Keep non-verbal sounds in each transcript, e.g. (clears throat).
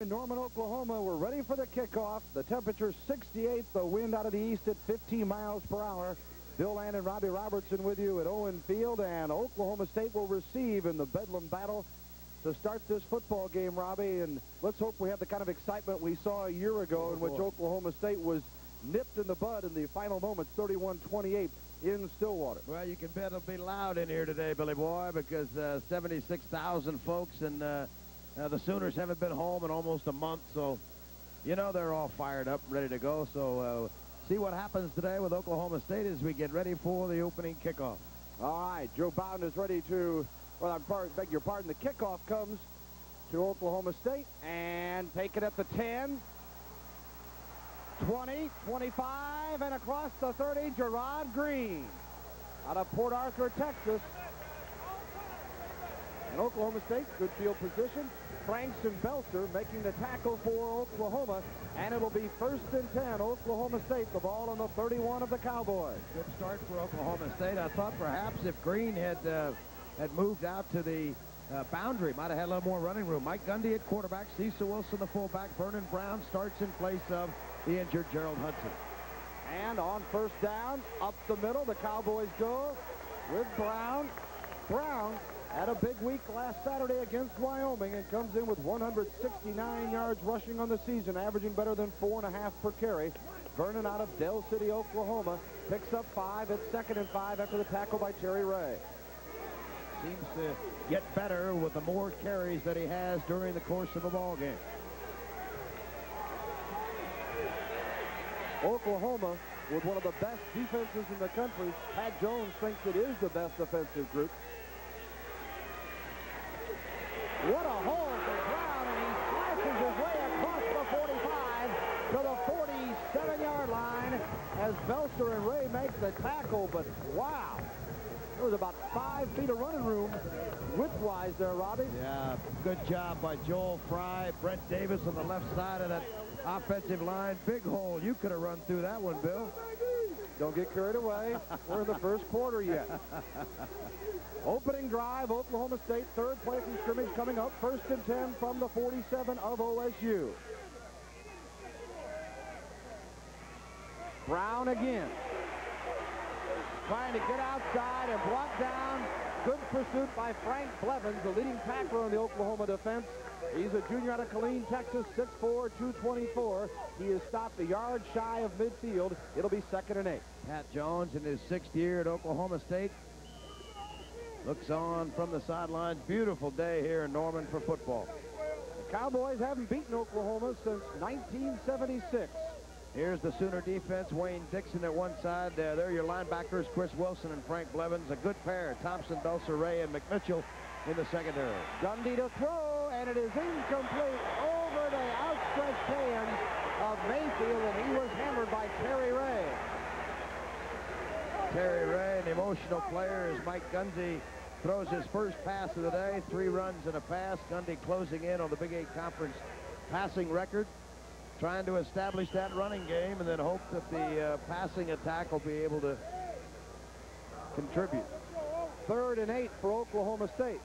In Norman, Oklahoma, we're ready for the kickoff. The temperature 68, the wind out of the east at 15 miles per hour. Bill Land and Robbie Robertson with you at Owen Field, and Oklahoma State will receive in the Bedlam battle to start this football game, Robbie, and let's hope we have the kind of excitement we saw a year ago Oh, in which boy. Oklahoma State was nipped in the bud in the final moments, 31-28 in Stillwater. Well, you can bet it'll be loud in here today, Billy Boy, because uh, 76,000 folks and uh, uh, the Sooners haven't been home in almost a month, so you know they're all fired up, ready to go. So uh, see what happens today with Oklahoma State as we get ready for the opening kickoff. All right, Joe Bowden is ready to, well, I beg your pardon, the kickoff comes to Oklahoma State and take it at the 10, 20, 25, and across the 30, Gerard Green out of Port Arthur, Texas. And Oklahoma State, good field position. Franks and Belser making the tackle for Oklahoma, and it'll be first and 10, Oklahoma State, the ball on the 31 of the Cowboys. Good start for Oklahoma State. I thought perhaps if Green had uh, had moved out to the uh, boundary, might have had a little more running room. Mike Gundy at quarterback, Cecil Wilson the fullback, Vernon Brown starts in place of the injured Gerald Hudson. And on first down, up the middle, the Cowboys go with Brown. Brown had a big week last Saturday against Wyoming and comes in with 169 yards rushing on the season, averaging better than four and a half per carry. Vernon out of Del City, Oklahoma, picks up five at second and five after the tackle by Terry Ray. Seems to get better with the more carries that he has during the course of a ball game. Oklahoma with one of the best defenses in the country. Pat Jones thinks it is the best defensive group. What a hole for Brown, and he slashes his way across the 45 to the 47-yard line as Belser and Ray make the tackle, but wow. There was about five feet of running room widthwise there, Robbie. Yeah, good job by Joel Fry, Brent Davis on the left side of that offensive line. Big hole. You could have run through that one, Bill. Don't get carried away. We're in the first quarter yet. (laughs) Opening drive, Oklahoma State, third play from scrimmage coming up. First and 10 from the 47 of OSU. Brown again. Trying to get outside and brought down. Good pursuit by Frank Blevins, the leading tackler on the Oklahoma defense. He's a junior out of Killeen, Texas, 6'4", 224. He is stopped a yard shy of midfield. It'll be second and eight. Pat Jones in his sixth year at Oklahoma State. Looks on from the sidelines. Beautiful day here in Norman for football. The Cowboys haven't beaten Oklahoma since 1976. Here's the Sooner defense. Wayne Dixon at one side. Uh, there are your linebackers, Chris Wilson and Frank Blevins. A good pair. Thompson, Belser, Ray, and McMitchell in the secondary. Gundy to throw, and it is incomplete over the outstretched hands of Mayfield, and he was hammered by Terry Ray. Terry Ray, an emotional player, as Mike Gundy throws his first pass of the day. Three runs and a pass. Gundy closing in on the Big Eight Conference passing record. Trying to establish that running game and then hope that the uh, passing attack will be able to contribute. Third and eight for Oklahoma State.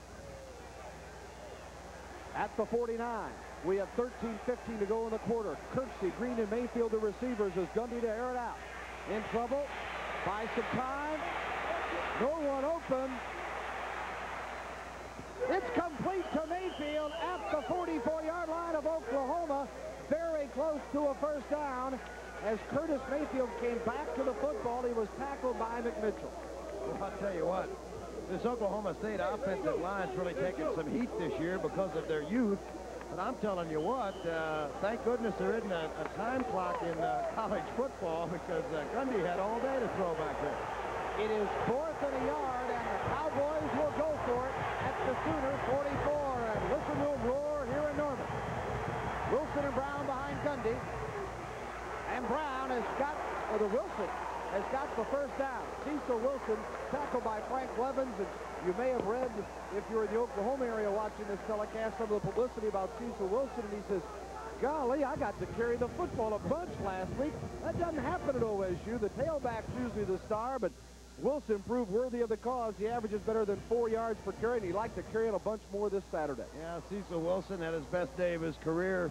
At the 49, we have 13-15 to go in the quarter. Kirksey, Green, and Mayfield, the receivers, as Gundy to air it out. In trouble, buy some time. No one open. It's complete to Mayfield at the 44-yard line of Oklahoma. Very close to a first down. As Curtis Mayfield came back to the football, he was tackled by McMitchell. Well, I'll tell you what, this Oklahoma State offensive line's really taken some heat this year because of their youth. But I'm telling you what, uh, thank goodness there isn't a, a time clock in uh, college football (laughs) because uh, Gundy had all day to throw back there. It is fourth and a yard, and the Cowboys will go for it at the Sooner 44. And listen to them roar here in Norman. Wilson and Brown behind Gundy. And Brown has got, or the Wilson has got the first down. Cecil Wilson tackled by Frank Blevins. And you may have read, if you're in the Oklahoma area watching this telecast, some of the publicity about Cecil Wilson. And he says, golly, I got to carry the football a bunch last week. That doesn't happen at OSU. The tailback's usually the star, but Wilson proved worthy of the cause. He averages better than four yards per carry, and he'd like to carry it a bunch more this Saturday. Yeah, Cecil Wilson had his best day of his career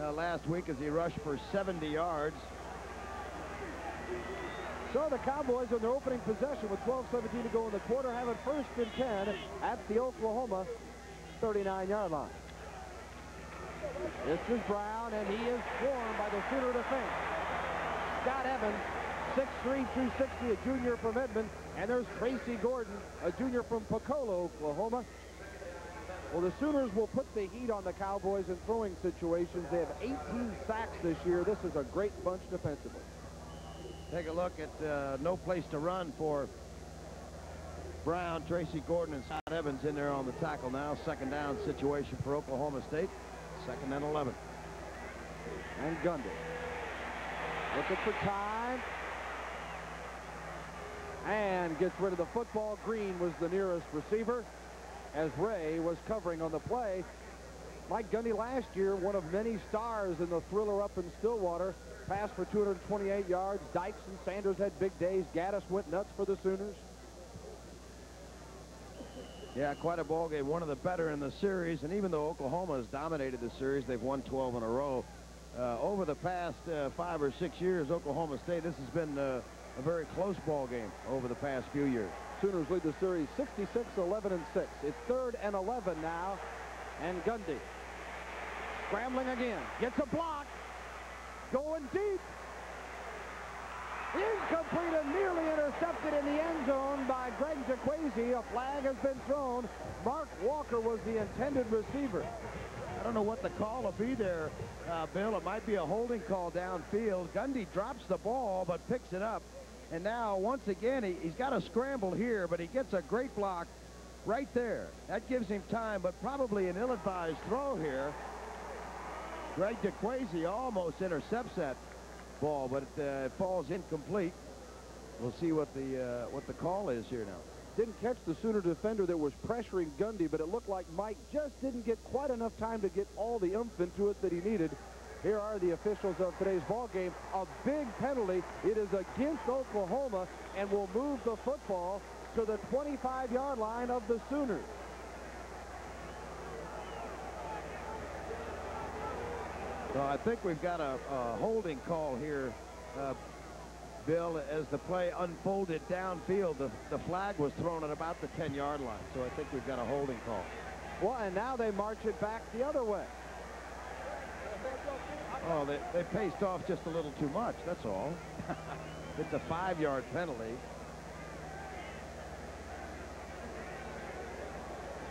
uh, last week as he rushed for 70 yards. So the Cowboys in their opening possession with 12-17 to go in the quarter have it first and 10 at the Oklahoma 39-yard line. This is Brown, and he is swarmed by the Sooner defense. Scott Evans, 6'3", 260, a junior from Edmond. And there's Tracy Gordon, a junior from Pocola, Oklahoma. Well, the Sooners will put the heat on the Cowboys in throwing situations. They have 18 sacks this year. This is a great bunch defensively. Take a look at uh, no place to run for Brown, Tracy Gordon, and Scott Evans in there on the tackle now. Second down situation for Oklahoma State. Second and 11. And Gundy. Looking for time. And gets rid of the football. Green was the nearest receiver as Ray was covering on the play. Mike Gundy last year, one of many stars in the thriller up in Stillwater, passed for 228 yards. Dykes and Sanders had big days. Gaddis went nuts for the Sooners. Yeah, quite a ball game. One of the better in the series. And even though Oklahoma has dominated the series, they've won 12 in a row. Uh, over the past uh, five or six years, Oklahoma State, this has been uh, a very close ball game over the past few years. Sooners lead the series 66, 11, and 6. It's third and 11 now. And Gundy scrambling again. Gets a block. Going deep. Incomplete and nearly intercepted in the end zone by Greg DeQuasie. A flag has been thrown. Mark Walker was the intended receiver. I don't know what the call will be there, uh, Bill. It might be a holding call downfield. Gundy drops the ball but picks it up. And now, once again, he, he's got a scramble here, but he gets a great block right there. That gives him time, but probably an ill-advised throw here. Greg DeQuasie almost intercepts that ball, but it, uh, it falls incomplete. We'll see what the uh, what the call is here now. Didn't catch the Sooner defender that was pressuring Gundy, but it looked like Mike just didn't get quite enough time to get all the oomph into it that he needed. Here are the officials of today's ball game. A big penalty. It is against Oklahoma and will move the football to the 25-yard line of the Sooners. So I think we've got a, a holding call here, uh, Bill, as the play unfolded downfield. The, the flag was thrown at about the 10-yard line, so I think we've got a holding call. Well, and now they march it back the other way. Oh, they, they paced off just a little too much, that's all. (laughs) it's a five-yard penalty.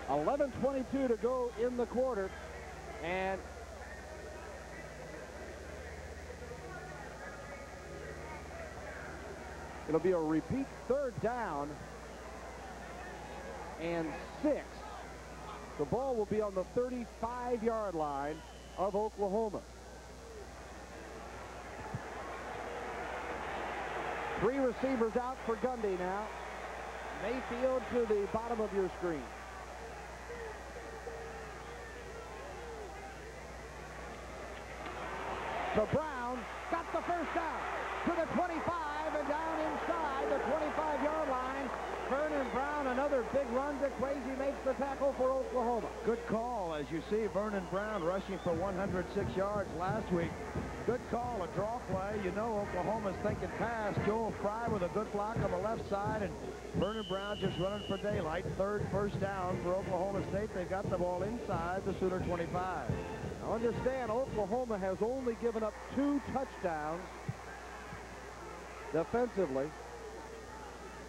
11.22 to go in the quarter. And it'll be a repeat third down and six. The ball will be on the 35-yard line of Oklahoma. Three receivers out for Gundy now. Mayfield to the bottom of your screen. So Brown got the first down to the 25 and down inside the 25-yard line. Vernon Brown, another big run. to Crazy makes the tackle for Oklahoma. Good call, as you see, Vernon Brown rushing for 106 yards last week. Good call, a draw play. You know Oklahoma's thinking pass. Joel Fry with a good block on the left side, and Vernon Brown just running for daylight. Third first down for Oklahoma State. They got the ball inside the Sooner 25. Now understand, Oklahoma has only given up two touchdowns defensively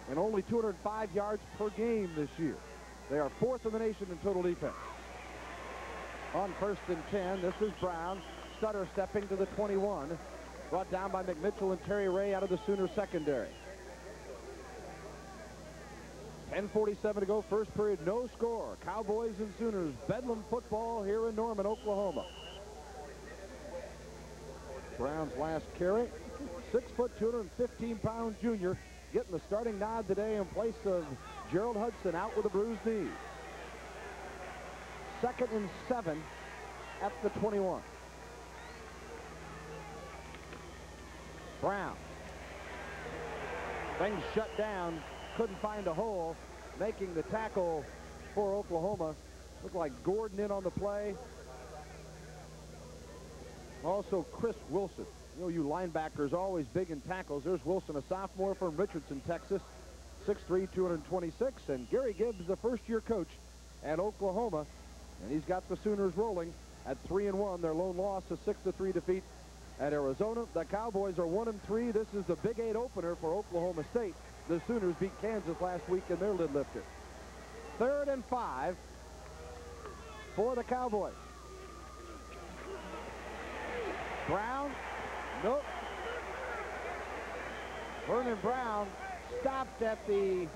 and only 205 yards per game this year. They are fourth in the nation in total defense. On first and 10, this is Brown. Stutter stepping to the 21. Brought down by McMitchell and Terry Ray out of the Sooner secondary. 10.47 to go, first period, no score. Cowboys and Sooners, Bedlam football here in Norman, Oklahoma. Brown's last carry, six foot, 215 pound junior, getting the starting nod today in place of Gerald Hudson out with a bruised knee. Second and seven at the 21. Brown. Things shut down couldn't find a hole, making the tackle for Oklahoma. Looked like Gordon in on the play. Also, Chris Wilson. You know, you linebackers always big in tackles. There's Wilson, a sophomore from Richardson, Texas, 6'3", 226. And Gary Gibbs, the first-year coach at Oklahoma. And he's got the Sooners rolling at 3 and one. Their lone loss, a 6-3 defeat at Arizona. The Cowboys are 1 and three. This is the Big Eight opener for Oklahoma State. The Sooners beat Kansas last week in their lid lifter. Third and five for the Cowboys. Brown, nope. Vernon Brown stopped at the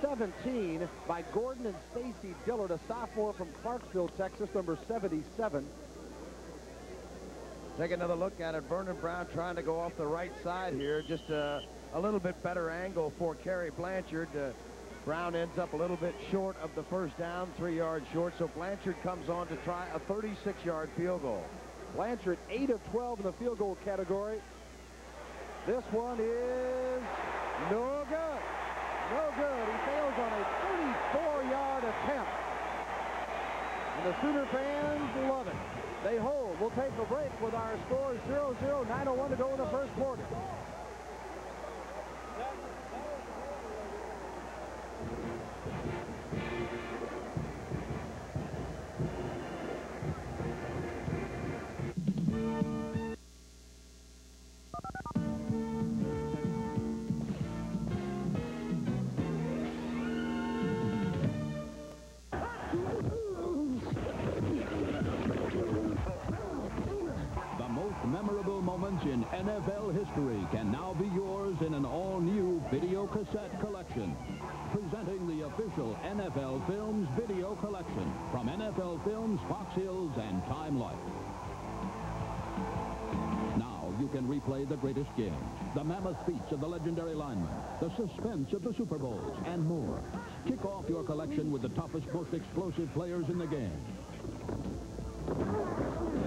17 by Gordon and Stacy Dillard, a sophomore from Clarksville, Texas, number 77. Take another look at it. Vernon Brown trying to go off the right side here. Just a, a little bit better angle for Cary Blanchard. Uh, Brown ends up a little bit short of the first down, three yards short. So Blanchard comes on to try a 36-yard field goal. Blanchard 8 of 12 in the field goal category. This one is no good. No good. He fails on a 34-yard attempt. And the Sooner fans love it. They hold. We'll take a break with our score 0-0, 9-1 to go in the first quarter. NFL Films video collection from NFL Films, Fox Hills, and Time Life. Now you can replay the greatest games, the mammoth feats of the legendary linemen, the suspense of the Super Bowls, and more. Kick off your collection with the toughest, most explosive players in the game.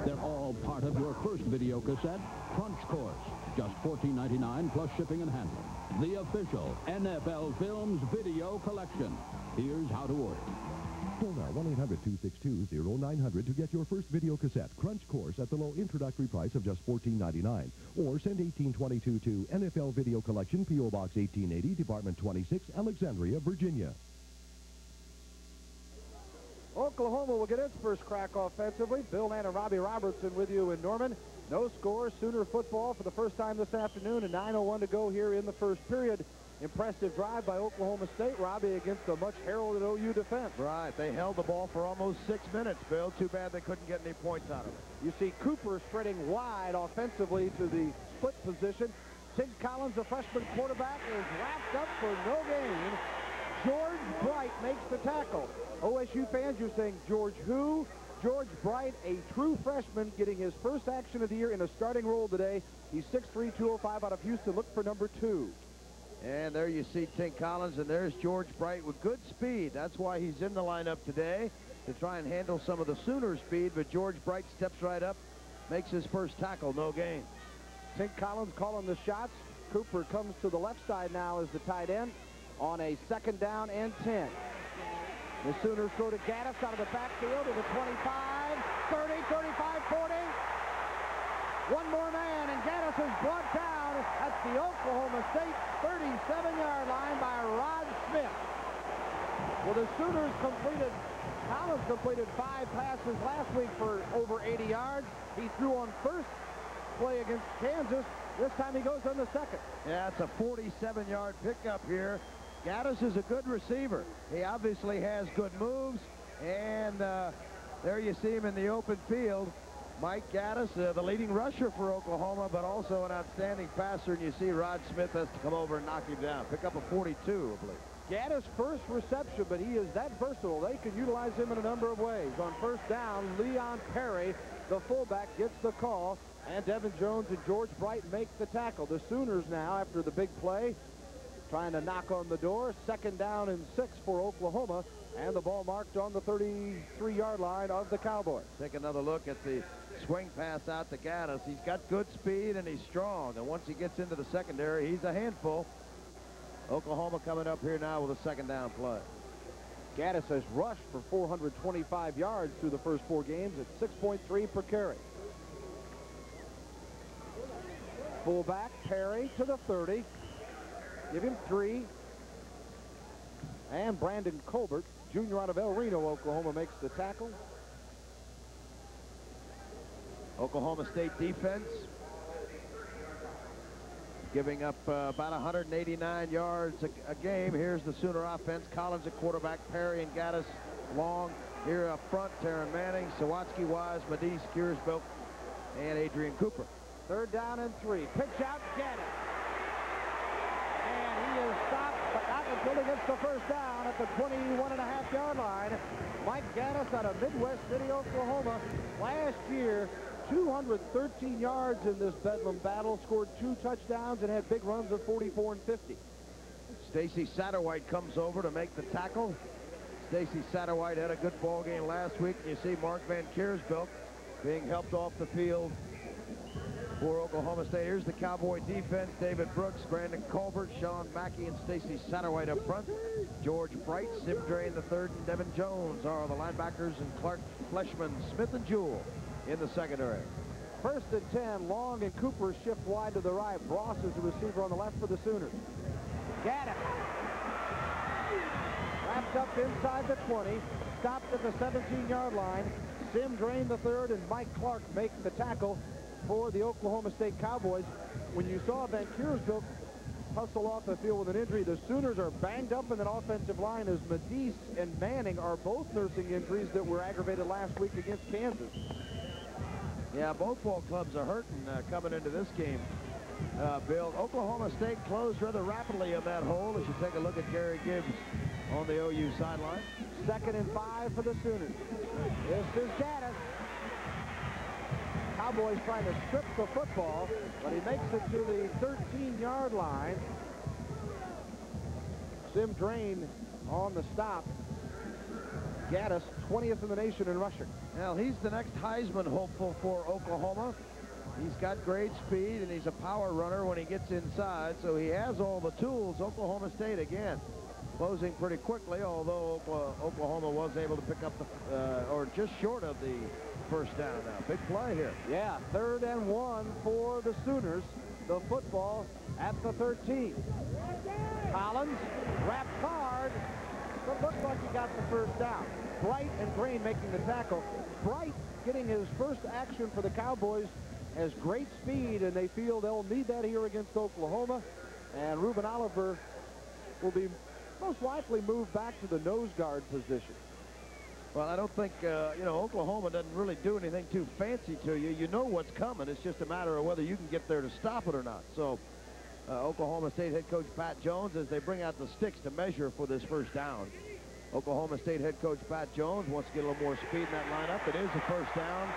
They're all part of your first video cassette, Crunch Course. Just $14.99 plus shipping and handling. The official NFL Films Video Collection. Here's how to order. Call now 1-800-262-0900 to get your first video cassette, Crunch Course, at the low introductory price of just $14.99. Or send 1822 to NFL Video Collection, P.O. Box 1880, Department 26, Alexandria, Virginia. Oklahoma will get its first crack offensively. Bill Land and Robbie Robertson with you in Norman. No score. Sooner football for the first time this afternoon and 9.01 to go here in the first period. Impressive drive by Oklahoma State, Robbie, against a much heralded OU defense. Right. They held the ball for almost six minutes, Bill. Too bad they couldn't get any points out of it. You see Cooper spreading wide offensively to the split position. Tink Collins, the freshman quarterback, is wrapped up for no gain. George Bright makes the tackle. OSU fans, you're saying George who? George Bright, a true freshman, getting his first action of the year in a starting role today. He's 6'3", 205 out of Houston. Look for number two. And there you see Tink Collins, and there's George Bright with good speed. That's why he's in the lineup today, to try and handle some of the Sooner speed. But George Bright steps right up, makes his first tackle, no gain. Tink Collins calling the shots. Cooper comes to the left side now as the tight end on a second down and 10. The Sooners throw to Gaddis out of the backfield to the 25, 30, 35, 40. One more man, and Gaddis is brought down at the Oklahoma State 37-yard line by Rod Smith. Well, the Sooners completed, Collins completed five passes last week for over 80 yards. He threw on first play against Kansas. This time he goes on the second. Yeah, it's a 47-yard pickup here. Gaddis is a good receiver. He obviously has good moves, and uh, there you see him in the open field. Mike Gaddis, uh, the leading rusher for Oklahoma, but also an outstanding passer, and you see Rod Smith has to come over and knock him down. Pick up a 42, I believe. Gaddis' first reception, but he is that versatile. They can utilize him in a number of ways. On first down, Leon Perry, the fullback, gets the call, and Devin Jones and George Bright make the tackle. The Sooners now, after the big play, trying to knock on the door. Second down and six for Oklahoma. And the ball marked on the 33-yard line of the Cowboys. Take another look at the swing pass out to Gaddis. He's got good speed and he's strong. And once he gets into the secondary, he's a handful. Oklahoma coming up here now with a second down play. Gaddis has rushed for 425 yards through the first four games at 6.3 per carry. Fullback Perry to the 30. Give him three. And Brandon Colbert, junior out of El Reno, Oklahoma, makes the tackle. Oklahoma State defense giving up uh, about 189 yards a, a, game. Here's the Sooner offense. Collins at quarterback, Perry and Gaddis long. Here up front, Taryn Manning, Sawatzky Wise, Medice, Keirsbilck, and Adrian Cooper. Third down and three. Pitch out, Gaddis. And he is stopped, but not until he gets the first down at the 21 and a half yard line. Mike Gaddis out of Midwest City, Oklahoma. Last year, 213 yards in this Bedlam battle, scored two touchdowns, and had big runs of 44 and 50. Stacy Satterwhite comes over to make the tackle. Stacy Satterwhite had a good ball game last week. You see Mark Van Keirsbilck being helped off the field for Oklahoma State. Here's the Cowboy defense. David Brooks, Brandon Colbert, Sean Mackey, and Stacy Satterwhite up front. George Bright, Sim Drain the third, and Devin Jones are the linebackers, and Clark Fleshman, Smith, and Jewell in the secondary. First and 10, Long and Cooper shift wide to the right. Ross is the receiver on the left for the Sooners. It. Wrapped up inside the 20. Stopped at the 17-yard line. Sim Drain the third and Mike Clark make the tackle for the Oklahoma State Cowboys. When you saw Van Keirsbilck hustle off the field with an injury, the Sooners are banged up in that offensive line as Medice and Manning are both nursing injuries that were aggravated last week against Kansas. Yeah, both ball clubs are hurting uh, coming into this game. Uh, Bill, Oklahoma State closed rather rapidly on that hole as you take a look at Gary Gibbs on the OU sideline. Second and five for the Sooners. This is Gaddis. Cowboys trying to strip the football, but he makes it to the 13-yard line. Sim Drain on the stop. Gaddis, 20th in the nation in rushing. Well, he's the next Heisman hopeful for Oklahoma. He's got great speed, and he's a power runner when he gets inside, so he has all the tools. Oklahoma State, again, closing pretty quickly, although Oklahoma was able to pick up the, uh, or just short of the first down now. Big play here. Yeah, third and one for the Sooners. The football at the 13. Collins wrapped hard, but looks like he got the first down. Bright and Drain making the tackle. Bright getting his first action for the Cowboys has great speed, and they feel they'll need that here against Oklahoma. And Reuben Oliver will be most likely moved back to the nose guard position. Well, I don't think, uh, you know, Oklahoma doesn't really do anything too fancy to you. You know what's coming. It's just a matter of whether you can get there to stop it or not. So uh, Oklahoma State head coach Pat Jones, as they bring out the sticks to measure for this first down, Oklahoma State head coach Pat Jones wants to get a little more speed in that lineup. It is a first down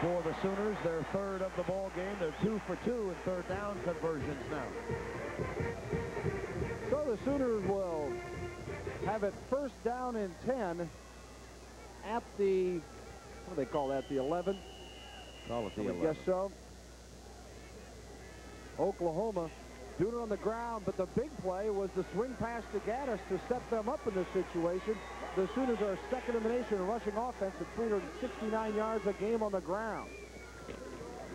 for the Sooners. Their third of the ball game. They're two for two in third down conversions now. So the Sooners will have it first down in 10 at the, what do they call that, the 11? Call it the 11. Guess so. Oklahoma doing it on the ground, but the big play was the swing pass to Gaddis to set them up in this situation. The Sooners are second in the nation in rushing offense at 369 yards a game on the ground.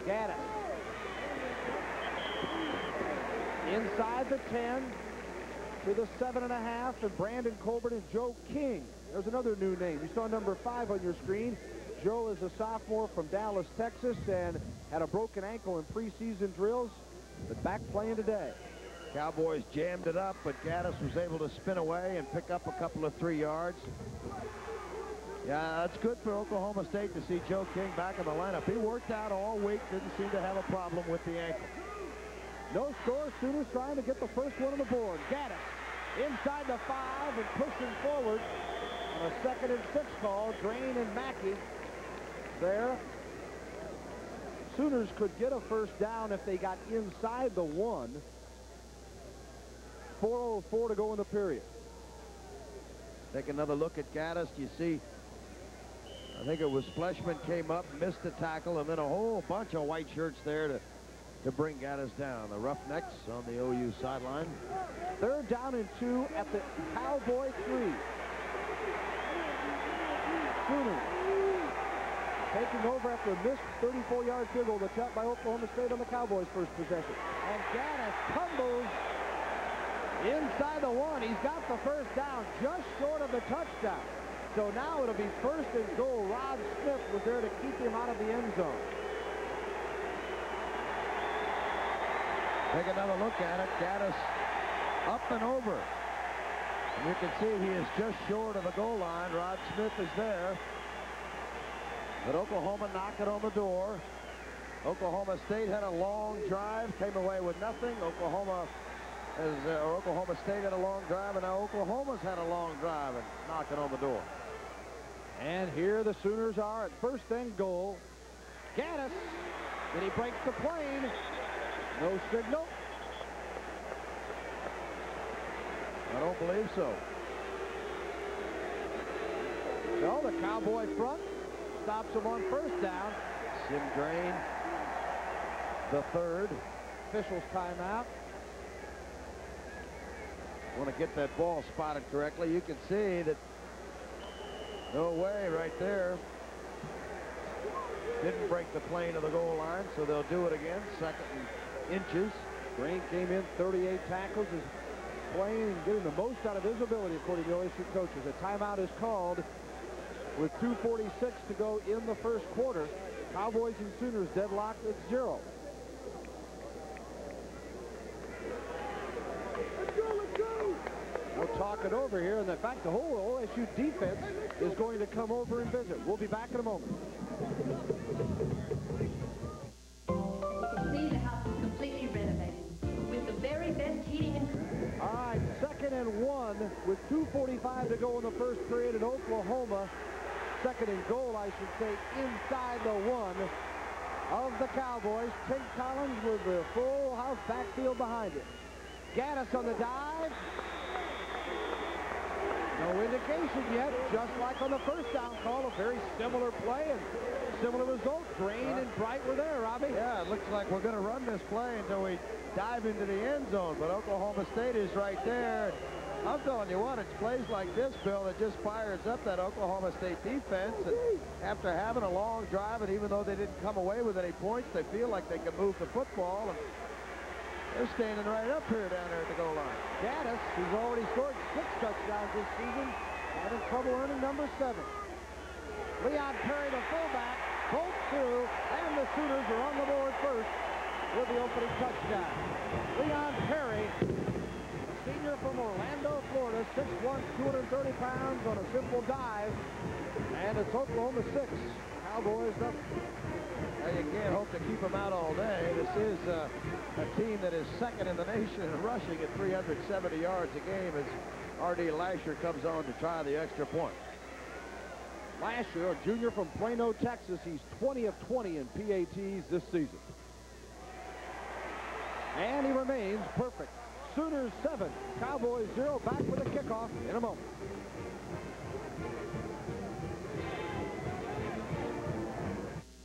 Gaddis. Inside the 10 to the seven and a half, and Brandon Colbert and Joe King. There's another new name. You saw number five on your screen. Joe is a sophomore from Dallas, Texas, and had a broken ankle in preseason drills but back playing today. Cowboys jammed it up, but Gaddis was able to spin away and pick up a couple of three yards. Yeah, that's good for Oklahoma State to see Joe King back in the lineup. He worked out all week, didn't seem to have a problem with the ankle. No score, Sooners trying to get the first one on the board. Gaddis inside the five and pushing forward on a second and six call. Drain and Mackey there Sooners could get a first down if they got inside the one. 4.04 to go in the period. Take another look at Gaddis. You see, I think it was Fleshman came up, missed the tackle, and then a whole bunch of white shirts there to to bring Gaddis down. The Roughnecks on the OU sideline. Third down and two at the Cowboy three. Sooners taking over after a missed 34-yard field goal that's shot by Oklahoma State on the Cowboys' first possession. And Gaddis tumbles inside the one. He's got the first down, just short of the touchdown. So now it'll be first and goal. Rod Smith was there to keep him out of the end zone. Take another look at it. Gaddis up and over. And you can see he is just short of the goal line. Rod Smith is there. But Oklahoma knocking on the door. Oklahoma State had a long drive, came away with nothing. Oklahoma has, uh, Oklahoma State had a long drive, and now Oklahoma's had a long drive and knocking on the door. And here the Sooners are at first and goal. Gaddis, and he breaks the plane. No signal. I don't believe so. So the Cowboy front stops him on first down. Sim Drain, the third. Officials timeout. Want to get that ball spotted correctly. You can see that no way right there. Didn't break the plane of the goal line, so they'll do it again. Second inches. Green came in 38 tackles, is playing and getting the most out of his ability, according to OSU coaches. A timeout is called with 2.46 to go in the first quarter. Cowboys and Sooners deadlocked at zero. We'll talk it over here, and in fact, the whole OSU defense is going to come over and visit. We'll be back in a moment. See, the house is completely renovated with the very best heating and. All right, second and one with 2.45 to go in the first period in Oklahoma. Second and goal, I should say, inside the one of the Cowboys. Tink Collins with the full house backfield behind it. Gaddis on the dive. No indication yet, just like on the first down call, a very similar play and similar result. Drain and Bright were there, Robbie. Yeah, it looks like we're going to run this play until we dive into the end zone, but Oklahoma State is right there. I'm telling you what, it's plays like this, Bill, that just fires up that Oklahoma State defense. And after having a long drive, and even though they didn't come away with any points, they feel like they can move the football. And they're standing right up here down there at the goal line. Gaddis, who's already scored six touchdowns this season, having trouble earning number seven. Leon Perry, the fullback, both through, and the Sooners are on the board first with the opening touchdown. Leon Perry, senior from Orlando, Florida, 6'1", 230 pounds on a simple dive, and it's Oklahoma 6, Cowboys up you can't hope to keep them out all day. This is uh, a team that is second in the nation in rushing at 370 yards a game as R.D. Lashar comes on to try the extra point. Lasher, a junior from Plano, Texas. He's 20 of 20 in PATs this season. And he remains perfect. Sooners 7, Cowboys 0. Back with a kickoff in a moment.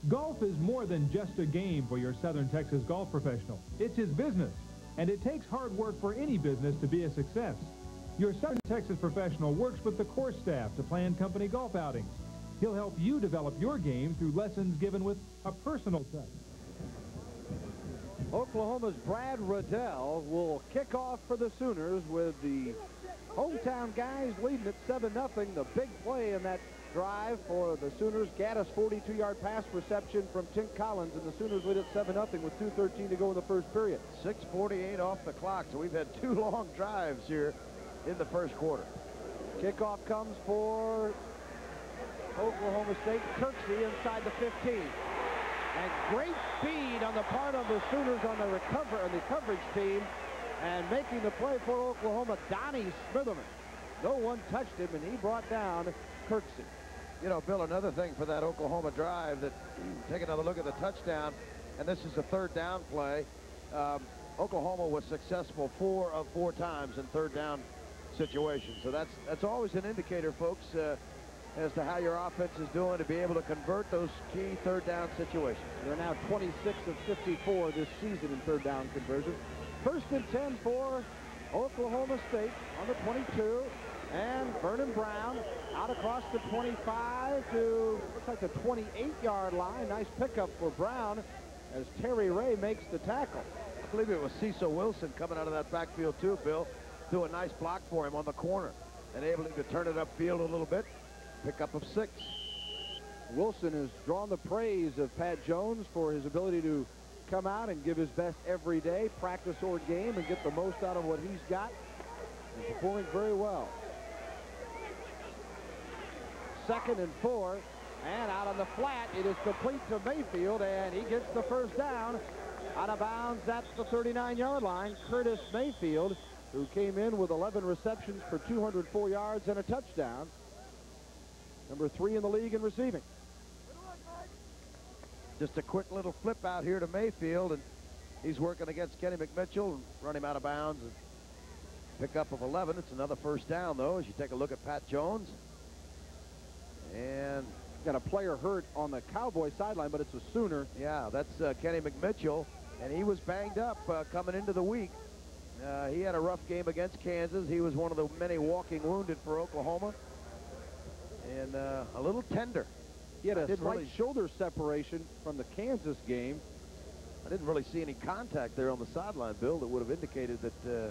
Golf is more than just a game for your Southern Texas golf professional. It's his business, and it takes hard work for any business to be a success. Your Southern Texas professional works with the course staff to plan company golf outings. He'll help you develop your game through lessons given with a personal touch. Oklahoma's Brad Riddell will kick off for the Sooners with the hometown guys leading at 7-0. The big play in that drive for the Sooners. Gaddis 42-yard pass reception from Tink Collins, and the Sooners lead at 7-0 with 2.13 to go in the first period. 6.48 off the clock, so we've had two (laughs) long drives here in the first quarter. Kickoff comes for Oklahoma State. Kirksey inside the 15. And great speed on the part of the Sooners on the recover on the coverage team. And making the play for Oklahoma, Donnie Smitherman. No one touched him, and he brought down Kirksey. You know, Bill, another thing for that Oklahoma drive that (clears throat) take another look at the touchdown, and this is a third down play. Um, Oklahoma was successful four of four times in third down situations. So that's that's always an indicator, folks. Uh, as to how your offense is doing to be able to convert those key third down situations. They're now 26 of 54 this season in third down conversion. First and 10 for Oklahoma State on the 22. And Vernon Brown out across the 25 to, looks like the 28-yard line. Nice pickup for Brown as Terry Ray makes the tackle. I believe it was Cecil Wilson coming out of that backfield too, Bill. Do a nice block for him on the corner and able to turn it upfield a little bit. Pickup of six. Wilson has drawn the praise of Pat Jones for his ability to come out and give his best every day, practice or game, and get the most out of what he's got. And performing very well. Second and four. And out on the flat, it is complete to Mayfield, and he gets the first down. Out of bounds, that's the 39-yard line. Curtis Mayfield, who came in with 11 receptions for 204 yards and a touchdown. Number three in the league in receiving. Just a quick little flip out here to Mayfield, and he's working against Kenny McMitchell and run him out of bounds. And pickup of 11. It's another first down, though, as you take a look at Pat Jones. And got a player hurt on the Cowboy sideline, but it's a Sooner. Yeah, that's uh, Kenny McMitchell, and he was banged up uh, coming into the week. Uh, he had a rough game against Kansas. He was one of the many walking wounded for Oklahoma, and uh, a little tender. He had a slight really, shoulder separation from the Kansas game. I didn't really see any contact there on the sideline, Bill, that would have indicated that uh,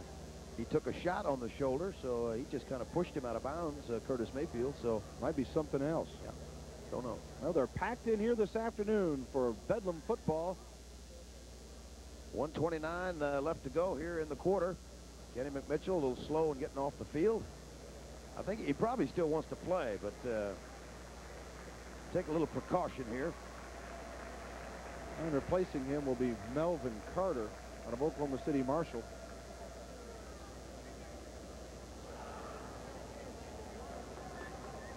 he took a shot on the shoulder, so uh, he just kind of pushed him out of bounds, uh, Curtis Mayfield, so... Might be something else. Yeah. Don't know. Well, they're packed in here this afternoon for Bedlam football. 129 uh, left to go here in the quarter. Kenny McMitchell a little slow in getting off the field. I think he probably still wants to play, but uh, take a little precaution here. And replacing him will be Melvin Carter out of Oklahoma City Marshall.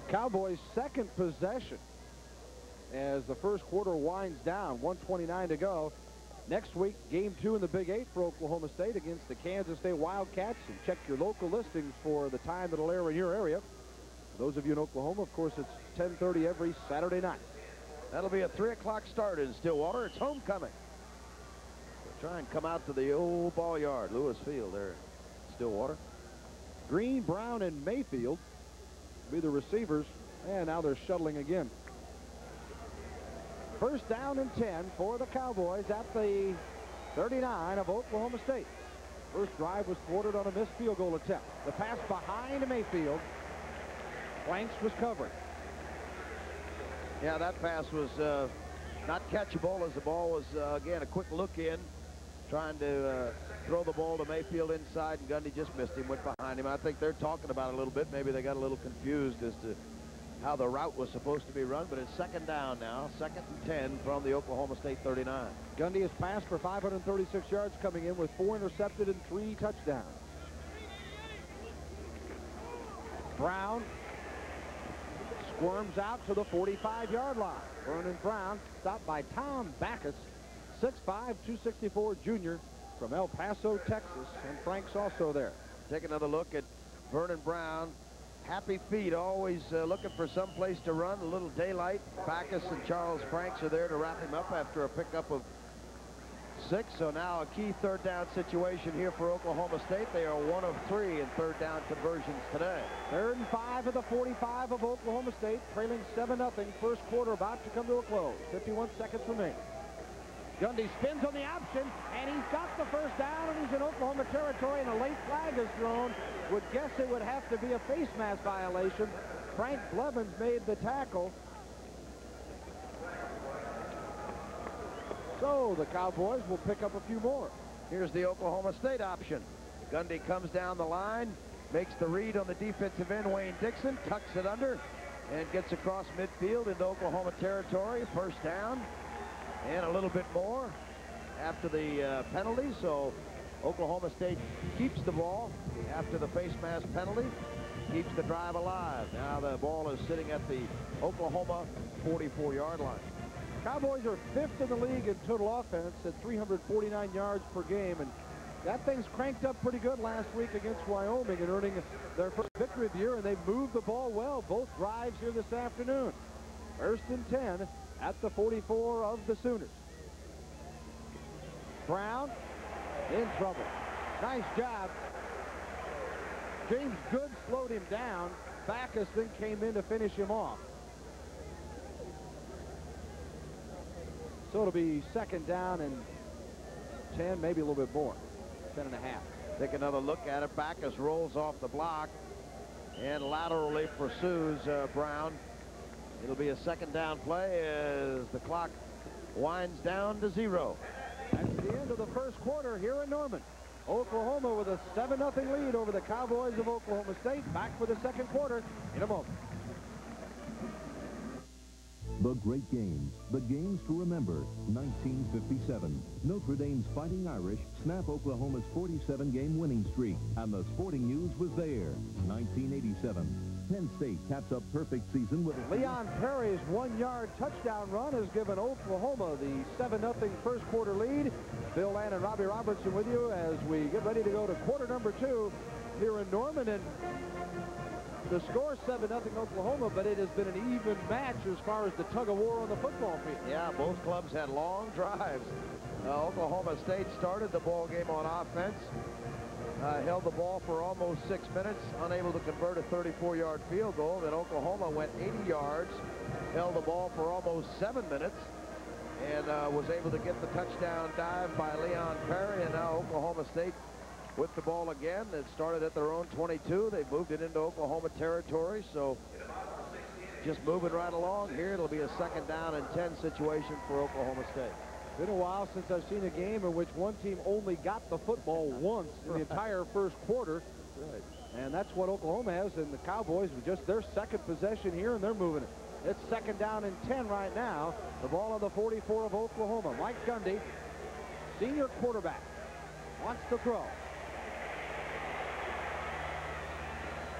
Cowboys' second possession as the first quarter winds down. 129 to go. Next week, game two in the Big Eight for Oklahoma State against the Kansas State Wildcats. And check your local listings for the time that'll air in your area. For those of you in Oklahoma, of course, it's 10.30 every Saturday night. That'll be a 3 o'clock start in Stillwater. It's homecoming. So try and come out to the old ball yard, Lewis Field there, Stillwater. Green, Brown, and Mayfield be the receivers. And now they're shuttling again. First down and 10 for the Cowboys at the 39 of Oklahoma State. First drive was thwarted on a missed field goal attempt. The pass behind Mayfield. Blanks was covered. Yeah, that pass was uh, not catchable as the ball was, uh, again, a quick look in, trying to uh, throw the ball to Mayfield inside, and Gundy just missed him, went behind him. I think they're talking about it a little bit. Maybe they got a little confused as to how the route was supposed to be run, but it's second down now, second and 10 from the Oklahoma State 39. Gundy has passed for 536 yards coming in with four intercepted and three touchdowns. Brown squirms out to the 45-yard line. Vernon Brown stopped by Tom Backus, 6'5", 264 junior from El Paso, Texas, and Frank's also there. Take another look at Vernon Brown. Happy feet, always uh, looking for some place to run, a little daylight. Backus and Charles Franks are there to wrap him up after a pickup of six. So now a key third down situation here for Oklahoma State. They are one of three in third down conversions today. Third and five of the 45 of Oklahoma State, trailing 7-0. First quarter about to come to a close. 51 seconds remaining. Gundy spins on the option, and he's got the first down, and he's in Oklahoma territory, and a late flag is thrown. Would guess it would have to be a face mask violation. Frank Blevins made the tackle. So the Cowboys will pick up a few more. Here's the Oklahoma State option. Gundy comes down the line, makes the read on the defensive end, Wayne Dixon, tucks it under, and gets across midfield into Oklahoma territory. First down and a little bit more after the uh, penalty. So Oklahoma State keeps the ball after the face mask penalty, keeps the drive alive. Now the ball is sitting at the Oklahoma 44-yard line. Cowboys are fifth in the league in total offense at 349 yards per game, and that things cranked up pretty good last week against Wyoming and earning their first victory of the year, and they've moved the ball well both drives here this afternoon. First and 10 at the 44 of the Sooners. Brown in trouble. Nice job. James Good slowed him down. Backus then came in to finish him off. So it'll be second down and 10, maybe a little bit more. 10 and a half. Take another look at it. Backus rolls off the block and laterally pursues uh, Brown. It'll be a second down play as the clock winds down to zero. That's the end of the first quarter here in Norman. Oklahoma with a 7-0 lead over the Cowboys of Oklahoma State. Back for the second quarter in a moment. The great games, the games to remember. 1957, Notre Dame's Fighting Irish snap Oklahoma's 47-game winning streak, and the sporting news was there. 1987, Penn State caps a perfect season with Leon Perry's one-yard touchdown run has given Oklahoma the 7-0 first quarter lead. Bill Land and Robbie Robertson with you as we get ready to go to quarter number two here in Norman. And the score 7-0 Oklahoma, but it has been an even match as far as the tug-of-war on the football field. Yeah, both clubs had long drives. Uh, Oklahoma State started the ball game on offense, uh, held the ball for almost six minutes, unable to convert a 34-yard field goal. Then Oklahoma went 80 yards, held the ball for almost seven minutes, and uh, was able to get the touchdown dive by Leon Perry, and now Oklahoma State with the ball again. It started at their own 22. They moved it into Oklahoma territory, so just moving right along here. It'll be a second down and 10 situation for Oklahoma State. Been a while since I've seen a game in which one team only got the football once in the entire first quarter. Right. And that's what Oklahoma has, and the Cowboys with just their second possession here, and they're moving it. It's second down and 10 right now. The ball on the 44 of Oklahoma. Mike Gundy, senior quarterback, wants to throw.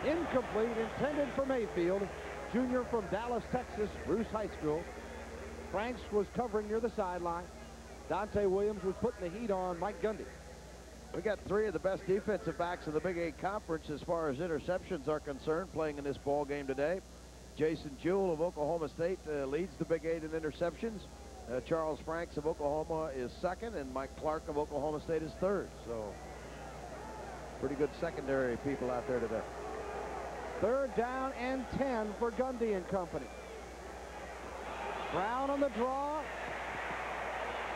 Incomplete, intended for Mayfield. Junior from Dallas, Texas, Bruce High School. Franks was covering near the sideline. Dante Williams was putting the heat on Mike Gundy. We got three of the best defensive backs in the Big Eight Conference as far as interceptions are concerned playing in this ball game today. Jason Jewell of Oklahoma State uh, leads the Big Eight in interceptions. Uh, Charles Franks of Oklahoma is second, and Mike Clark of Oklahoma State is third. So pretty good secondary people out there today. Third down and 10 for Gundy and company. Brown on the draw.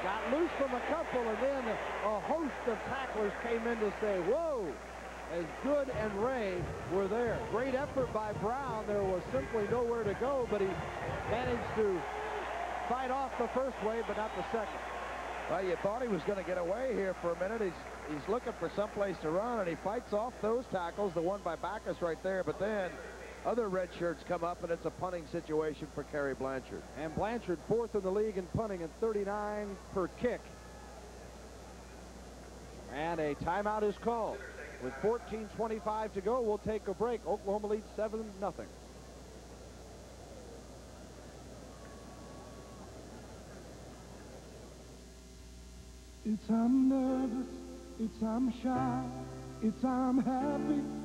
Got loose from a couple, and then a host of tacklers came in to say, whoa, as Good and Ray were there. Great effort by Brown. There was simply nowhere to go, but he managed to fight off the first wave, but not the second. Well, you thought he was going to get away here for a minute. He's he's looking for someplace to run, and he fights off those tackles, the one by Backus right there. But then other red shirts come up, and it's a punting situation for Cary Blanchard. And Blanchard fourth in the league in punting at 39 per kick. And a timeout is called. With 14.25 to go, we'll take a break. Oklahoma leads 7-0. It's I'm nervous, it's I'm shy, it's I'm happy.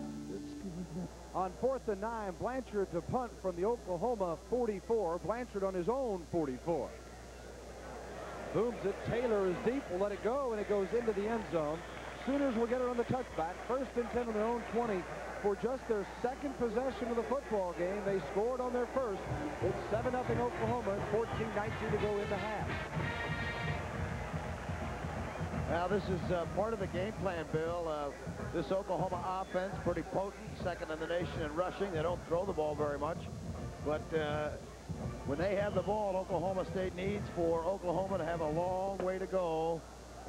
On fourth and nine, Blanchard to punt from the Oklahoma 44. Blanchard on his own 44. Booms it. Taylor is deep. We'll let it go, and it goes into the end zone. Sooners will get it on the touchback. First and 10 on their own 20 for just their second possession of the football game. They scored on their first. It's 7-0 Oklahoma and 14-19 to go in the half. Now, this is uh, part of the game plan, Bill. Uh, this Oklahoma offense, pretty potent, second in the nation in rushing. They don't throw the ball very much. But uh, when they have the ball, Oklahoma State needs for Oklahoma to have a long way to go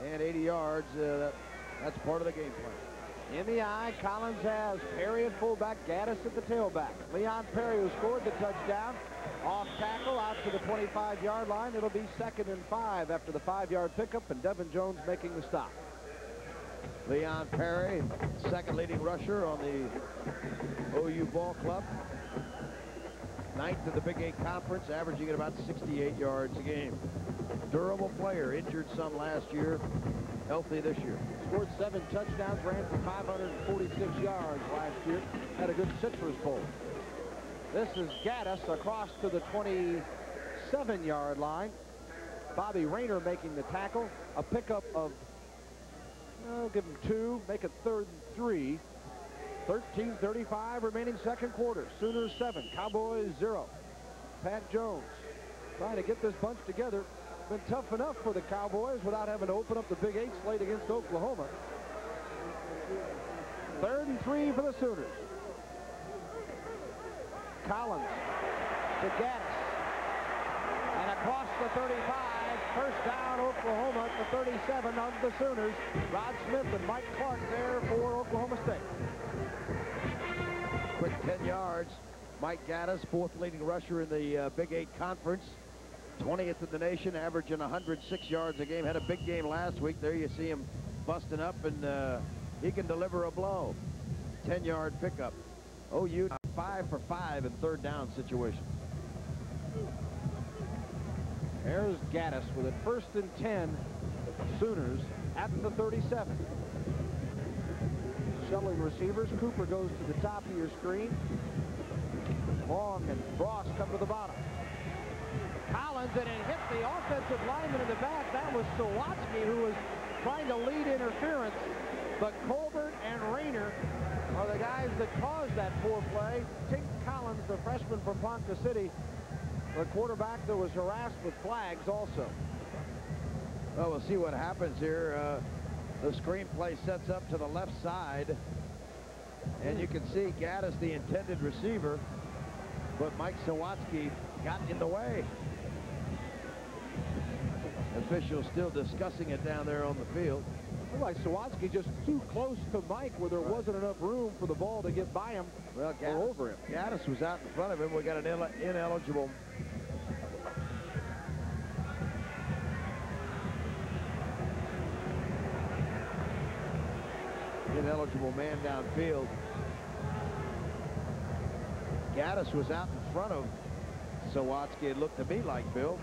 and 80 yards. Uh, that, that's part of the game plan. In the eye, Collins has Perry at fullback, Gaddis at the tailback. Leon Perry, who scored the touchdown, off tackle out to the 25-yard line. It'll be second and five after the five-yard pickup, and Devin Jones making the stop. Leon Perry, second leading rusher on the OU ball club. ninth in the Big Eight Conference, averaging at about 68 yards a game. Durable player, injured some last year, healthy this year. Scored seven touchdowns, ran for 546 yards last year. Had a good Citrus Bowl. This is Gaddis across to the 27-yard line. Bobby Rayner making the tackle. A pickup of, I'll give him two, make it third and three. 13.35 remaining second quarter. Sooners seven, Cowboys zero. Pat Jones trying to get this bunch together. Been tough enough for the Cowboys without having to open up the Big Eight slate against Oklahoma. Third and three for the Sooners. Collins to Gaddis. And across the 35, first down Oklahoma at the 37 of the Sooners. Rod Smith and Mike Clark there for Oklahoma State. Quick 10 yards. Mike Gaddis, fourth leading rusher in the uh, Big Eight Conference. 20th in the nation, averaging 106 yards a game. Had a big game last week. There you see him busting up, and uh, he can deliver a blow. 10-yard pickup. OU five for five in third down situation. There's Gaddis with it. First and 10, Sooners at the 37. Shuttling receivers. Cooper goes to the top of your screen. Long and Ross come to the bottom. Collins, and it hit the offensive lineman in the back. That was Sawatzky, who was trying to lead interference. But Colbert and Rayner are the guys that caused that poor play. Tink Collins, the freshman from Ponca City, the quarterback that was harassed with flags also. Well, we'll see what happens here. Uh, the screenplay sets up to the left side. And you can see Gaddis, the intended receiver, but Mike Sawatzky got in the way. Officials still discussing it down there on the field. Like Sawatzky just too close to Mike where there wasn't enough room for the ball to get by him well, Gaddis, or over him. Gaddis was out in front of him. We got an ineligible ineligible man downfield. Gaddis was out in front of Sawatzky, it looked to me like, Bill.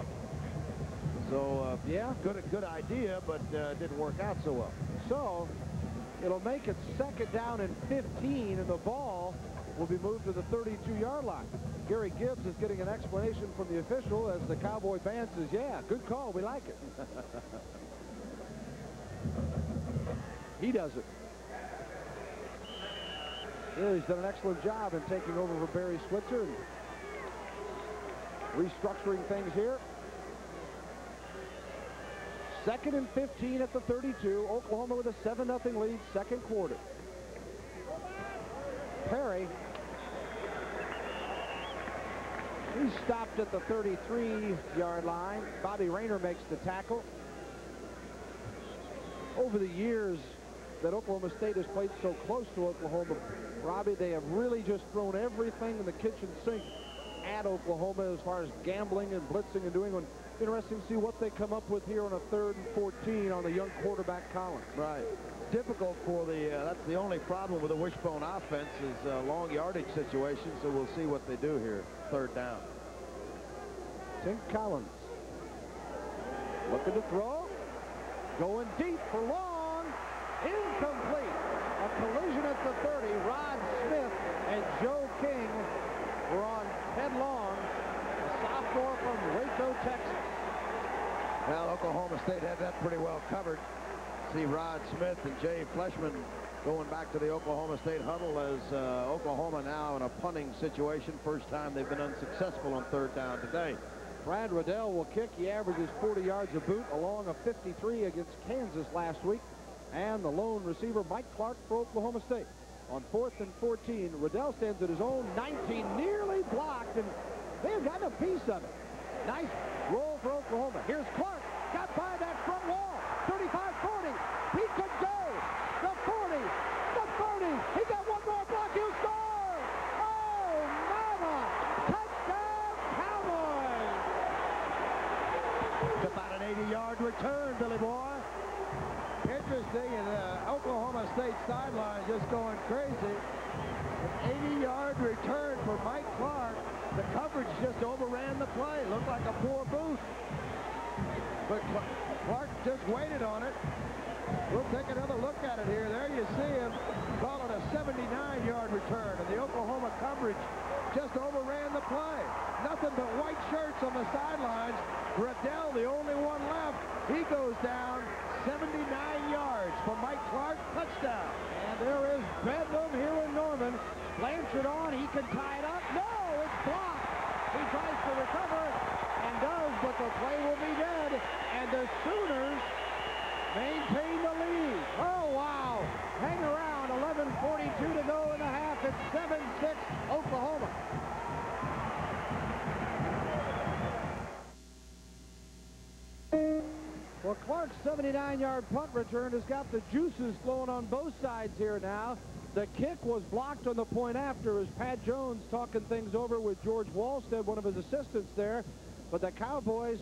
So, uh, yeah, good, good idea, but uh, didn't work out so well. So, it'll make it second down and 15, and the ball will be moved to the 32-yard line. Gary Gibbs is getting an explanation from the official as the Cowboy fan says, yeah, good call, we like it. (laughs) he does it. Yeah, he's done an excellent job in taking over for Barry Switzer and restructuring things here. Second and 15 at the 32. Oklahoma with a 7-0 lead, second quarter. Perry. He stopped at the 33-yard line. Bobby Rayner makes the tackle. Over the years that Oklahoma State has played so close to Oklahoma, Robbie, they have really just thrown everything in the kitchen sink at Oklahoma as far as gambling and blitzing and doing. Interesting to see what they come up with here on a third and 14 on the young quarterback Collins. Right. Difficult for the, uh, that's the only problem with the wishbone offense is a long yardage situation, so we'll see what they do here, third down. Tink Collins looking to throw, going deep for long, incomplete. A collision at the 30. Rod Smith and Joe King were on headlong. A sophomore from Waco, Texas. Well, Oklahoma State had that pretty well covered. See Rod Smith and Jay Fleshman going back to the Oklahoma State huddle as uh, Oklahoma now in a punting situation. First time they've been unsuccessful on third down today. Brad Riddell will kick. He averages 40 yards a boot along a 53 against Kansas last week and the lone receiver Mike Clark for Oklahoma State. On fourth and 14, Riddell stands at his own 19, nearly blocked, and they've gotten a piece of it. Nice roll for Oklahoma. Here's Clark, got by that front wall, 35-40. He could go. The 40, the 30. He got one more block. He'll score. Oh, mama! Touchdown, Cowboys! About an 80-yard return, Billy Boy interesting, and uh, Oklahoma State sideline just going crazy. An 80-yard return for Mike. The coverage just overran the play. Looked like a poor booth. But Clark just waited on it. We'll take another look at it here. There you see him call it a 79-yard return, and the Oklahoma coverage just overran the play. Nothing but white shirts on the sidelines. Riddell, the only one left, he goes down 79 yards for Mike Clark, touchdown. And there is Bedlam here in Norman. Blanchard on, he can tie it up. No, blocked. He tries to recover and does, but the play will be dead. And the Sooners maintain the lead. Oh, wow. Hang around, 11.42 to go in the half. It's 7-6 Oklahoma. Well, Clark's 79-yard punt return has got the juices flowing on both sides here now. The kick was blocked on the point after as Pat Jones talking things over with George Walstead, one of his assistants there. But the Cowboys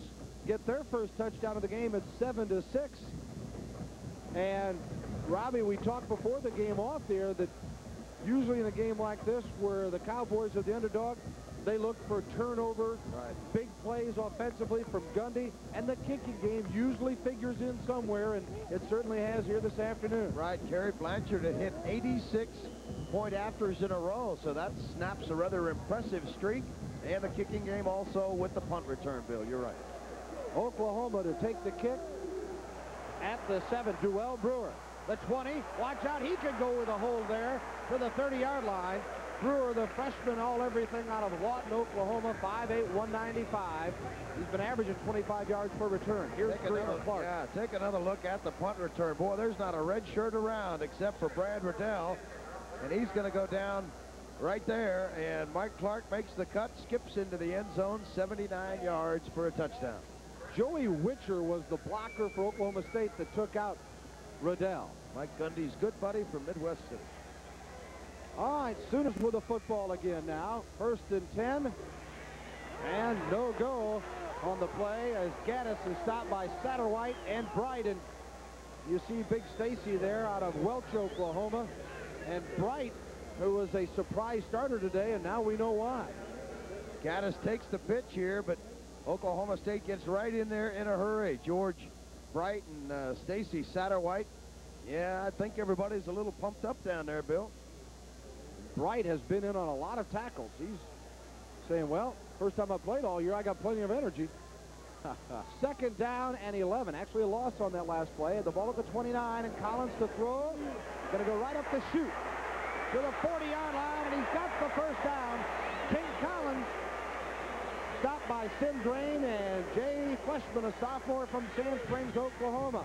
get their first touchdown of the game at 7 to 6. And Robbie, we talked before the game off there that usually in a game like this where the Cowboys are the underdog, they look for turnover, Right. big plays offensively from Gundy, and the kicking game usually figures in somewhere, and it certainly has here this afternoon. Right, Cary Blanchard had hit 86 point afters in a row, so that snaps a rather impressive streak. And the kicking game also with the punt return, Bill. You're right. Oklahoma to take the kick at the 7. Dewell Brewer. The 20. Watch out. He could go with a hold there to the 30-yard line. Brewer, the freshman all-everything out of Lawton, Oklahoma, 5'8", 195. He's been averaging 25 yards per return. Here's Take another, Clark. yeah, take another look at the punt return. Boy, there's not a red shirt around except for Brad Riddell, and he's going to go down right there. And Mike Clark makes the cut, skips into the end zone, 79 yards for a touchdown. Joey Witcher was the blocker for Oklahoma State that took out Riddell. Mike Gundy's good buddy from Midwest City. All right, Sooners with the football again now. First and 10. And no go on the play as Gaddis is stopped by Satterwhite and Bryden. You see Big Stacy there out of Welch, Oklahoma. And Bright, who was a surprise starter today, and now we know why. Gaddis takes the pitch here, but Oklahoma State gets right in there in a hurry. George Bright and uh, Stacy Satterwhite. Yeah, I think everybody's a little pumped up down there, Bill. Bright has been in on a lot of tackles. He's saying, well, first time I played all year, I got plenty of energy. (laughs) Second down and 11. Actually a loss on that last play. The ball at the 29 and Collins to throw. Going to go right up the chute to the 40-yard line, and he's got the first down. Tink Collins stopped by Sim Drain and Jay Fleshman, a sophomore from Sand Springs, Oklahoma.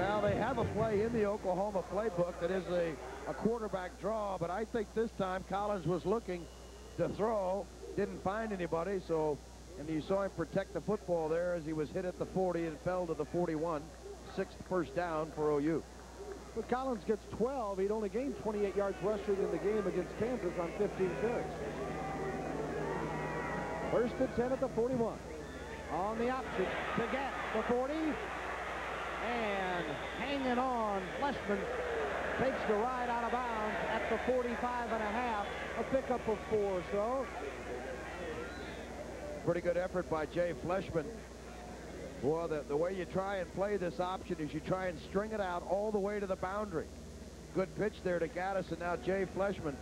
Well, they have a play in the Oklahoma playbook that is a, a quarterback draw, but I think this time Collins was looking to throw, didn't find anybody, so, and you saw him protect the football there as he was hit at the 40 and fell to the 41. Sixth first down for OU. But Collins gets 12. He'd only gained 28 yards rushing in the game against Kansas on 15 carries. First and 10 at the 41. On the option to get the 40. And hanging on, Fleshman takes the ride out of bounds at the 45 and a half. A pickup of four, so. Pretty good effort by Jay Fleshman. Well, the, the way you try and play this option is you try and string it out all the way to the boundary. Good pitch there to Gaddis, and now Jay Fleshman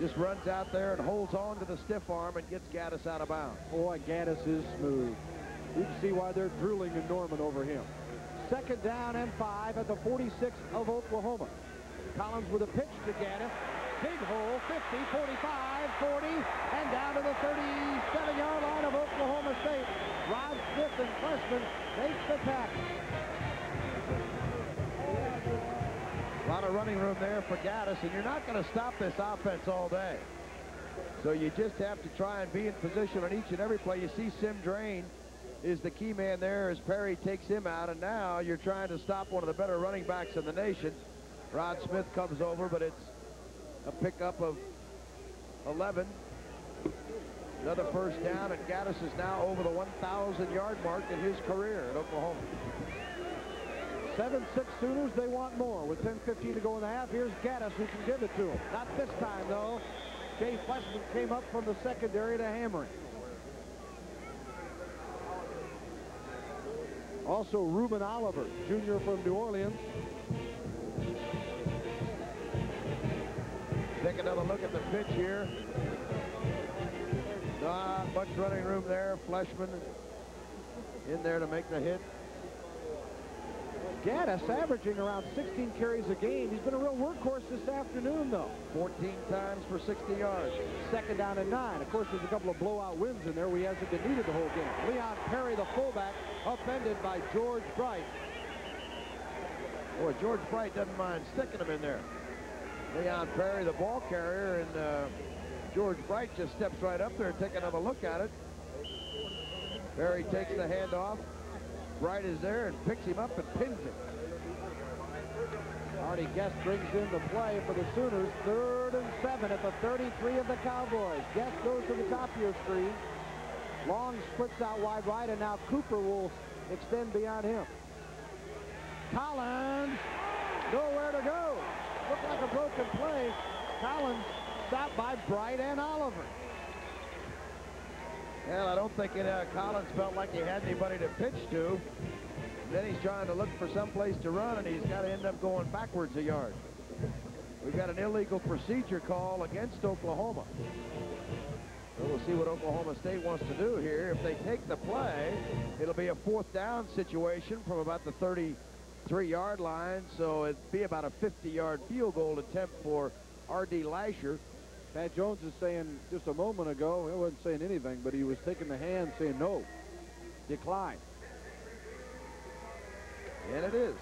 just runs out there and holds on to the stiff arm and gets Gaddis out of bounds. Boy, Gaddis is smooth. You can see why they're drooling in Norman over him. Second down and five at the 46 of Oklahoma. Collins with a pitch to Gaddis. Big hole, 50, 45, 40, and down to the 37-yard line of Oklahoma State. Rod Smith and Fleshman make the tackle. A lot of running room there for Gaddis, and you're not going to stop this offense all day. So you just have to try and be in position on each and every play. You see Sim Drain is the key man there as Perry takes him out, and now you're trying to stop one of the better running backs in the nation. Rod Smith comes over, but it's a pickup of 11. Another first down, and Gaddis is now over the 1,000-yard mark in his career at Oklahoma. 7-6 Sooners, they want more. With 10-15 to go in the half, here's Gaddis who can give it to him. Not this time, though. Jay Fleshman came up from the secondary to hammer. Also, Ruben Oliver, junior from New Orleans. Take another look at the pitch here. Not much running room there. Fleshman in there to make the hit. Gaddis averaging around 16 carries a game. He's been a real workhorse this afternoon, though. 14 times for 60 yards. Second down and nine. Of course, there's a couple of blowout wins in there where he hasn't been needed the whole game. Leon Perry, the fullback, upended by George Bright. Boy, George Bright doesn't mind sticking him in there. Leon Perry, the ball carrier, and uh, George Bright just steps right up there and take another look at it. Perry takes the handoff. Bright is there and picks him up and pins him. Artie Guest brings in the play for the Sooners. Third and seven at the 33 of the Cowboys. Guest goes to the top of your screen. Long splits out wide right, and now Cooper will extend beyond him. Collins, nowhere to go. Looked like a broken play. Collins stopped by Bright and Oliver. Well, I don't think it, uh, Collins felt like he had anybody to pitch to. Then he's trying to look for some place to run, and he's got to end up going backwards a yard. We've got an illegal procedure call against Oklahoma. So we'll see what Oklahoma State wants to do here. If they take the play, it'll be a fourth down situation from about the 33-yard line, so it'd be about a 50-yard field goal attempt for R.D. Lashar. Pat Jones is saying just a moment ago, he wasn't saying anything, but he was taking the hand saying no, decline. And it is.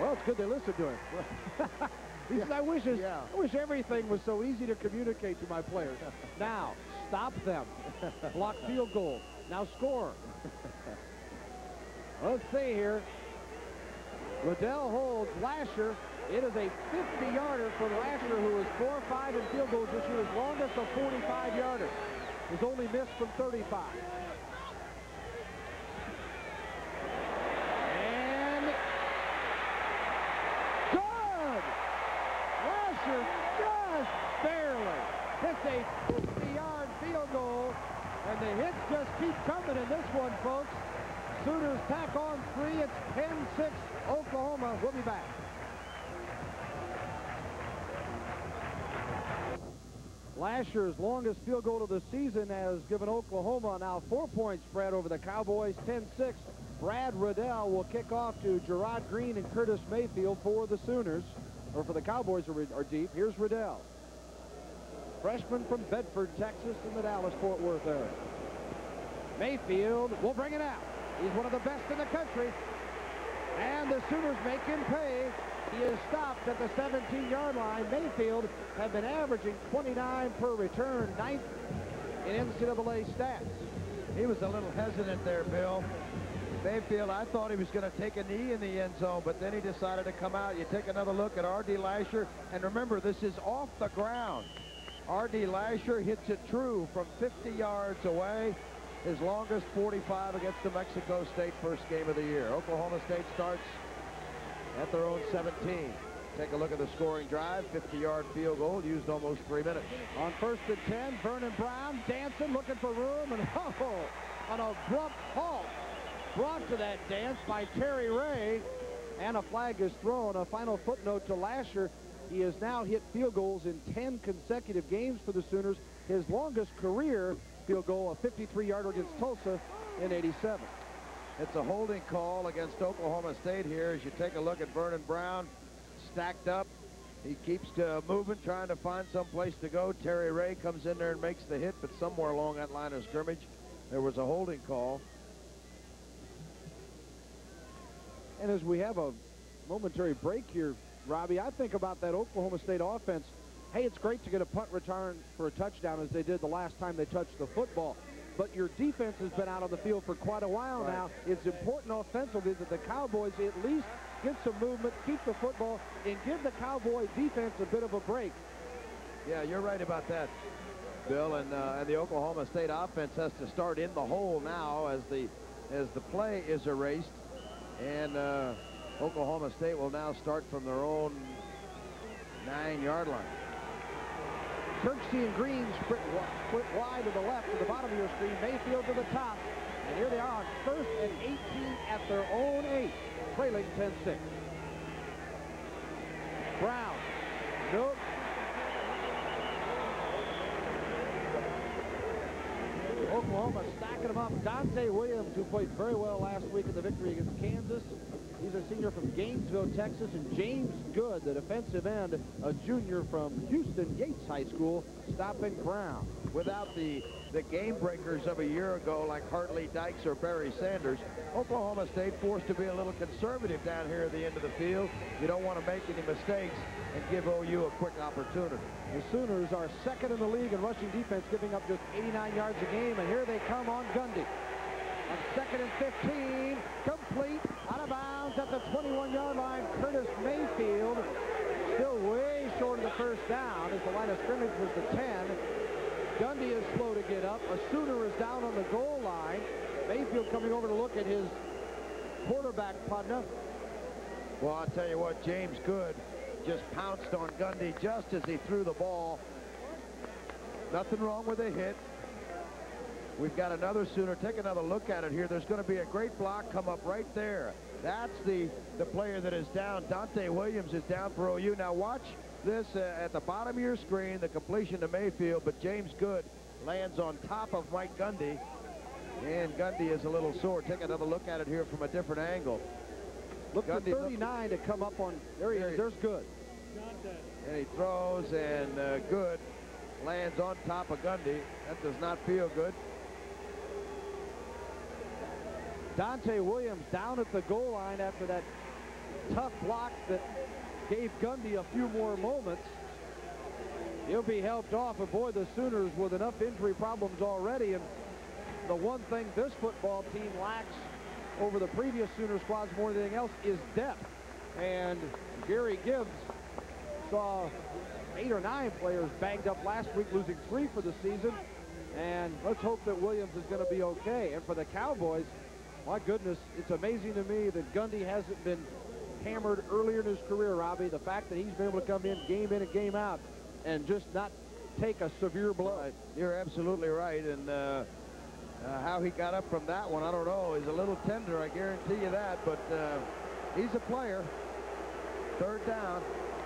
Well, it's good they listened to him. (laughs) he says, I wish, his, Yeah. I wish everything was so easy to communicate to my players. (laughs) now, stop them. Block field goal. Now score. (laughs) Let's see here. Riddell holds Lashar. It is a 50-yarder for Lashar, who is 4-5 in field goals this year. His longest a 45-yarder. His only missed from 35. And good! Lashar just barely hits a 50-yard field goal, and the hits just keep coming in this one, folks. Sooners tack on three. It's 10-6 Oklahoma. We'll be back. Lashar's longest field goal of the season has given Oklahoma now four-point spread over the Cowboys, 10-6. Brad Riddell will kick off to Gerard Green and Curtis Mayfield for the Sooners, or for the Cowboys are, are deep. Here's Riddell. Freshman from Bedford, Texas in the Dallas-Fort Worth area. Mayfield will bring it out. He's one of the best in the country. And the Sooners make him pay. He is stopped at the 17-yard line. Mayfield had been averaging 29 per return, ninth in NCAA stats. He was a little hesitant there, Bill. Mayfield, I thought he was going to take a knee in the end zone, but then he decided to come out. You take another look at R.D. Lashar, and remember, this is off the ground. R.D. Lashar hits it true from 50 yards away. His longest 45 against the Mexico State first game of the year. Oklahoma State starts at their own 17. Take a look at the scoring drive. 50-yard field goal, used almost three minutes. On first and 10, Vernon Brown dancing, looking for room, and (laughs) oh, an abrupt halt brought to that dance by Terry Ray, and a flag is thrown. A final footnote to Lashar. He has now hit field goals in 10 consecutive games for the Sooners. His longest career field goal, a 53-yarder against Tulsa in 87. It's a holding call against Oklahoma State here as you take a look at Vernon Brown stacked up. He keeps uh, moving, trying to find some place to go. Terry Ray comes in there and makes the hit, but somewhere along that line of scrimmage, there was a holding call. And as we have a momentary break here, Robbie, I think about that Oklahoma State offense. Hey, it's great to get a punt return for a touchdown as they did the last time they touched the football. But your defense has been out on the field for quite a while Right. now. It's important offensively that the Cowboys at least get some movement, keep the football, and give the Cowboy defense a bit of a break. Yeah, you're right about that, Bill. And, uh, and the Oklahoma State offense has to start in the hole now as the as the play is erased. And uh, Oklahoma State will now start from their own nine-yard line. And Green split, split wide to the left to the bottom of your screen. Mayfield to the top. And here they are first and 18 at their own eight, trailing 10-6. Brown. Nope. Oklahoma stacking them up. Dante Williams, who played very well last week in the victory against Kansas. He's a senior from Gainesville, Texas. And James Good, the defensive end, a junior from Houston Yates High School, stopping Brown. Without the, the game breakers of a year ago like Hart Lee Dykes or Barry Sanders, Oklahoma State forced to be a little conservative down here at the end of the field. You don't want to make any mistakes and give OU a quick opportunity. The Sooners are second in the league in rushing defense, giving up just 89 yards a game, and here they come on Gundy. On second and 15, complete, out of bounds at the 21-yard line. Curtis Mayfield still way short of the first down as the line of scrimmage was the 10. Gundy is slow to get up. A Sooner is down on the goal line. Mayfield coming over to look at his quarterback partner. Well, I'll tell you what, James Good just pounced on Gundy just as he threw the ball. Nothing wrong with a hit. We've got another Sooner. Take another look at it here. There's going to be a great block come up right there. That's the, the player that is down. Dante Williams is down for OU. Now watch this uh, at the bottom of your screen, the completion to Mayfield, but James Good lands on top of Mike Gundy. And Gundy is a little sore. Take another look at it here from a different angle. Look for 39 to come up on. There he is. There's Good. And he throws, and uh, Good lands on top of Gundy. That does not feel good. Dante Williams down at the goal line after that tough block that gave Gundy a few more moments. He'll be helped off, but boy, the Sooners with enough injury problems already, and the one thing this football team lacks over the previous Sooner squads more than anything else is depth. And Gary Gibbs saw eight or nine players banged up last week, losing three for the season. And let's hope that Williams is going to be okay. And for the Cowboys, my goodness, it's amazing to me that Gundy hasn't been hammered earlier in his career, Robbie. The fact that he's been able to come in game in and game out and just not take a severe blow. You're absolutely right. And uh, uh, how he got up from that one, I don't know. He's a little tender, I guarantee you that. But uh, he's a player. Third down.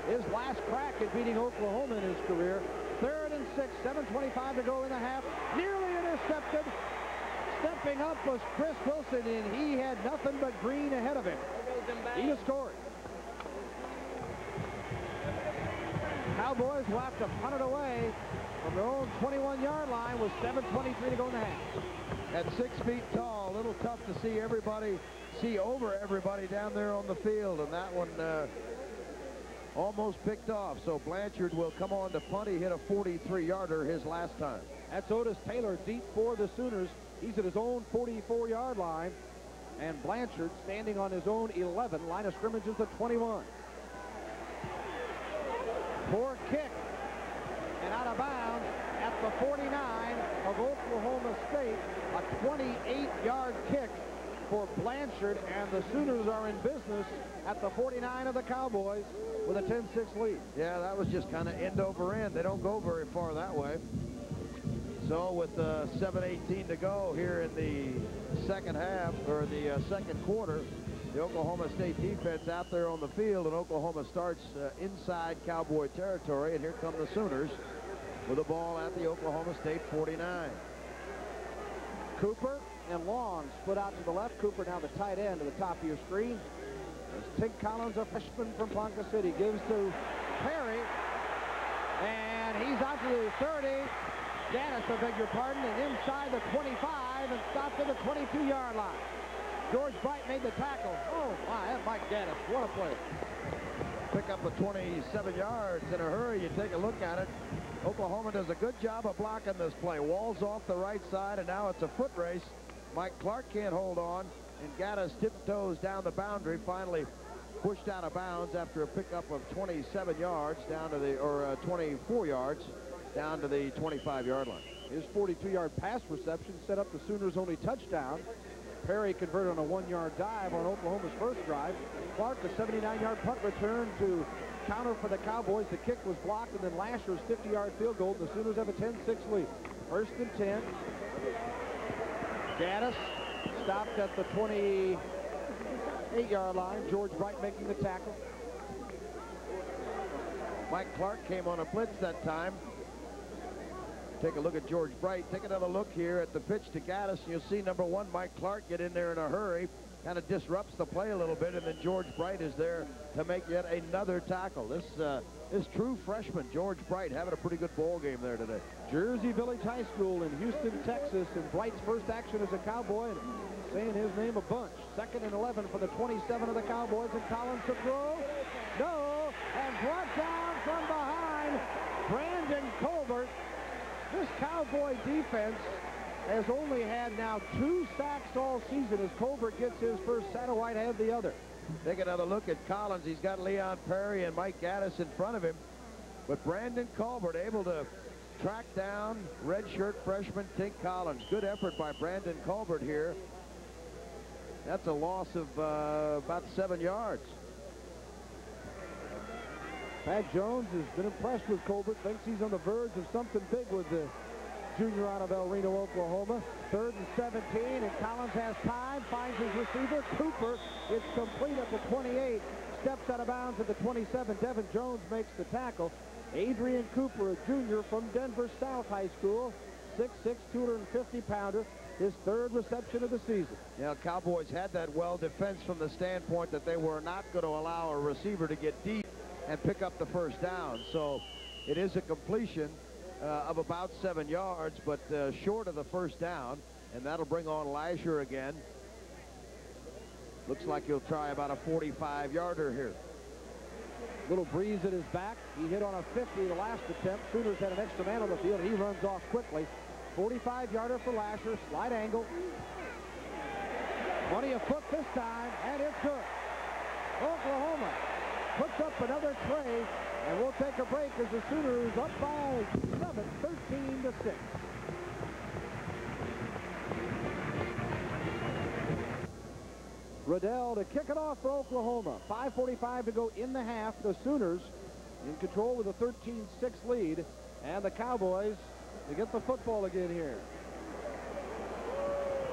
His last crack at beating Oklahoma in his career. Third and six, 7.25 to go in the half. Nearly intercepted. Stepping up was Chris Wilson, and he had nothing but green ahead of him. He scored. Cowboys will have to punt it away from their own 21-yard line with 7.23 to go in the half. At six feet tall, a little tough to see everybody, see over everybody down there on the field, and that one uh, almost picked off. So Blanchard will come on to punt. He hit a 43-yarder his last time. That's Otis Taylor deep for the Sooners. He's at his own 44-yard line. And Blanchard standing on his own 11. Line of scrimmage is the 21. Poor kick. And out of bounds at the 49 of Oklahoma State. A 28-yard kick for Blanchard. And the Sooners are in business at the 49 of the Cowboys with a 10-6 lead. Yeah, that was just kind of end over end. They don't go very far that way. So with uh, 7.18 to go here in the second half, or the uh, second quarter, the Oklahoma State defense out there on the field, and Oklahoma starts uh, inside Cowboy territory, and here come the Sooners with the ball at the Oklahoma State 49. Cooper and Long split out to the left. Cooper now the tight end to the top of your screen. As Tink Collins, a freshman from Ponca City, gives to Perry. And he's out to the 30. Gaddis, I beg your pardon, and inside the 25 and stopped at the 22-yard line. George Bright made the tackle. Oh, my, that Mike Gaddis. What a play. Pick up the 27 yards in a hurry. You take a look at it. Oklahoma does a good job of blocking this play. Walls off the right side, and now it's a foot race. Mike Clark can't hold on, and Gaddis tiptoes down the boundary, finally pushed out of bounds after a pickup of 27 yards down to the, or uh, 24 yards down to the 25-yard line. His 42-yard pass reception set up the Sooners' only touchdown. Perry converted on a one-yard dive on Oklahoma's first drive. Clark, a 79-yard punt return to counter for the Cowboys. The kick was blocked, and then Lashar's 50-yard field goal. The Sooners have a 10-6 lead. First and 10. Gaddis stopped at the 28-yard line. George Bright making the tackle. Mike Clark came on a blitz that time. Take a look at George Bright. Take another look here at the pitch to Gaddis. You'll see number one, Mike Clark, get in there in a hurry. Kind of disrupts the play a little bit, and then George Bright is there to make yet another tackle. This uh, this true freshman, George Bright, having a pretty good ball game there today. Jersey Village High School in Houston, Texas, and Bright's first action as a Cowboy, saying his name a bunch. Second and 11 for the 27 of the Cowboys, and Collins to throw. No, and brought down from behind, Colbert. This Cowboy defense has only had now two sacks all season as Colbert gets his first. Satterwhite had the other. Take another look at Collins. He's got Leon Perry and Mike Gaddis in front of him. But Brandon Colbert able to track down redshirt freshman Tink Collins. Good effort by Brandon Colbert here. That's a loss of uh, about seven yards. Pat Jones has been impressed with Colbert, thinks he's on the verge of something big with the junior out of El Reno, Oklahoma. Third and 17, and Collins has time, finds his receiver, Cooper. It's complete at the 28, steps out of bounds at the 27. Devin Jones makes the tackle. Adrian Cooper, a junior from Denver South High School, 6'6", 250-pounder, his third reception of the season. Now, Cowboys had that well defense from the standpoint that they were not going to allow a receiver to get deep and pick up the first down. So it is a completion uh, of about seven yards, but uh, short of the first down, and that'll bring on Lashar again. Looks like he'll try about a 45-yarder here. Little breeze at his back. He hit on a 50 the last attempt. Sooners had an extra man on the field. He runs off quickly. 45-yarder for Lashar. slight angle. 20 a foot this time, and it's good. Oklahoma puts up another trey, and we'll take a break as the Sooners up by 7, 13 to 6. Riddell to kick it off for Oklahoma. 5.45 to go in the half. The Sooners in control with a 13-6 lead. And the Cowboys to get the football again here.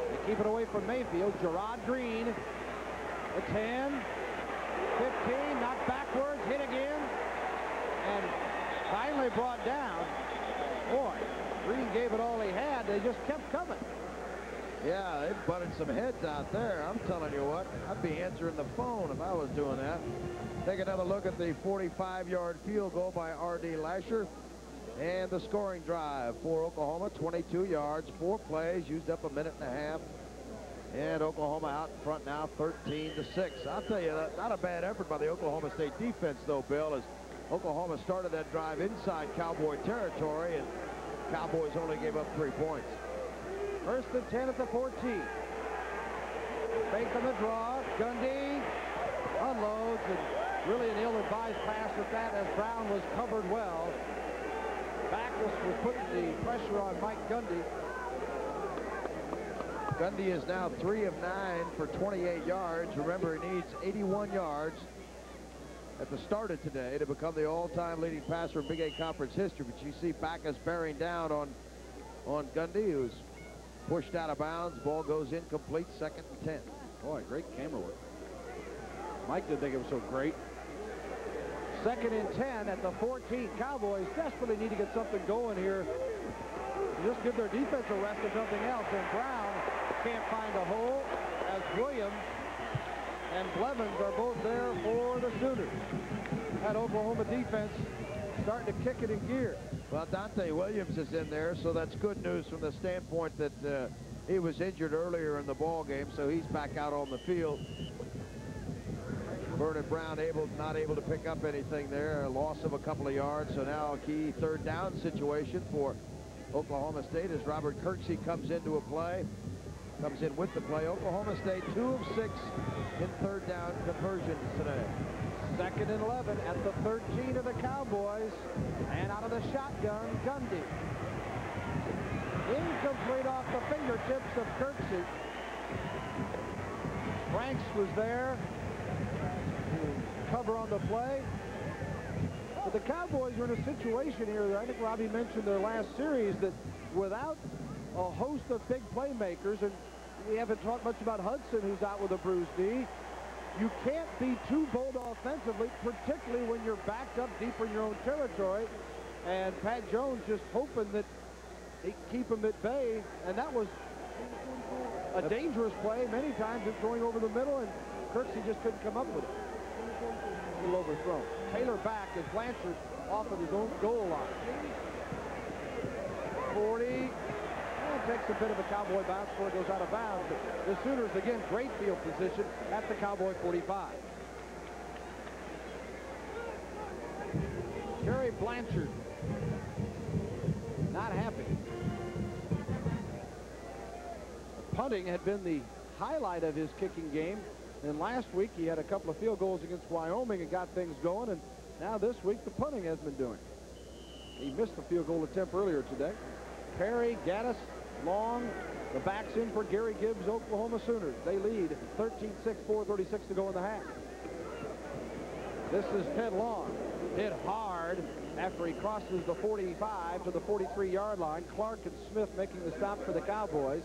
They keep it away from Mayfield. Gerard Green. A 10. 15. Knocked backwards. Hit again. And finally brought down. Boy, Green gave it all he had. They just kept coming. Yeah, they butted some heads out there. I'm telling you what, I'd be answering the phone if I was doing that. Take another look at the 45-yard field goal by R.D. Lashar. And the scoring drive for Oklahoma, 22 yards, four plays, used up a minute and a half. And Oklahoma out in front now, 13 to 6. I'll tell you, not a bad effort by the Oklahoma State defense, though, Bill, as Oklahoma started that drive inside Cowboy territory, and Cowboys only gave up three points. First and 10 at the 14. Fake on the draw. Gundy unloads and really an ill-advised pass at that as Brown was covered well. Backus was putting the pressure on Mike Gundy. Gundy is now 3 of 9 for 28 yards. Remember, he needs 81 yards at the start of today to become the all-time leading passer in Big Eight Conference history. But you see Backus bearing down on, on Gundy, who's pushed out of bounds. Ball goes incomplete, second and 10. Boy, great camera work. Mike didn't think it was so great. Second and 10 at the 14. Cowboys desperately need to get something going here. Just give their defense a rest if something else. And Brown can't find a hole as Williams and Blevins are both there for the Sooners. That Oklahoma defense starting to kick it in gear. Well, Dante Williams is in there, so that's good news from the standpoint that uh, he was injured earlier in the ball game, so he's back out on the field. Vernon Brown able, not able to pick up anything there, a loss of a couple of yards, so now a key third down situation for Oklahoma State as Robert Kirksey comes into a play, comes in with the play. Oklahoma State, two of six in third down conversions today. Second and 11 at the 13 of the Cowboys. And out of the shotgun, Gundy. Incomplete off the fingertips of Kirksey. Franks was there to cover on the play. But the Cowboys are in a situation here that I think Robbie mentioned their last series that without a host of big playmakers, and we haven't talked much about Hudson, who's out with a bruised knee, you can't be too bold offensively, particularly when you're backed up deeper in your own territory. And Pat Jones just hoping that he can keep him at bay, and that was a dangerous play. Many times it's going over the middle, and Kirksey just couldn't come up with it. A little overthrown. Taylor back as Blanchard off of his own goal line. 40. Takes a bit of a Cowboy bounce before it goes out of bounds. The Sooners, again, great field position at the Cowboy 45. Cary Blanchard. Not happy. Punting had been the highlight of his kicking game. And last week he had a couple of field goals against Wyoming and got things going. And now this week the punting has been doing. He missed the field goal attempt earlier today. Perry, Gaddis, Long, the backs in for Gary Gibbs, Oklahoma Sooners. They lead 13-6, 4.36 to go in the half. This is Ted Long. Hit hard after he crosses the 45 to the 43-yard line. Clark and Smith making the stop for the Cowboys.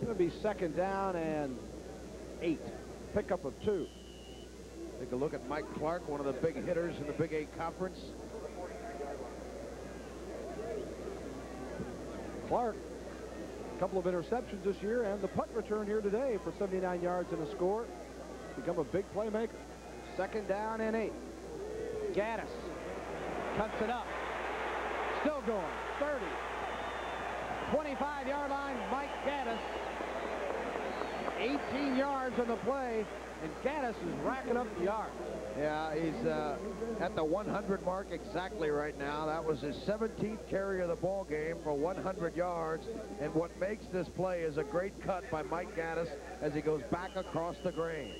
Going to be second down and eight. Pickup of two. Take a look at Mike Clark, one of the big hitters in the Big Eight Conference. Clark, a couple of interceptions this year, and the punt return here today for 79 yards and a score. Become a big playmaker. Second down and eight. Gaddis cuts it up. Still going. 30. 25-yard line, Mike Gaddis 18 yards on the play, and Gaddis is racking up the yards. Yeah, he's uh, at the 100 mark exactly right now. That was his 17th carry of the ball game for 100 yards. And what makes this play is a great cut by Mike Gaddis as he goes back across the grain.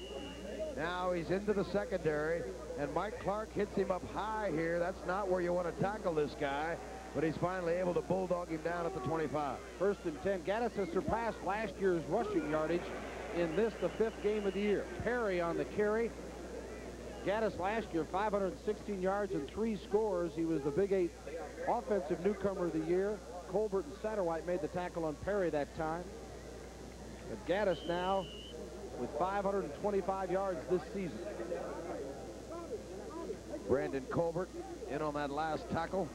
Now he's into the secondary, and Mike Clark hits him up high here. That's not where you want to tackle this guy, but he's finally able to bulldog him down at the 25. First and 10. Gaddis has surpassed last year's rushing yardage in this, the fifth game of the year. Perry on the carry. Gaddis last year, 516 yards and three scores. He was the Big Eight Offensive Newcomer of the Year. Colbert and Satterwhite made the tackle on Perry that time. But Gaddis now with 525 yards this season. Brandon Colbert in on that last tackle.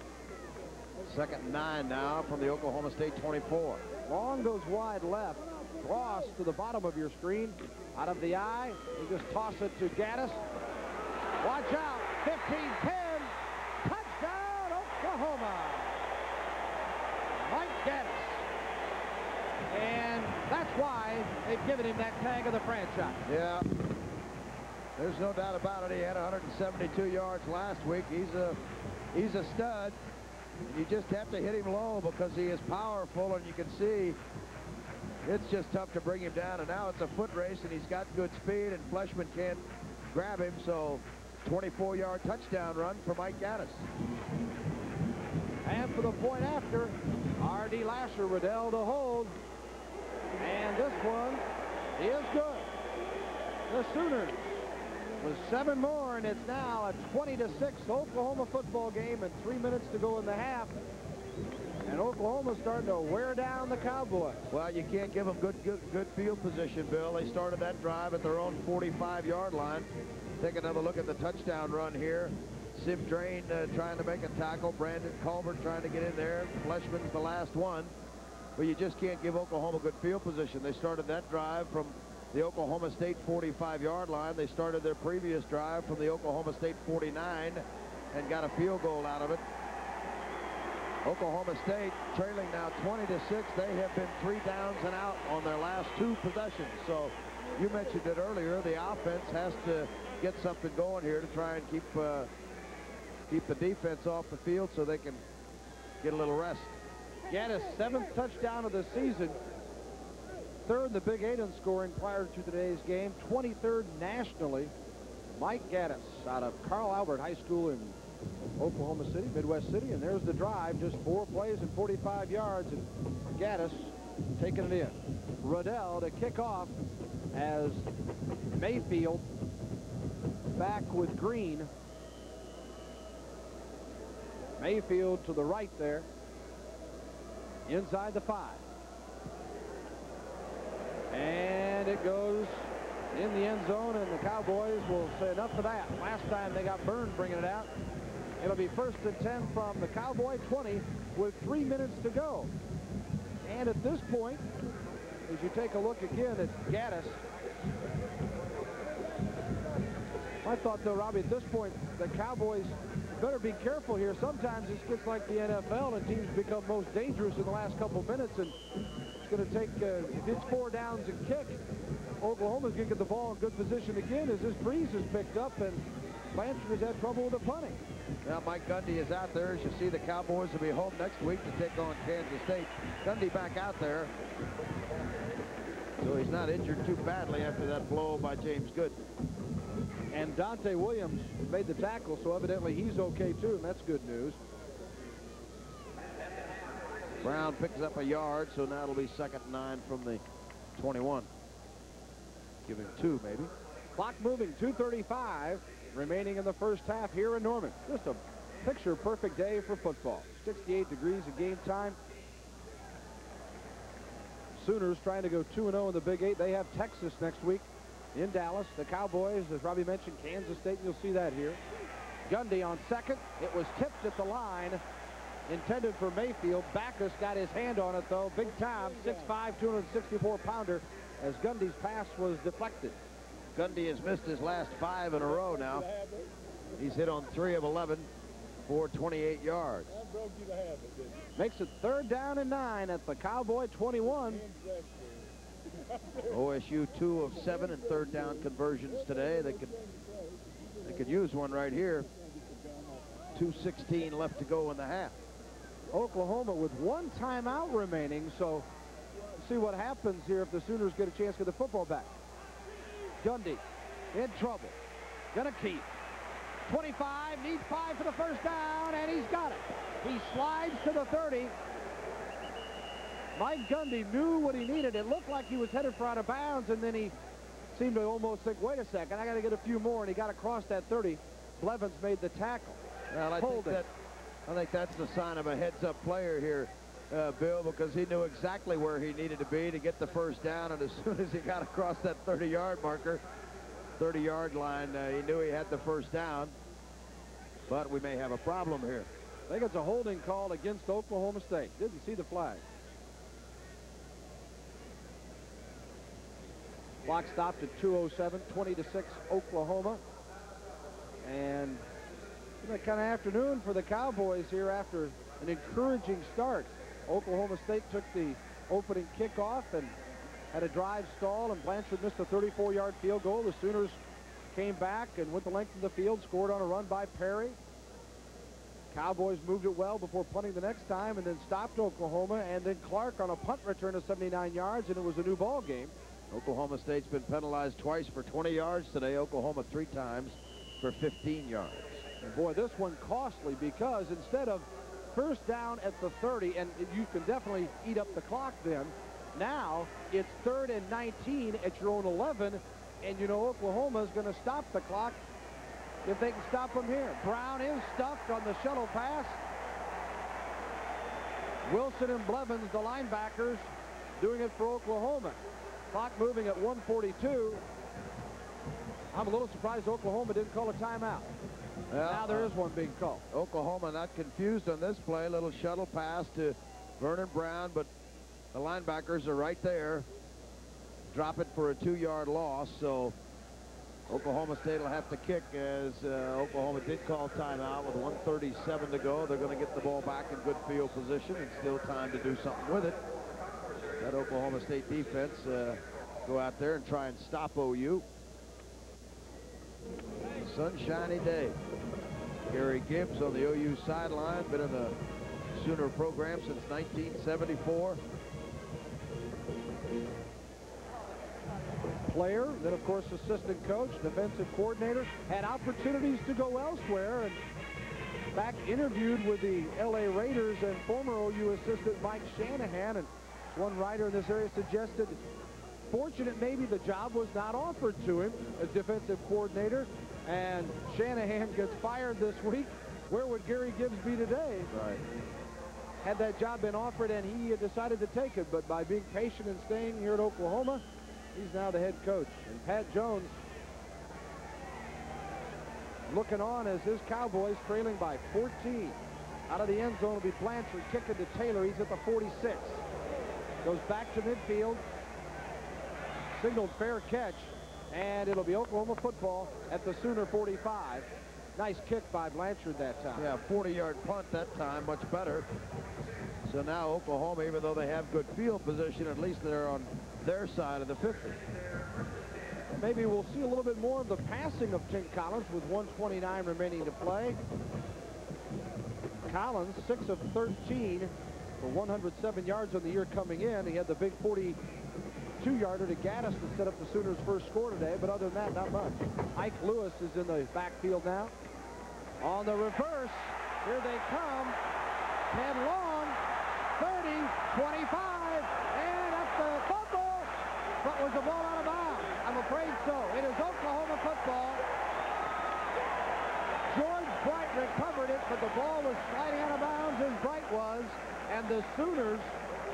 Second nine now from the Oklahoma State 24. Long goes wide left. Cross to the bottom of your screen. Out of the eye. You just toss it to Gaddis. Watch out. 15-10. Touchdown, Oklahoma. Mike Gaddis. And that's why they've given him that tag of the franchise. Yeah. There's no doubt about it. He had 172 yards last week. He's a he's a stud. You just have to hit him low because he is powerful, and you can see it's just tough to bring him down. And now it's a foot race, and he's got good speed, and Fleshman can't grab him. So 24-yard touchdown run for Mike Gaddis. And for the point after, R.D. Lashar, Riddell to hold. And this one is good. The Sooners with seven more, and it's now a 20 to 6 Oklahoma football game and three minutes to go in the half. And Oklahoma's starting to wear down the Cowboys. Well, you can't give them good, good, good field position, Bill. They started that drive at their own 45-yard line. Take another look at the touchdown run here. Sim Drain uh, trying to make a tackle. Brandon Colbert trying to get in there. Fleshman's the last one. But you just can't give Oklahoma good field position. They started that drive from the Oklahoma State 45-yard line. They started their previous drive from the Oklahoma State 49 and got a field goal out of it. Oklahoma State trailing now 20 to 6. They have been three downs and out on their last two possessions. So you mentioned it earlier. The offense has to get something going here to try and keep uh, keep the defense off the field so they can get a little rest. Gaddis, seventh touchdown of the season. Third in the Big Eight in scoring prior to today's game. 23rd nationally. Mike Gaddis out of Carl Albert High School in Oklahoma City, Midwest City. And there's the drive. Just four plays and 45 yards. And Gaddis taking it in. Riddell to kick off as Mayfield back with Green. Mayfield to the right there. Inside the five. And it goes in the end zone, and the Cowboys will say enough of that. Last time they got burned bringing it out. It'll be first and 10 from the Cowboy 20 with three minutes to go. And at this point, as you take a look again at Gaddis, I thought, though, Robbie, at this point, the Cowboys better be careful here. Sometimes it gets like the NFL, and teams become most dangerous in the last couple minutes, and it's going to take, uh, if it's four downs and kick, Oklahoma's going to get the ball in good position again as this breeze is picked up, and Blanchard has had trouble with the punting. Now, Mike Gundy is out there. As you see, the Cowboys will be home next week to take on Kansas State. Gundy back out there. So he's not injured too badly after that blow by James Good. And Dante Williams made the tackle, so evidently he's okay too, and that's good news. Brown picks up a yard, so now it'll be second nine from the 21. Give him two, maybe. Clock moving, 2.35 remaining in the first half here in Norman. Just a picture-perfect day for football. 68 degrees of game time. Sooners trying to go 2-0 in the Big Eight. They have Texas next week in Dallas. The Cowboys, as Robbie mentioned, Kansas State. You'll see that here. Gundy on second. It was tipped at the line. Intended for Mayfield. Backus got his hand on it, though. Big time. 6'5", 264-pounder as Gundy's pass was deflected. Gundy has missed his last five in a row now. He's hit on three of 11 for 28 yards. Makes it third down and nine at the Cowboy 21. OSU two of seven and third down conversions today. They could they could use one right here. 2.16 left to go in the half. Oklahoma with one timeout remaining, so see what happens here if the Sooners get a chance to get the football back. Gundy in trouble. Gonna keep. 25, needs five for the first down, and he's got it. He slides to the 30. Mike Gundy knew what he needed. It looked like he was headed for out of bounds, and then he seemed to almost think, wait a second, I got to get a few more, and he got across that 30. Blevins made the tackle. Well, I think, that, I think that's the sign of a heads-up player here, uh, Bill, because he knew exactly where he needed to be to get the first down, and as (laughs) soon as he got across that 30-yard marker, 30-yard line, uh, he knew he had the first down. But we may have a problem here. I think it's a holding call against Oklahoma State. Didn't see the flag. Clock stopped at 2.07, 20 to 6, Oklahoma. And a kind of afternoon for the Cowboys here after an encouraging start. Oklahoma State took the opening kickoff and had a drive stall, and Blanchard missed a 34-yard field goal. The Sooners came back and went the length of the field, scored on a run by Perry. Cowboys moved it well before punting the next time and then stopped Oklahoma and then Clark on a punt return of 79 yards and it was a new ball game. Oklahoma State's been penalized twice for 20 yards today. Oklahoma three times for 15 yards. And boy, this one costly because instead of first down at the 30, and you can definitely eat up the clock then, now it's third and 19 at your own 11, and you know Oklahoma is going to stop the clock if they can stop them here. Brown is stuffed on the shuttle pass. Wilson and Blevins, the linebackers, doing it for Oklahoma. Clock moving at 142. I'm a little surprised Oklahoma didn't call a timeout. Well, now there is one being called. Oklahoma not confused on this play. Little shuttle pass to Vernon Brown, but the linebackers are right there. Drop it for a two-yard loss, so Oklahoma State will have to kick as uh, Oklahoma did call timeout with 137 to go. They're going to get the ball back in good field position and still time to do something with it. That Oklahoma State defense uh, go out there and try and stop OU. Sunshiny day. Gary Gibbs on the OU sideline, been in the Sooner program since 1974. Player, then of course assistant coach, defensive coordinator, had opportunities to go elsewhere and back interviewed with the LA Raiders and former OU assistant Mike Shanahan and One writer in this area suggested fortunate maybe the job was not offered to him as defensive coordinator, and Shanahan gets fired this week. Where would Gary Gibbs be today? Right. Had that job been offered and he had decided to take it, but by being patient and staying here at Oklahoma, he's now the head coach. And Pat Jones looking on as his Cowboys trailing by 14. Out of the end zone will be Blanchard kicking to Taylor. He's at the 46. Goes back to midfield. Signaled fair catch. And it'll be Oklahoma football at the Sooner 45. Nice kick by Blanchard that time. Yeah, 40-yard punt that time, much better. So now Oklahoma, even though they have good field position, at least they're on their side of the 50. Maybe we'll see a little bit more of the passing of Tink Collins with 129 remaining to play. Collins, 6 of 13 for 107 yards on the year coming in. He had the big 42-yarder to Gaddis to set up the Sooners' first score today, but other than that, not much. Ike Lewis is in the backfield now. On the reverse, here they come. Ted Long, 30, 25, and at the fumble. But was the ball out of bounds? I'm afraid so. It is Oklahoma football. George Bright recovered it, but the ball was sliding out of bounds as Bright was, and the Sooners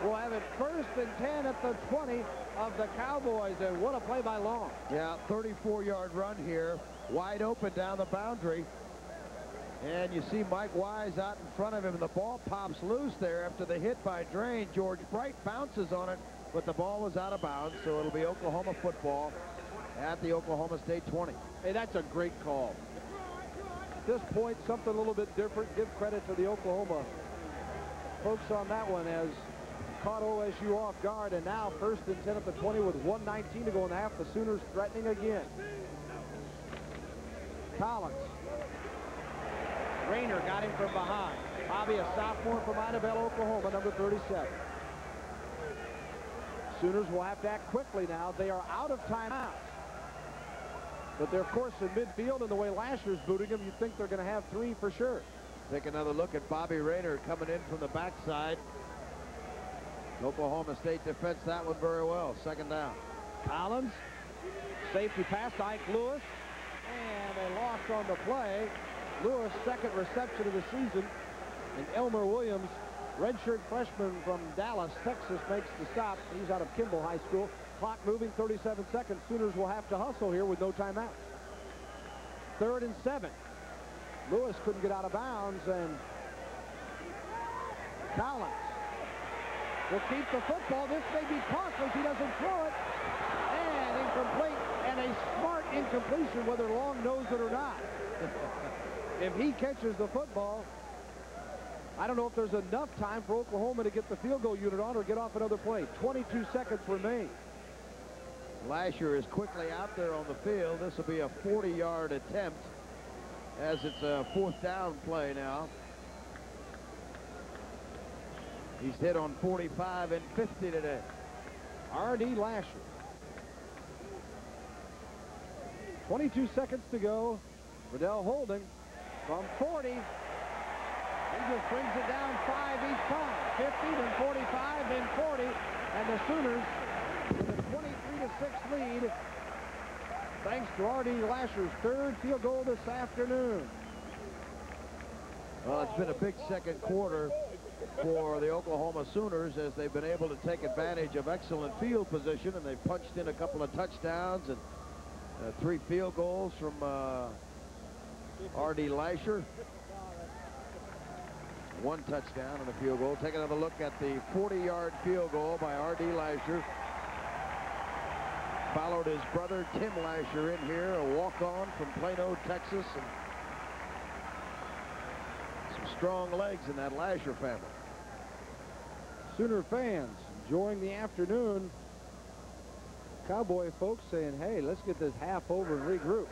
will have it first and 10 at the 20 of the Cowboys, and what a play by Long. Yeah, 34-yard run here, wide open down the boundary. And you see Mike Wise out in front of him, and the ball pops loose there after the hit by Drain. George Bright bounces on it, but the ball was out of bounds, so it'll be Oklahoma football at the Oklahoma State 20. Hey, that's a great call. At this point, something a little bit different. Give credit to the Oklahoma folks on that one as caught OSU off guard, and now first and 10 at the 20 with 119 to go in the half. The Sooners threatening again. Collins Rayner got him from behind. Bobby, a sophomore from Idabel, Oklahoma, number 37. Sooners will have to act quickly now. They are out of timeouts. But they're, of course, in midfield, and the way Lashar's booting them, you'd think they're going to have three for sure. Take another look at Bobby Rayner coming in from the backside. Oklahoma State defense that one very well. Second down. Collins, safety pass to Ike Lewis, and a loss on the play. Lewis, second reception of the season. And Elmer Williams, redshirt freshman from Dallas, Texas, makes the stop. He's out of Kimball High School. Clock moving, 37 seconds. Sooners will have to hustle here with no timeout. Third and seven. Lewis couldn't get out of bounds, and Collins will keep the football. This may be costly if he doesn't throw it. And incomplete, and a smart incompletion, whether Long knows it or not. (laughs) if he catches the football, I don't know if there's enough time for Oklahoma to get the field goal unit on or get off another play. 22 seconds remain. Lashar is quickly out there on the field. This will be a 40-yard attempt as it's a fourth down play now. He's hit on 45 and 50 today. R.D. Lashar. 22 seconds to go. Riddell holding from 40. He just brings it down five each time. 50, then 45, then 40. And the Sooners with a 23-6 lead. Thanks to R.D. Lashar's third field goal this afternoon. Well, it's been a big second quarter for the Oklahoma Sooners as they've been able to take advantage of excellent field position and they punched in a couple of touchdowns and uh, three field goals from uh, R.D. Lashar. One touchdown and a field goal. Take another look at the 40-yard field goal by R.D. Lashar. Followed his brother Tim Lashar in here, a walk-on from Plano, Texas. And some strong legs in that Lashar family. Sooner fans enjoying the afternoon. Cowboy folks saying, hey, let's get this half over and regroup.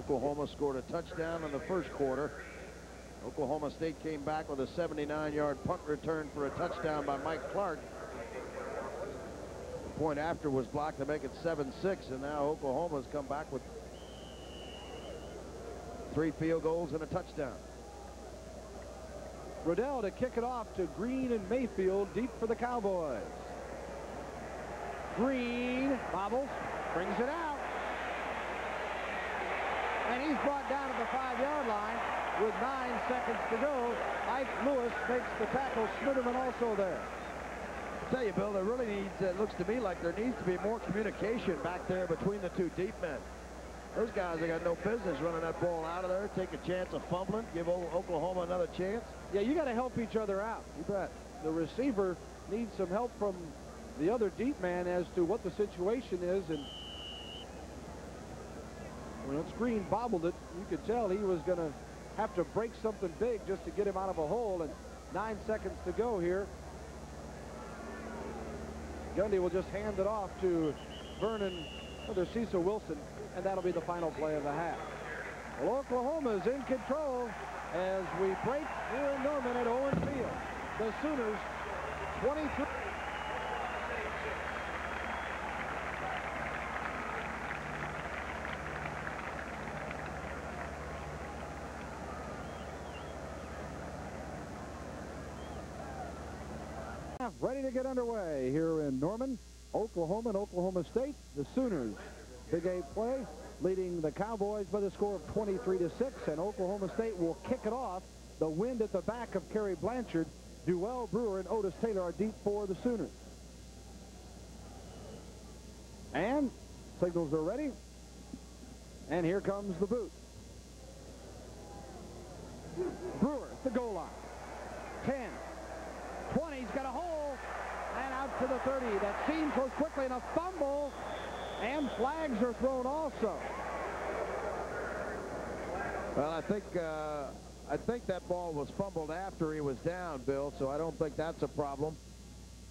Oklahoma scored a touchdown in the first quarter. Oklahoma State came back with a 79-yard punt return for a touchdown by Mike Clark. The point after was blocked to make it 7-6, and now Oklahoma's come back with three field goals and a touchdown. Riddell to kick it off to Green and Mayfield deep for the Cowboys. Green bobbles, brings it out. And he's brought down to the five-yard line with nine seconds to go. Ike Lewis makes the tackle. Schmiderman also there. I tell you, Bill, there really needs, it looks to me like there needs to be more communication back there between the two deep men. Those guys have got no business running that ball out of there, take a chance of fumbling, give Oklahoma another chance. Yeah, you got to help each other out. You bet. The receiver needs some help from the other deep man as to what the situation is. And when Green bobbled it, you could tell he was going to have to break something big just to get him out of a hole. And nine seconds to go here. Gundy will just hand it off to Vernon, or Cecil Wilson, and that'll be the final play of the half. Well, Oklahoma's in control as we break here in Norman at Owen Field. The Sooners 23. Ready to get underway here in Norman, Oklahoma and Oklahoma State. The Sooners, Big Eight play, leading the Cowboys by the score of 23 to 6, and Oklahoma State will kick it off. The wind at the back of Cary Blanchard. Dewell Brewer and Otis Taylor are deep for the Sooners. And signals are ready. And here comes the boot. Brewer at the goal line. 10, 20, he's got a hole, to the 30. That seam goes quickly, and a fumble, and flags are thrown also. Well, I think uh, I think that ball was fumbled after he was down, Bill, so I don't think that's a problem.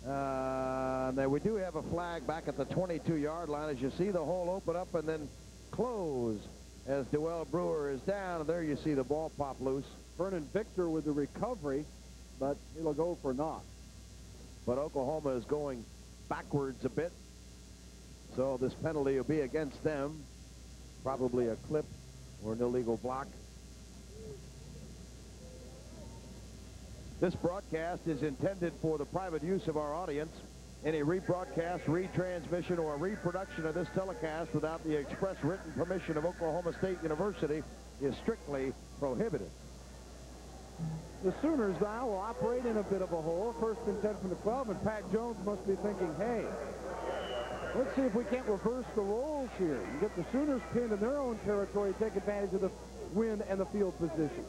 Uh, now we do have a flag back at the 22-yard line. As you see the hole open up and then close as Dewell Brewer is down. And there you see the ball pop loose. Vernon Victor with the recovery, but it'll go for naught. But Oklahoma is going backwards a bit. So this penalty will be against them. Probably a clip or an illegal block. This broadcast is intended for the private use of our audience. Any rebroadcast, retransmission, or reproduction of this telecast without the express written permission of Oklahoma State University is strictly prohibited. The Sooners now will operate in a bit of a hole. First and 10 from the 12, and Pat Jones must be thinking, hey, let's see if we can't reverse the roles here and get the Sooners pinned in their own territory, take advantage of the wind and the field position.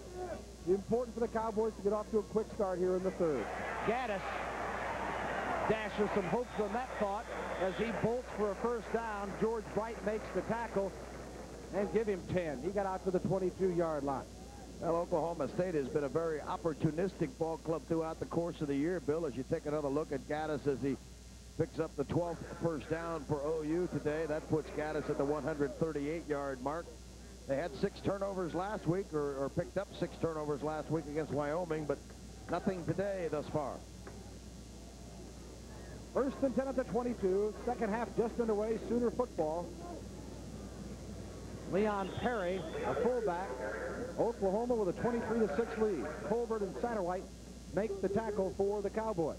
Important for the Cowboys to get off to a quick start here in the third. Gaddis dashes some hopes on that thought as he bolts for a first down. George Bright makes the tackle and give him 10. He got out to the 22-yard line. Well, Oklahoma State has been a very opportunistic ball club throughout the course of the year, Bill, as you take another look at Gaddis as he picks up the 12th first down for OU today. That puts Gaddis at the 138-yard mark. They had six turnovers last week, or, or picked up six turnovers last week against Wyoming, but nothing today thus far. First and 10 at the 22. Second half just underway. Sooner football. Leon Perry, a fullback. Oklahoma with a 23-6 lead. Colbert and Satterwhite make the tackle for the Cowboys.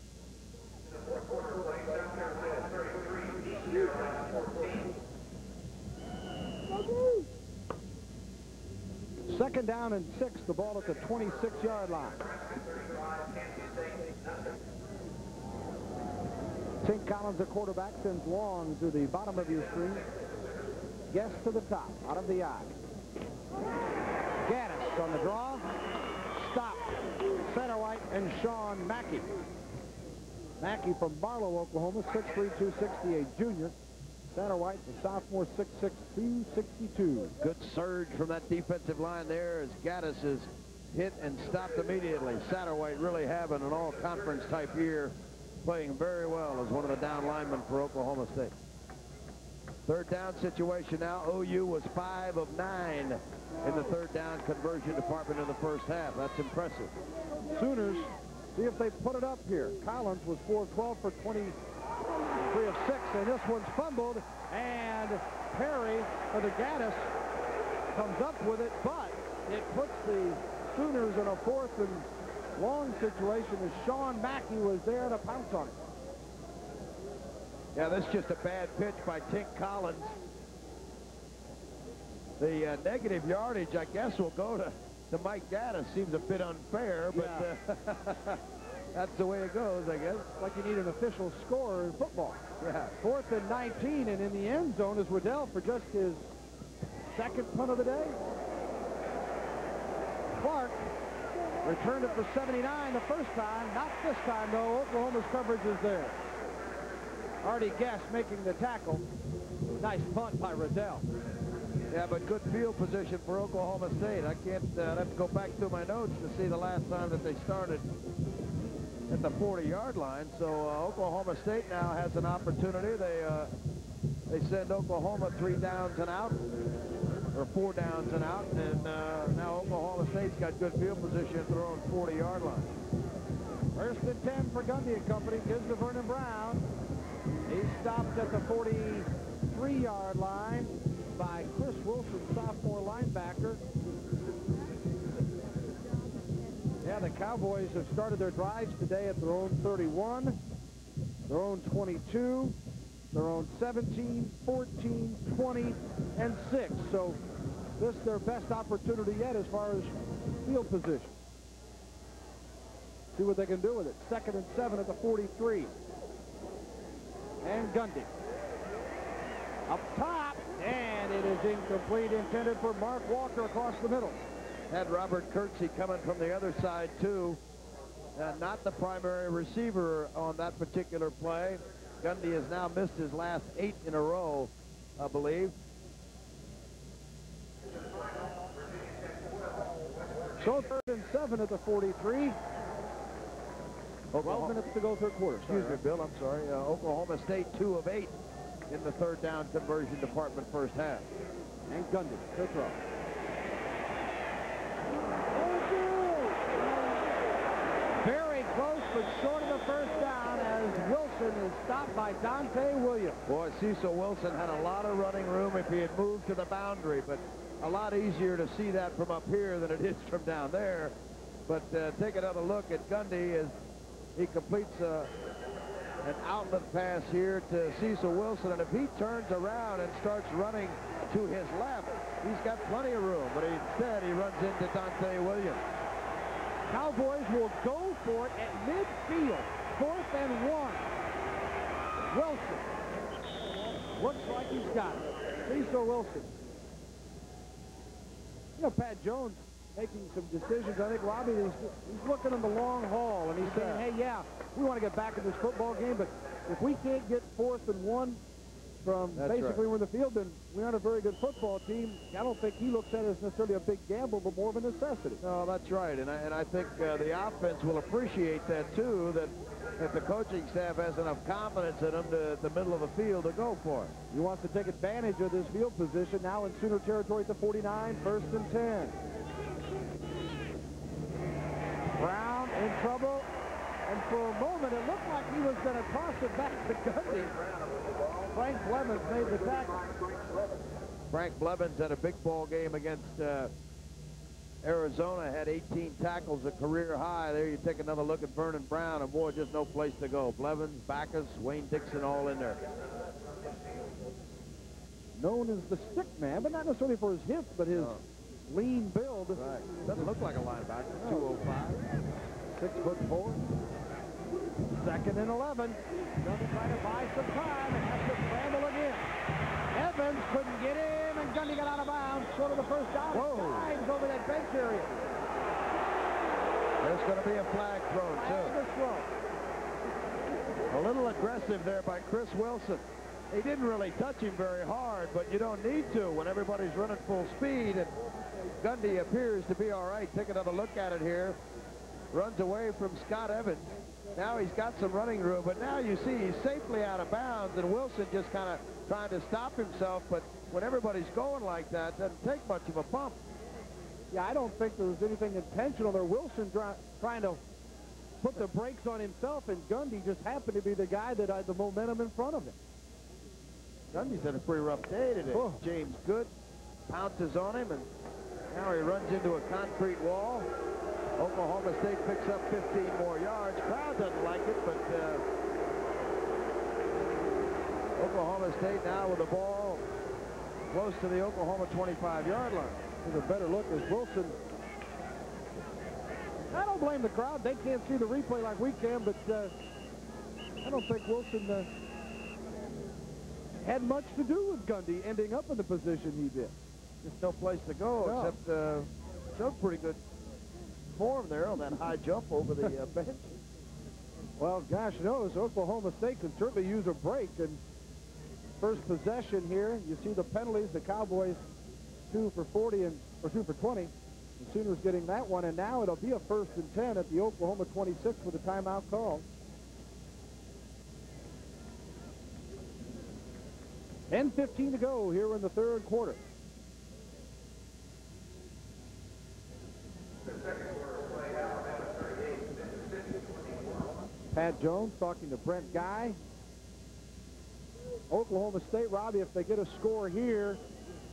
Second down and six, the ball at the 26-yard line. St. Collins, the quarterback, sends long to the bottom of your screen. Guess to the top, out of the eye. Gaddis on the draw. Stop. Satterwhite and Sean Mackey. Mackey from Barlow, Oklahoma, 6'3", 268 junior. Satterwhite, the sophomore, 6'6", 262. Good surge from that defensive line there as Gaddis is hit and stopped immediately. Satterwhite really having an all-conference type year, playing very well as one of the down linemen for Oklahoma State. Third down situation now. OU was 5 of 9 in the third down conversion department in the first half. That's impressive. Sooners, see if they put it up here. Collins was 4 12 for 20 three of six, and this one's fumbled, and Perry, or the Gaddis, comes up with it, but it puts the Sooners in a fourth and long situation as Sean Mackey was there to pounce on it. Yeah, this is just a bad pitch by Tink Collins. The uh, negative yardage, I guess, will go to, to Mike Gaddis. Seems a bit unfair, but uh, (laughs) that's the way it goes, I guess. Like you need an official scorer in football. Yeah. Fourth and 19, and in the end zone is Riddell for just his second punt of the day. Clark returned it for 79 the first time. Not this time, though. Oklahoma's coverage is there. Artie Guess making the tackle. Nice punt by Riddell. Yeah, but good field position for Oklahoma State. I can't, uh, have to go back through my notes to see the last time that they started at the 40-yard line. So uh, Oklahoma State now has an opportunity. They uh, they send Oklahoma three downs and out, or four downs and out, and uh, now Oklahoma State's got good field position at their own 40-yard line. First and 10 for Gundy and Company. Gives to Vernon Brown. He stopped at the 43-yard line by Chris Wilson, sophomore linebacker. Yeah, the Cowboys have started their drives today at their own 31, their own 22, their own 17, 14, 20, and 6. So this is their best opportunity yet as far as field position. See what they can do with it. Second and seven at the 43. And Gundy. Up top, and it is incomplete, intended for Mark Walker across the middle. Had Robert Kirksey coming from the other side, too. Uh, not the primary receiver on that particular play. Gundy has now missed his last eight in a row, I believe. So third and seven at the 43. 12 minutes to go third quarter. Excuse me, Bill, I'm sorry. Uh, Oklahoma State, two of eight in the third down conversion department first half. And Gundy, to throw. Very close, but short of the first down as Wilson is stopped by Dante Williams. Boy, Cecil Wilson had a lot of running room if he had moved to the boundary, but a lot easier to see that from up here than it is from down there. But uh, take another look at Gundy as he completes uh, an outlet pass here to Cecil Wilson. And if he turns around and starts running to his left, he's got plenty of room. But instead, he runs into Dante Williams. Cowboys will go for it at midfield. Fourth and one. Wilson. Looks like he's got it. Cecil Wilson. You know, Pat Jones making some decisions. I think Robbie is he's looking in the long haul, and he's saying, hey, yeah, we want to get back in this football game, but if we can't get fourth and one from That's basically right. we're in the field, then we aren't a very good football team. I don't think he looks at it as necessarily a big gamble, but more of a necessity. No, that's right, and I, and I think uh, the offense will appreciate that too. That that the coaching staff has enough confidence in them to the middle of the field to go for it. He wants to take advantage of this field position now in Sooner territory at the 49, first and 10. Brown in trouble, and for a moment it looked like he was going to toss it back to Gundy. Frank Blevins made the tackle. Frank Blevins had a big ball game against uh, Arizona, had 18 tackles, a career high. There you take another look at Vernon Brown, and boy, just no place to go. Blevins, Backus, Wayne Dixon all in there. Known as the stick man, but not necessarily for his hits, but his No. Lean build. Right. Doesn't look like a linebacker. 205. Six foot four. Second and 11. Gundy trying to buy some time and has to scramble again. Evans couldn't get him, and Gundy got out of bounds. Short of the first down. Whoa. Dives over that bench area. There's going to be a flag thrown, too. A little aggressive there by Chris Wilson. He didn't really touch him very hard, but you don't need to when everybody's running full speed. And Gundy appears to be all right. Take another look at it here. Runs away from Scott Evans. Now he's got some running room, but now you see he's safely out of bounds, and Wilson just kind of trying to stop himself. But when everybody's going like that, doesn't take much of a bump. Yeah, I don't think there was anything intentional there. Wilson trying to put the brakes on himself, and Gundy just happened to be the guy that had the momentum in front of him. Gundy's had a pretty rough day today. Oh. James Good pounces on him, and now he runs into a concrete wall. Oklahoma State picks up 15 more yards. Crowd doesn't like it, but uh, Oklahoma State now with the ball close to the Oklahoma 25-yard line. Here's a better look as Wilson. I don't blame the crowd. They can't see the replay like we can, but uh, I don't think Wilson uh, had much to do with Gundy ending up in the position he did. Just no place to go No. except uh, showed pretty good form there on that high jump over the uh, (laughs) bench. Well, gosh knows, Oklahoma State could certainly use a break. And first possession here, you see the penalties. The Cowboys two for 40 and or two for 20. The Sooners getting that one, and now it'll be a first and 10 at the Oklahoma 26 with a timeout call. And 15 to go here in the third quarter. Pat Jones talking to Brent Guy. Oklahoma State, Robbie, if they get a score here,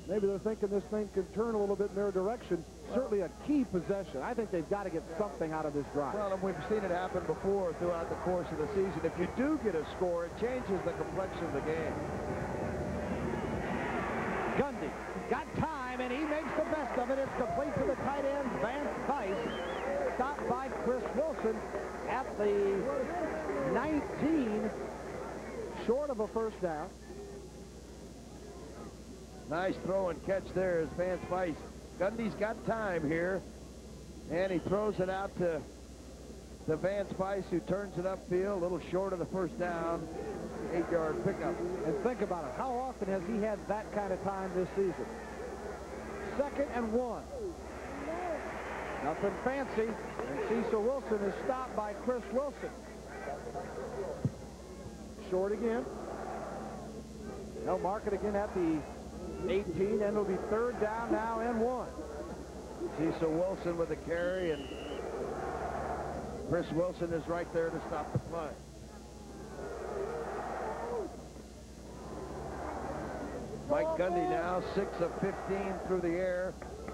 maybe they're thinking this thing can turn a little bit in their direction. Certainly a key possession. I think they've got to get something out of this drive. Well, and we've seen it happen before throughout the course of the season. If you do get a score, it changes the complexion of the game. It. It's complete to the tight end, Vance Vice. Stopped by Chris Wilson at the 19, short of a first down. Nice throw and catch there as Vance Weiss. Gundy's got time here, and he throws it out to, to Vance Weiss, who turns it upfield, a little short of the first down, eight-yard pickup. And think about it. How often has he had that kind of time this season? Second and one. Nothing fancy. And Cecil Wilson is stopped by Chris Wilson. Short again. They'll mark it again at the 18, and it'll be third down now and one. Cecil Wilson with a carry, and Chris Wilson is right there to stop the play. Mike Gundy now 6 of 15 through the air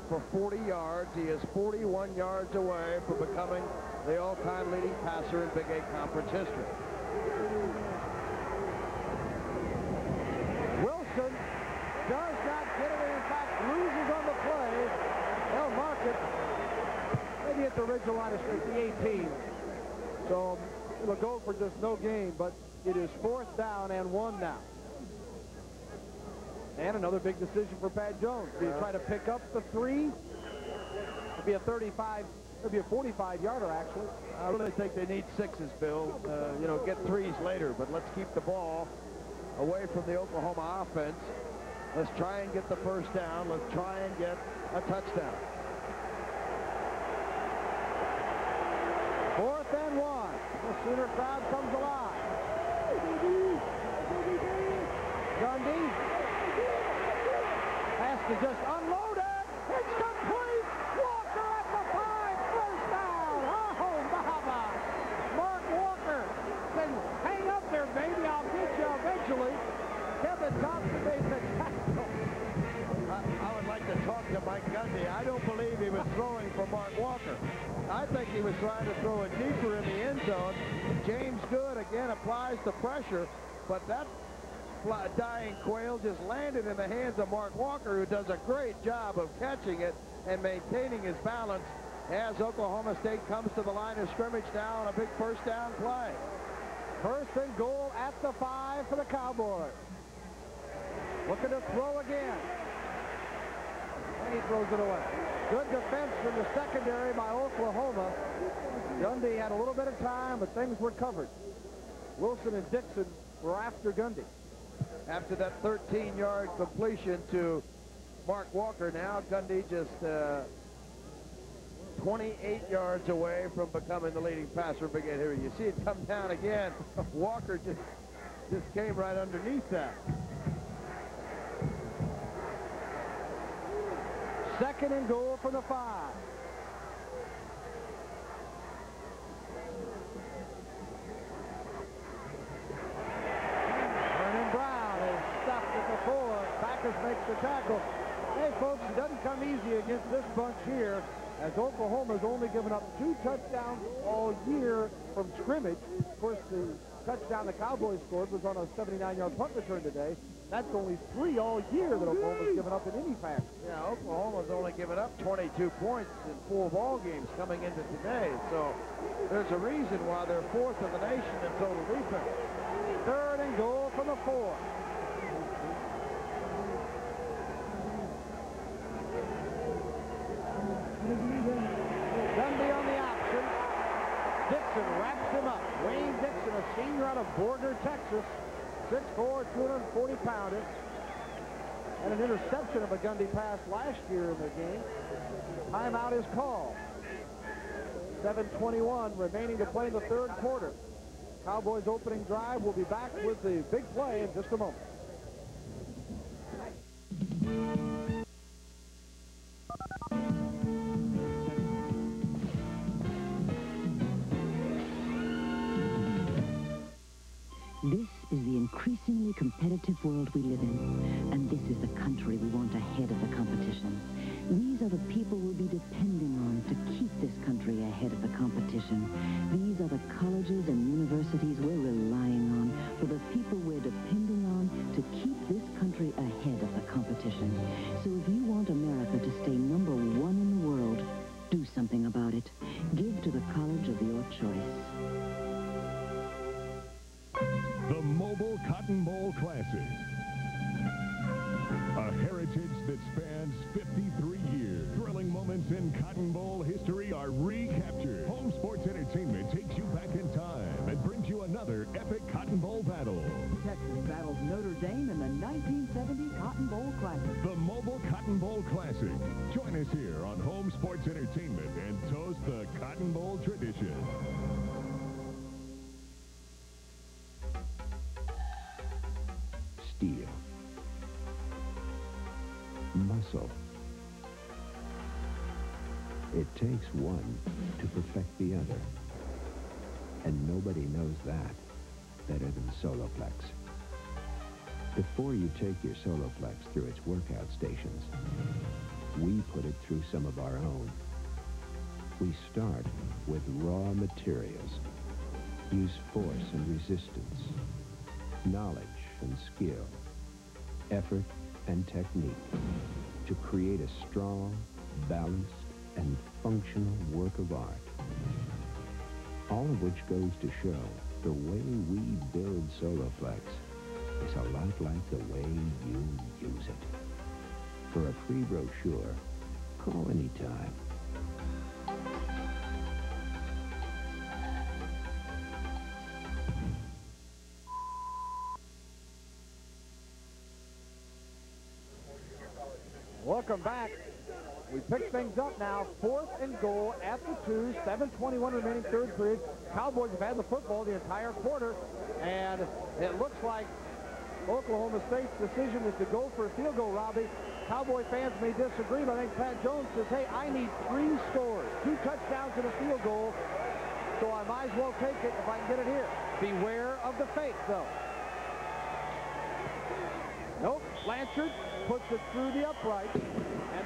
for 40 yards. He is 41 yards away from becoming the all-time leading passer in Big Eight Conference history. Wilson does not get it, in fact loses on the play. They'll mark it maybe at the original line of scrimmage, the 18. So it'll go for just no gain, but it is fourth down and one now. And another big decision for Pat Jones. Do you try to pick up the three? It'll be a 35, it'll be a 45-yarder, actually. I really think they need sixes, Bill. Uh, you know, get threes later, but let's keep the ball away from the Oklahoma offense. Let's try and get the first down. Let's try and get a touchdown. Fourth and one. The Sooner crowd comes alive. Gundy has to just unload it. It's complete. Walker at the five. First down. Oh, Baba. Mark Walker said, hang up there, baby. I'll get you eventually. Kevin Thompson made the tackle. I, I would like to talk to Mike Gundy. I don't believe he was throwing for Mark Walker. I think he was trying to throw it deeper in the end zone. James Good, again, applies the pressure, but that dying quail just landed in the hands of Mark Walker, who does a great job of catching it and maintaining his balance as Oklahoma State comes to the line of scrimmage now on a big first down play. First and goal at the five for the Cowboys. Looking to throw again. And he throws it away. Good defense from the secondary by Oklahoma. Gundy had a little bit of time, but things were covered. Wilson and Dixon were after Gundy. After that 13-yard completion to Mark Walker, now Gundy just uh, 28 yards away from becoming the leading passer in Big here. You see it come down again. Walker just just came right underneath that. Second and goal from the five. Vernon Brown is stopped at the four. Backus makes the tackle. Hey, folks, it doesn't come easy against this bunch here. as Oklahoma's only given up two touchdowns all year from scrimmage. Of course, the touchdown the Cowboys scored was on a 79-yard punt return today. That's only three all year that Oklahoma's given up in any fashion. Yeah, Oklahoma's only given up 22 points in four ball games coming into today. So there's a reason why they're fourth in the nation in total defense. Third and goal from the four. Gundy on the option. Dixon wraps him up. Wayne Dixon, a senior out of Borger, Texas. 6'4", 240 pounder. And an interception of a Gundy pass last year in the game. Timeout is called. 7.21 remaining to play in the third quarter. Cowboys opening drive. We'll be back with the big play in just a moment. we live in takes one to perfect the other. And nobody knows that better than Soloflex. Before you take your Soloflex through its workout stations, we put it through some of our own. We start with raw materials. Use force and resistance, knowledge and skill, effort and technique to create a strong, balanced, and functional work of art. All of which goes to show the way we build Soloflex is a lot like the way you use it. For a free brochure, call anytime. Now. Fourth and goal at the two. 7.21 remaining third period. Cowboys have had the football the entire quarter. And it looks like Oklahoma State's decision is to go for a field goal, Robbie. Cowboy fans may disagree, but I think Pat Jones says, hey, I need three scores. Two touchdowns and a field goal. So I might as well take it if I can get it here. Beware of the fake, though. Nope. Blanchard puts it through the upright,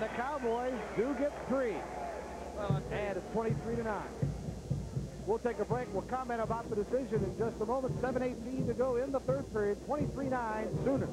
the Cowboys do get three. Uh, and it's 23 to 9. We'll take a break. We'll comment about the decision in just a moment. 7-18 to go in the third period. 23-9 Sooners.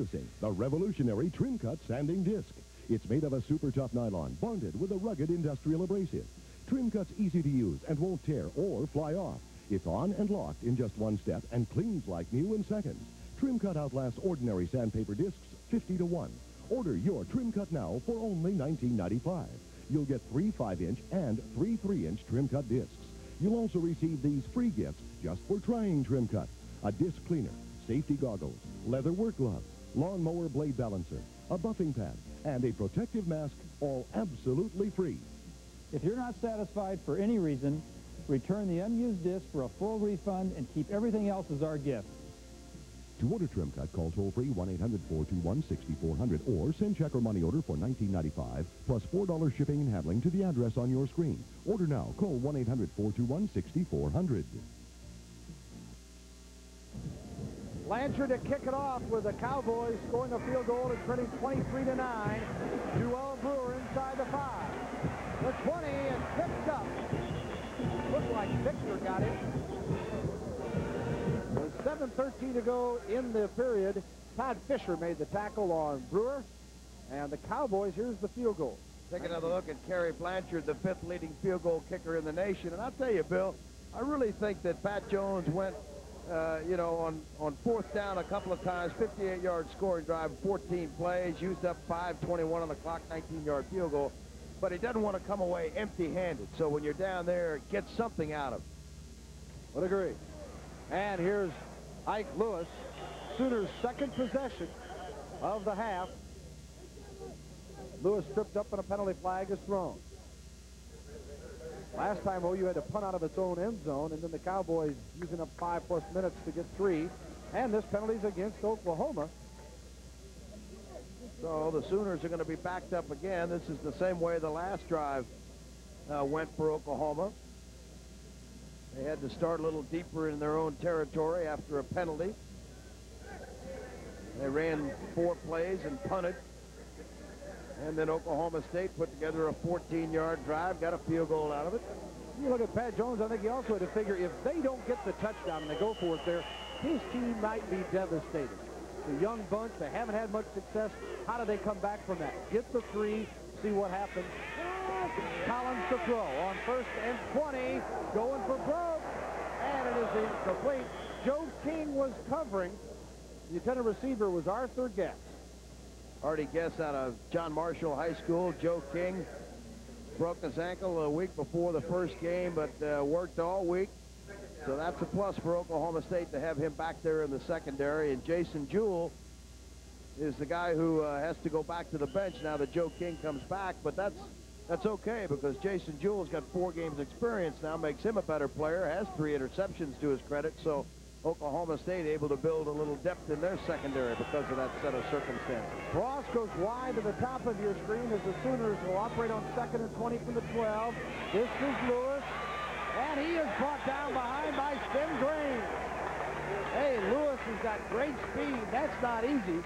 Introducing the revolutionary Trim Cut Sanding Disc. It's made of a super tough nylon, bonded with a rugged industrial abrasive. Trim Cut's easy to use and won't tear or fly off. It's on and locked in just one step and cleans like new in seconds. Trim Cut outlasts ordinary sandpaper discs 50 to 1. Order your Trim Cut now for only $19.95. You'll get three 5-inch and three 3-inch Trim Cut discs. You'll also receive these free gifts just for trying Trim Cut. A disc cleaner, safety goggles, leather work gloves, lawnmower blade balancer, a buffing pad, and a protective mask, all absolutely free. If you're not satisfied for any reason, return the unused disc for a full refund and keep everything else as our gift. To order Trim Cut, call toll-free 1-800-421-6400 or send check or money order for $19.95 plus $4 shipping and handling to the address on your screen. Order now. Call 1-800-421-6400. Blanchard to kick it off with the Cowboys scoring a field goal and turning 23 to 9. Dewell Brewer inside the 5. The 20 and picked up. Looked like Victor got it. With 7.13 to go in the period, Todd Fisher made the tackle on Brewer. And the Cowboys, here's the field goal. Take another look at Cary Blanchard, the fifth leading field goal kicker in the nation. And I'll tell you, Bill, I really think that Pat Jones went, uh, you know, on, on fourth down a couple of times, 58-yard scoring drive, 14 plays, used up 5.21 on the clock, 19-yard field goal. But he doesn't want to come away empty-handed. So when you're down there, get something out of it. Would agree. And here's Ike Lewis, Sooners' second possession of the half. Lewis tripped up and a penalty flag is thrown. Last time OU had to punt out of its own end zone, and then the Cowboys using up five plus minutes to get three. And this penalty's against Oklahoma. So the Sooners are going to be backed up again. This is the same way the last drive uh, went for Oklahoma. They had to start a little deeper in their own territory after a penalty. They ran four plays and punted. And then Oklahoma State put together a 14-yard drive, got a field goal out of it. You look at Pat Jones, I think he also had to figure if they don't get the touchdown and they go for it there, his team might be devastated. The young bunch, they haven't had much success. How do they come back from that? Get the three, see what happens. Collins to throw on first and 20, going for broke, and it is incomplete. Joe King was covering. The attendant receiver was Arthur Guess. Already Guess out of John Marshall High School. Joe King broke his ankle a week before the first game, but uh, worked all week. So that's a plus for Oklahoma State to have him back there in the secondary. And Jason Jewell is the guy who uh, has to go back to the bench now that Joe King comes back. But that's that's okay because Jason Jewell's got four games experience now, makes him a better player, has three interceptions to his credit. So Oklahoma State able to build a little depth in their secondary because of that set of circumstances. Ross goes wide to the top of your screen as the Sooners will operate on second and 20 from the 12. This is Lewis, and he is brought down behind by Sim Drain. Hey, Lewis has got great speed. That's not easy.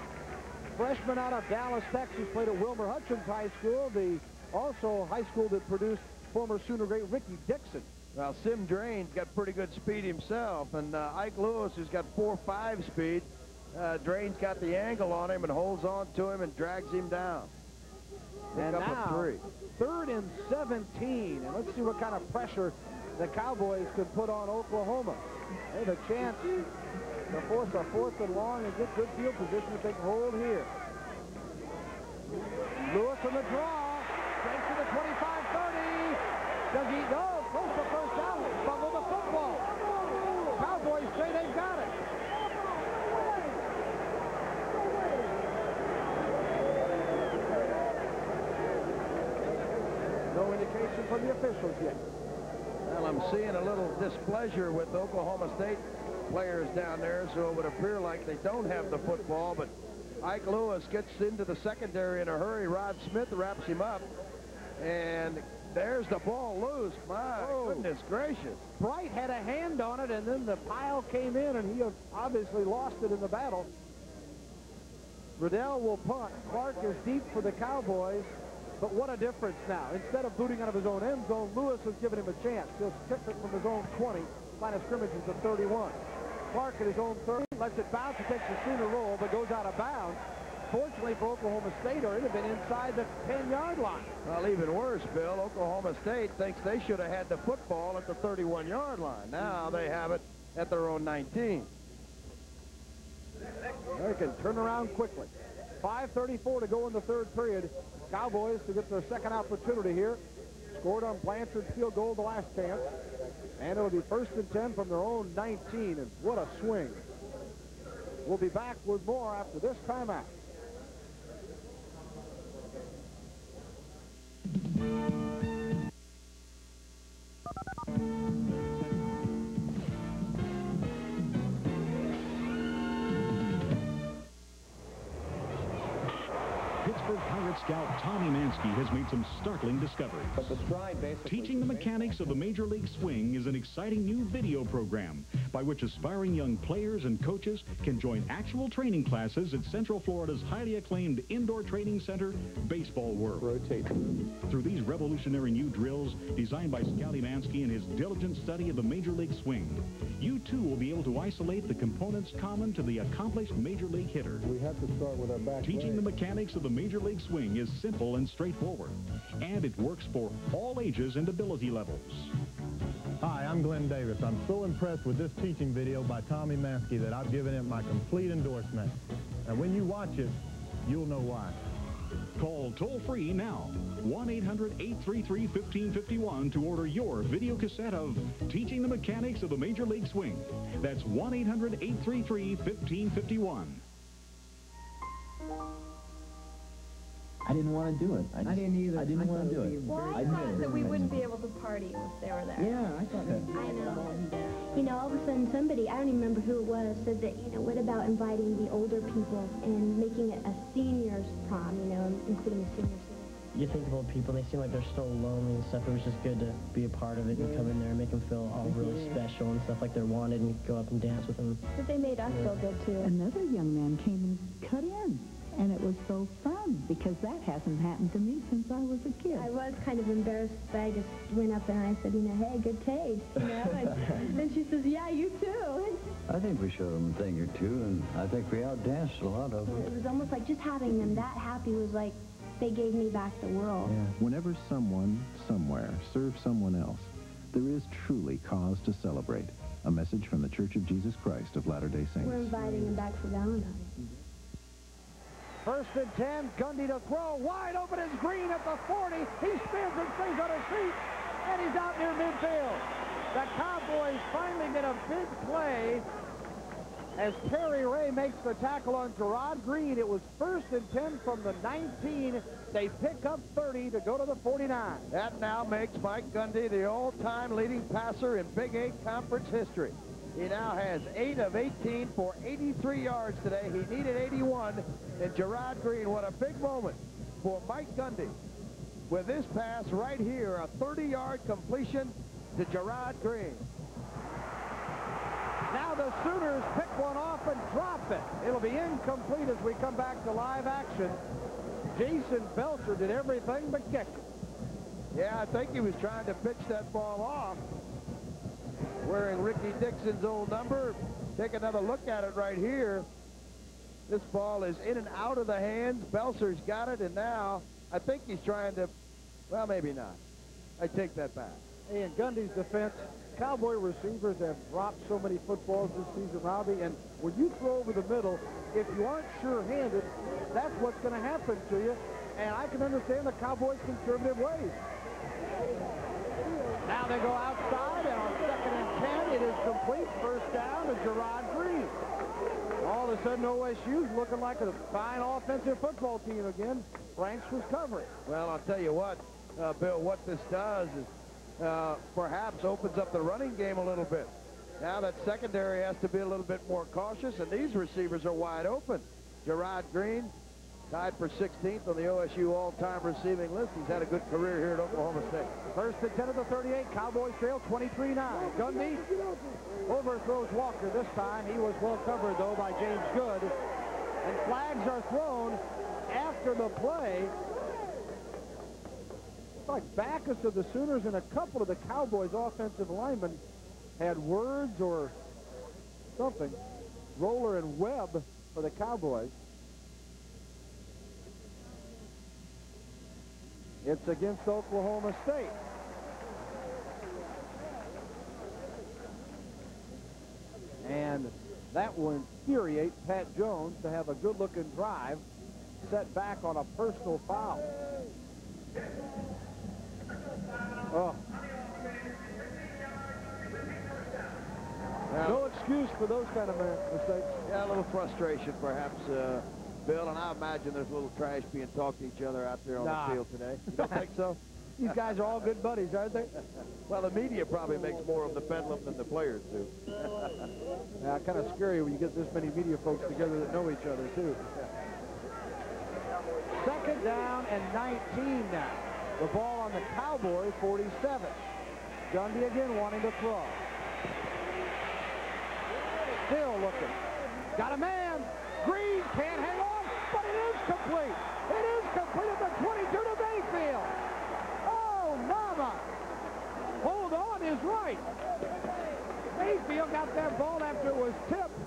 Freshman out of Dallas, Texas, played at Wilmer Hutchins High School, the also high school that produced former Sooner great Ricky Dixon. Well, Sim Drain's got pretty good speed himself, and uh, Ike Lewis, who's got 4-5 speed, uh, Drain's got the angle on him and holds on to him and drags him down. Pick and up now, three. third and 17, and let's see what kind of pressure the Cowboys could put on Oklahoma. They have a chance to force a fourth and long and get good field position if they can hold here. Lewis on the draw, takes to the 25-30. Does he? No, close to first down. Fumble the football. Cowboys say they've got it. No indication from the officials yet. Well, I'm seeing a little displeasure with Oklahoma State players down there, so it would appear like they don't have the football, but Ike Lewis gets into the secondary in a hurry. Rod Smith wraps him up, and there's the ball loose. My Oh. goodness gracious. Bright had a hand on it, and then the pile came in, and he obviously lost it in the battle. Riddell will punt. Clark is deep for the Cowboys, but what a difference now. Instead of booting out of his own end zone, Lewis has given him a chance. He'll kick it from his own 20 line of scrimmage is the 31. Clark at his own 30, lets it bounce, and takes a Sooner roll, but goes out of bounds. Fortunately for Oklahoma State, or it would have been inside the 10-yard line. Well, even worse, Bill, Oklahoma State thinks they should have had the football at the 31-yard line. Now they have it at their own 19. They can turn around quickly. 5.34 to go in the third period. Cowboys to get their second opportunity here. Scored on Blanchard's field goal the last chance. And it'll be first and 10 from their own 19. And what a swing. We'll be back with more after this timeout. Scout Tommy Mansky has made some startling discoveries. But the stride. Teaching the mechanics of the Major League Swing is an exciting new video program by which aspiring young players and coaches can join actual training classes at Central Florida's highly acclaimed indoor training center, Baseball World. Rotate. Through these revolutionary new drills designed by Scotty Mansky and his diligent study of the Major League Swing, you too will be able to isolate the components common to the accomplished Major League hitter. We have to start with our back Teaching leg. the mechanics of the Major League Swing is simple and straightforward, and it works for all ages and ability levels. Hi, I'm Glenn Davis. I'm so impressed with this teaching video by Tommy Mansky that I've given it my complete endorsement. And when you watch it, you'll know why. Call toll-free now, 1-800-833-1551 to order your video cassette of Teaching the Mechanics of the Major League Swing. That's 1-800-833-1551. I didn't want to do it. I, just, didn't either. I didn't I want to do it it. would be Well, I I thought that we wouldn't be able to party if they were there. Yeah, I thought that. (laughs) I know. (laughs) You know, all of a sudden somebody, I don't even remember who it was, said that, you know, what about inviting the older people and making it a seniors prom, you know, including the seniors. You think of old people, they seem like they're so lonely and stuff. It was just good to be a part of it and come in there and make them feel all really special and stuff like they're wanted and go up and dance with them. But they made us feel good, too. Another young man came and cut in, and it was so fun because that hasn't happened to me since I was a kid. I was kind of embarrassed, but I just went up and I said, you know, hey, good taste, you know, (laughs) and then she says, yeah, you too. I think we showed them a thing or two, and I think we outdanced a lot of them. It was almost like just having them that happy was like they gave me back the world. Whenever someone, somewhere, serves someone else, there is truly cause to celebrate. A message from the Church of Jesus Christ of Latter-day Saints. We're inviting them back for Valentine's. First and 10, Gundy to throw, wide open is Green at the 40. He spins and stays on his feet, and he's out near midfield. The Cowboys finally get a big play as Terry Ray makes the tackle on Gerard Green. It was first and 10 from the 19. They pick up 30 to go to the 49. That now makes Mike Gundy the all-time leading passer in Big Eight Conference history. He now has 8 of 18 for 83 yards today. He needed 81. And Gerard Green, what a big moment for Mike Gundy. With this pass right here, a 30-yard completion to Gerard Green. Now the Sooners pick one off and drop it. It'll be incomplete as we come back to live action. Jason Belser did everything but kick. Yeah, I think he was trying to pitch that ball off. Wearing Ricky Dixon's old number. Take another look at it right here. This ball is in and out of the hands. Belser's got it, and now I think he's trying to, well, maybe not. I take that back. Hey, in Gundy's defense, Cowboy receivers have dropped so many footballs this season, Robbie, and when you throw over the middle, if you aren't sure-handed, that's what's going to happen to you, and I can understand the Cowboys' conservative ways. Now they go outside, and on second and 10, it is complete. First down to Gerard Green. All of a sudden, OSU's looking like a fine offensive football team again. Franks was covering. Well, I'll tell you what, uh, Bill, what this does is uh, perhaps opens up the running game a little bit. Now that secondary has to be a little bit more cautious, and these receivers are wide open. Gerard Green, tied for 16th on the OSU all-time receiving list. He's had a good career here at Oklahoma State. First and 10 of the 38. Cowboys trail 23-9. Gundy overthrows Walker this time. He was well covered, though, by James Good. And flags are thrown after the play. It's like Backus of the Sooners and a couple of the Cowboys offensive linemen had words or something. Roller and Webb for the Cowboys. It's against Oklahoma State. And that will infuriate Pat Jones to have a good-looking drive set back on a personal foul. Oh. no excuse for those kind of mistakes. Yeah, a little frustration perhaps, uh, Bill, and I imagine there's a little trash being talked to each other out there on Nah. the field today. You don't think so? (laughs) These guys are all good buddies, aren't they? (laughs) well, the media probably makes more of the bedlam than the players do. (laughs) Yeah, kind of scary when you get this many media folks together that know each other, too. Second down and 19 now. The ball on the Cowboy 47. Gundy again wanting to throw. Still looking. Got a man. Can't hang on, but it is complete. It is complete at the 22 to Mayfield. Oh, mama. Hold on is right. Mayfield got that ball after it was tipped,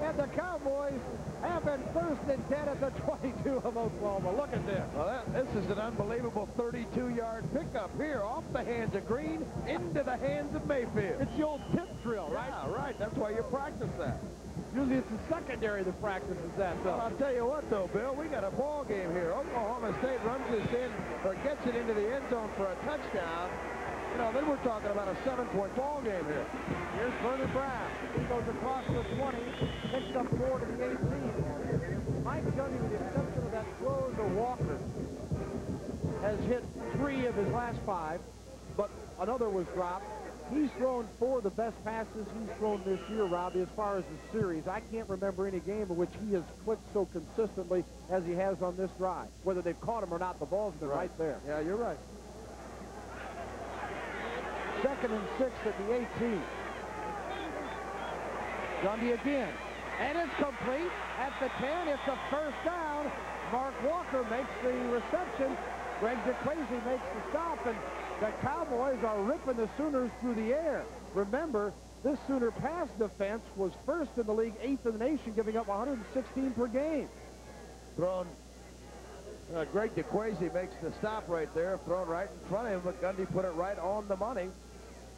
and the Cowboys have been first and 10 at the 22 of Oklahoma. Look at this. Well, that, this is an unbelievable 32-yard pickup here off the hands of Green into the hands of Mayfield. It's the old tip drill, right? Yeah, right. That's why you practice that. Usually it's the secondary that practices that, though. Well, I'll tell you what, though, Bill, we got a ball game here. Oklahoma State runs this in or gets it into the end zone for a touchdown. You know, then we're talking about a seven-point ball game here. Here's Vernon Brown. He goes across the 20, picks up four to the 18. Mike Gundy, with the exception of that throw to Walker, has hit three of his last five, but another was dropped. He's thrown four of the best passes he's thrown this year, Robbie, as far as the series. I can't remember any game in which he has clicked so consistently as he has on this drive. Whether they've caught him or not, the ball's been right, there. Yeah, you're right. Second and six at the 18. Gundy again. And it's complete at the 10. It's a first down. Mark Walker makes the reception. Greg DeQuasie makes the stop, and the Cowboys are ripping the Sooners through the air. Remember, this Sooner pass defense was first in the league, eighth in the nation, giving up 116 per game. Thrown. Uh, Greg DeQuasie makes the stop right there, thrown right in front of him, but Gundy put it right on the money.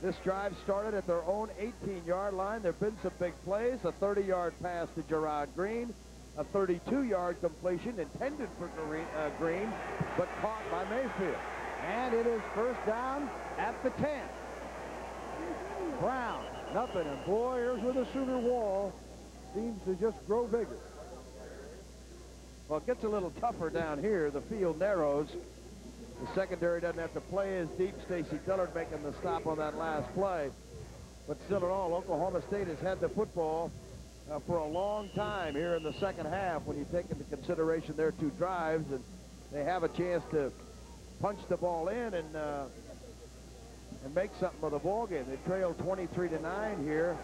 This drive started at their own 18-yard line. There have been some big plays. A 30-yard pass to Gerard Green. A 32-yard completion intended for Green, uh, Green, but caught by Mayfield. And it is first down at the 10. Brown, nothing. And boy, here's where the Sooner wall seems to just grow bigger. Well, it gets a little tougher down here. The field narrows. The secondary doesn't have to play as deep. Stacy Dillard making the stop on that last play. But still in all, Oklahoma State has had the football uh, for a long time here in the second half when you take into consideration their two drives. And they have a chance to punch the ball in and uh, and make something of the ball game. They trail 23 to 9 here.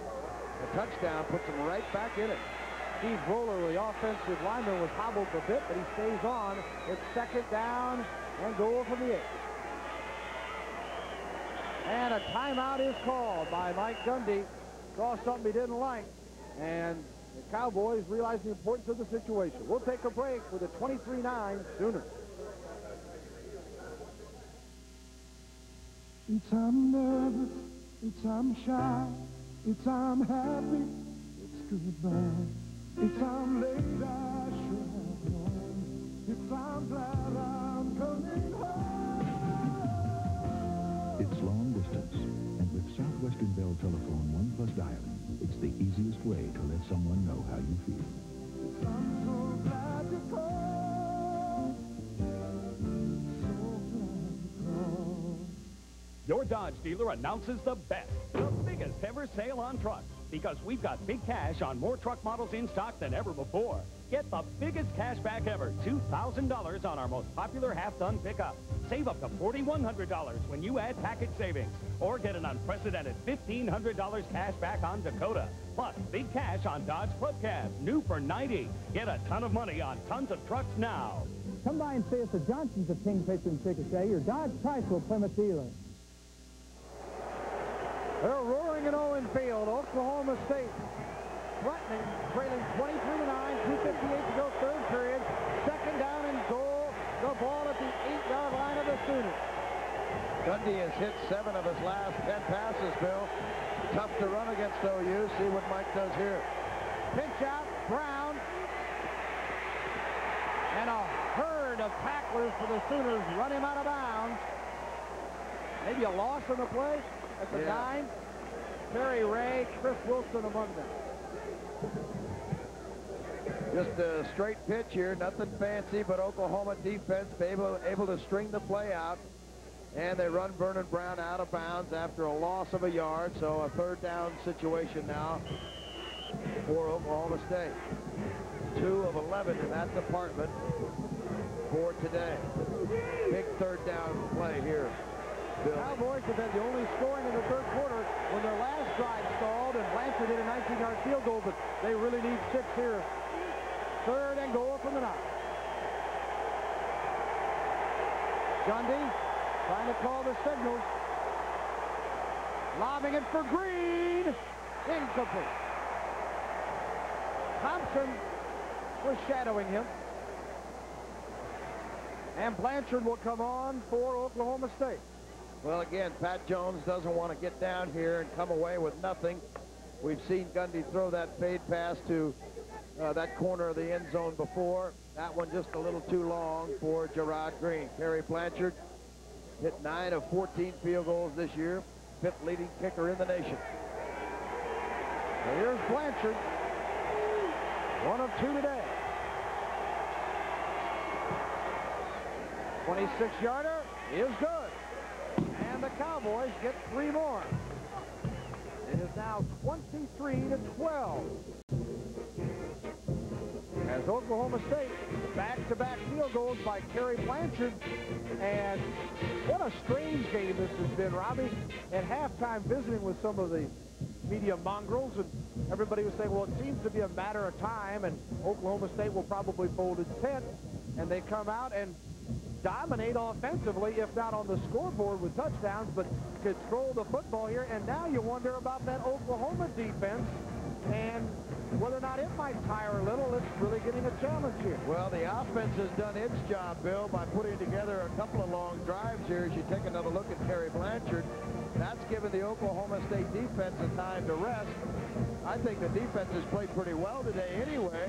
A touchdown puts them right back in it. Steve Roller, the offensive lineman, was hobbled a bit, but he stays on. It's second down and goal from the eight. And a timeout is called by Mike Gundy. Saw something he didn't like. And the Cowboys realize the importance of the situation. We'll take a break with a 23-9 Sooners. It's I'm nervous, it's I'm shy, it's I'm happy, it's goodbye. It's I'm late, I should have known. It's I'm glad I'm coming home. It's long distance, and with Southwestern Bell Telephone One Plus dialing, it's the easiest way to let someone know how you feel. Your Dodge dealer announces the best, the biggest ever sale on trucks. Because we've got big cash on more truck models in stock than ever before. Get the biggest cash back ever, $2,000 on our most popular half-ton pickup. Save up to $4,100 when you add package savings. Or get an unprecedented $1,500 cash back on Dakota. Plus, big cash on Dodge Club Cab, new for 90 Get a ton of money on tons of trucks now. Come by and see us at Johnson's of Kingfisher and Chickasha, your Dodge Chrysler Plymouth dealer. They're roaring in Owen Field. Oklahoma State threatening, trailing 23 to 9, 258 to go third period. Second down and goal. The ball at the eight-yard line of the Sooners. Gundy has hit seven of his last ten passes, Bill. Tough to run against OU. See what Mike does here. Pinch out, Brown. And a herd of tacklers for the Sooners run him out of bounds. Maybe a loss on the play at the Yeah. nine. Terry Ray, Chris Wilson among them. Just a straight pitch here, nothing fancy, but Oklahoma defense able, able to string the play out. And they run Vernon Brown out of bounds after a loss of a yard, so a third down situation now for Oklahoma State. Two of 11 in that department for today. Big third down play here. Cowboys have had the only scoring in the third quarter when their last drive stalled and Blanchard hit a 19-yard field goal, but they really need six here. Third and goal from the nine. Gundy trying to call the signals. Lobbing it for Green. Incomplete. Thompson was shadowing him. And Blanchard will come on for Oklahoma State. Well, again, Pat Jones doesn't want to get down here and come away with nothing. We've seen Gundy throw that fade pass to uh, that corner of the end zone before. That one just a little too long for Gerard Green. Cary Blanchard hit 9 of 14 field goals this year, fifth leading kicker in the nation. Here's Blanchard. One of two today. 26-yarder is good. Cowboys get three more. It is now 23 to 12. As Oklahoma State back-to-back field goals by Cary Blanchard. And what a strange game this has been, Robbie. At halftime, visiting with some of the media mongrels, and everybody was saying, well, it seems to be a matter of time, and Oklahoma State will probably fold its tent. And they come out and dominate offensively, if not on the scoreboard with touchdowns, but control the football here. And now you wonder about that Oklahoma defense and whether or not it might tire a little. It's really getting a challenge here. Well, the offense has done its job, Bill, by putting together a couple of long drives here. As you take another look at Cary Blanchard, that's given the Oklahoma State defense a time to rest. I think the defense has played pretty well today anyway.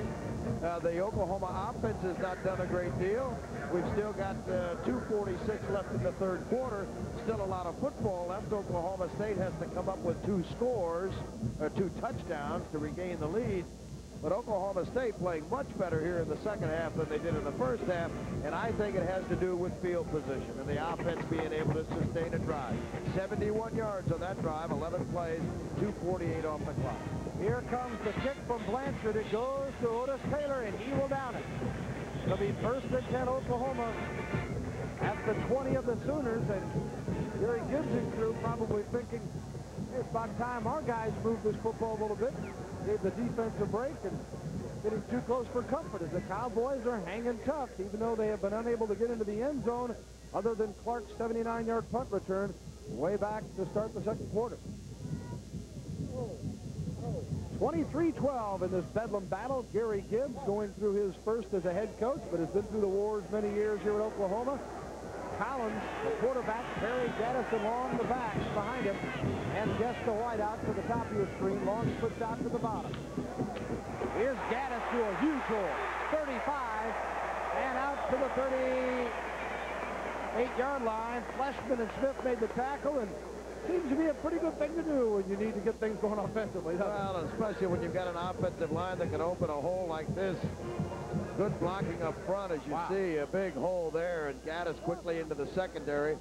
Uh, the Oklahoma offense has not done a great deal. We've still got uh, 2.46 left in the third quarter. Still a lot of football left. Oklahoma State has to come up with two scores, or two touchdowns to regain the lead. But Oklahoma State playing much better here in the second half than they did in the first half, and I think it has to do with field position and the offense being able to sustain a drive. 71 yards on that drive, 11 plays, 2.48 off the clock. Here comes the kick from Blanchard. It goes to Otis Taylor, and he will down it. It'll be first and 10 Oklahoma at the 20 of the Sooners, and Gary Gibbs and crew probably thinking, it's about time our guys move this football a little bit, gave the defense a break, and getting too close for comfort as the Cowboys are hanging tough, even though they have been unable to get into the end zone other than Clark's 79-yard punt return way back to start the second quarter. 23-12 in this Bedlam battle. Gary Gibbs going through his first as a head coach, but has been through the wars many years here at Oklahoma. Collins, the quarterback, Barry Gaddis along the back behind him, and Jess the whiteout to the top of your screen. Long splits out to the bottom. Here's Gaddis to a huge hole. 35, and out to the 38-yard line. Fleshman and Smith made the tackle, and seems to be a pretty good thing to do when you need to get things going offensively. Well, especially when you've got an offensive line that can open a hole like this. Good blocking up front, as you Wow. see. A big hole there, and Gaddis quickly into the secondary.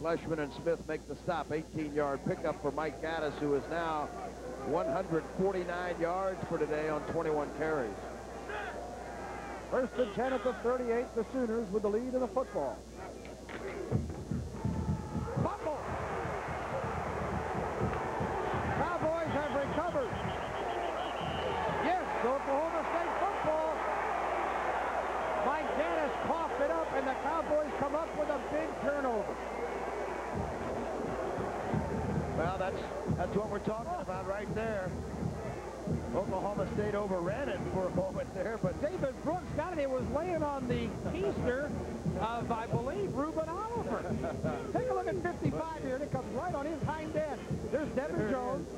Fleshman and Smith make the stop. 18-yard pickup for Mike Gaddis, who is now 149 yards for today on 21 carries. First and 10 at the 38, the Sooners with the lead in the football. Fumble! Cowboys have recovered. Yes, Oklahoma State football. Mike Dennis coughed it up, and the Cowboys come up with a big turnover. Well, that's that's what we're talking about right there. Oklahoma State overran it for a moment there, but David Brooks got it. It was laying on the keister of, I believe, Ruben Oliver. Take a look at 55 here, and it comes right on his hind end. There's Devin Jones.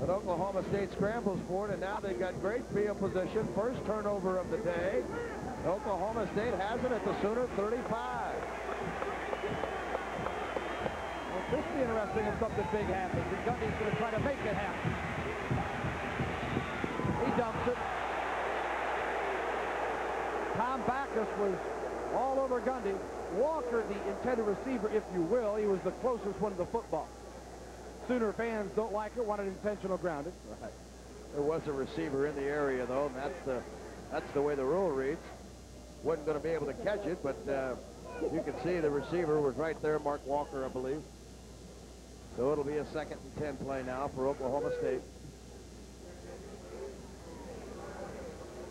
But Oklahoma State scrambles for it, and now they've got great field position. First turnover of the day. Oklahoma State has it at the Sooner 35. Well, this will be interesting if something big happens. And Gundy's going to try to make it happen. He dumps it. Tom Backus was all over Gundy. Walker, the intended receiver, if you will, he was the closest one to the football. Sooner fans don't like it, want it intentional grounded. Right. There was a receiver in the area, though, and that's the, that's the way the rule reads. Wasn't going to be able to catch it, but uh, you can see the receiver was right there, Mark Walker, I believe. So it'll be a second and 10 play now for Oklahoma State.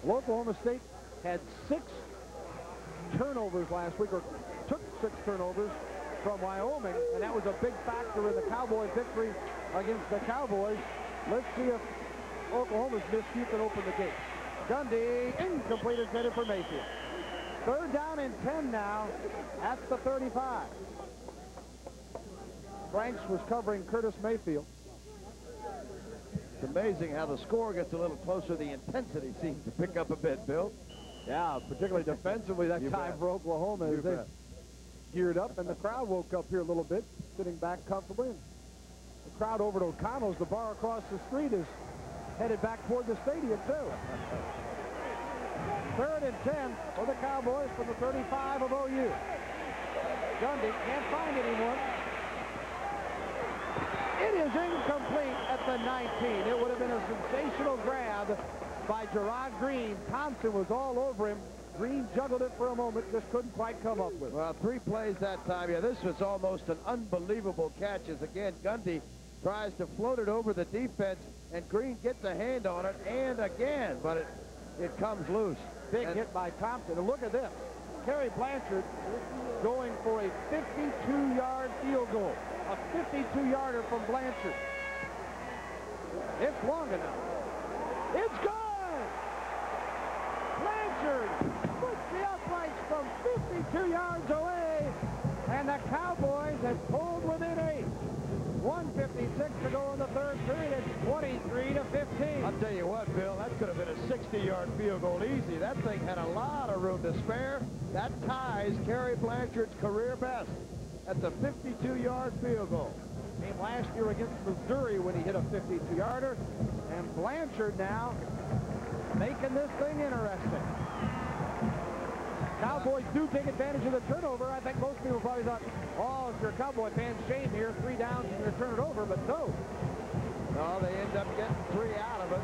Well, Oklahoma State had six turnovers last week, or took six turnovers from Wyoming, and that was a big factor in the Cowboys' victory against the Cowboys. Let's see if Oklahoma's miscue can open the gate. Gundy, incomplete intended for Mayfield. Third down and 10 now at the 35. Franks was covering Curtis Mayfield. It's amazing how the score gets a little closer. The intensity seems to pick up a bit, Bill. Yeah, particularly defensively that You time bet. for Oklahoma You they bet. Geared up, and the crowd woke up here a little bit, sitting back comfortably. And the crowd over to O'Connell's, the bar across the street, is headed back toward the stadium, too. Third and 10 for the Cowboys from the 35 of OU. Gundy can't find anyone. It is incomplete at the 19. It would have been a sensational grab by Gerard Green. Thompson was all over him. Green juggled it for a moment, just couldn't quite come up with it. Well, three plays that time. Yeah, this was almost an unbelievable catch as, again, Gundy tries to float it over the defense, and Green gets a hand on it, and again, but it, it comes loose. Big And- hit by Thompson. And look at this. Cary Blanchard going for a 52-yard field goal. A 52-yarder from Blanchard. It's long enough. It's good! Puts the uprights from 52 yards away, and the Cowboys have pulled within eight. 156 to go in the third period. It's 23 to 15. I'll tell you what, Bill, that could have been a 60-yard field goal easy. That thing had a lot of room to spare. That ties Cary Blanchard's career best. That's a 52-yard field goal. Came last year against Missouri when he hit a 52-yarder. And Blanchard now making this thing interesting. Cowboys do take advantage of the turnover. I think most people probably thought, oh, if you're a Cowboy fan, shame here, three downs and you're turn it over, but no. No, they end up getting three out of it.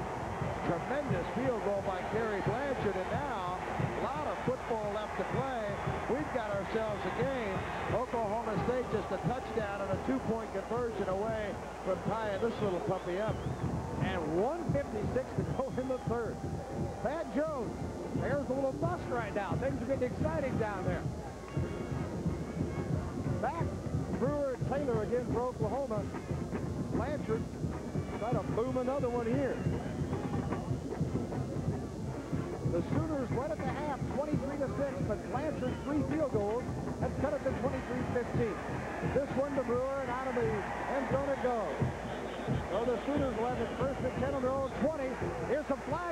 Tremendous field goal by Cary Blanchard, and now a lot of football left to play. We've got ourselves a game. Oklahoma State just a touchdown and a two-point conversion away from tying this little puppy up. And 156 to go in the third. A little bust right now. Things are getting exciting down there. Back, Brewer and Taylor again for Oklahoma. Blanchard try to boom another one here. The Sooners led at the half, 23 to 6, but Blanchard three field goals. That's cut it to 23-15. This one to Brewer, and out of the end zone it goes. So the Sooners will it first and 10 on their own 20. Here's some thrown.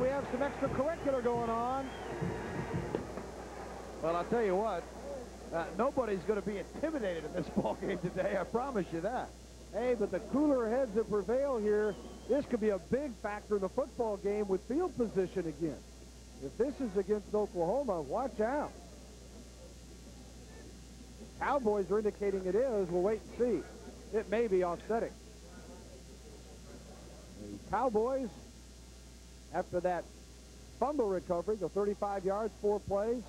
We have some extracurricular going on. Well, I'll tell you what, uh, nobody's going to be intimidated in this (laughs) ball game today. I promise you that. Hey, but the cooler heads that prevail here, this could be a big factor in the football game with field position again. If this is against Oklahoma, watch out. Cowboys are indicating it is. We'll wait and see. It may be offsetting. The Cowboys, after that fumble recovery, go 35 yards, four plays.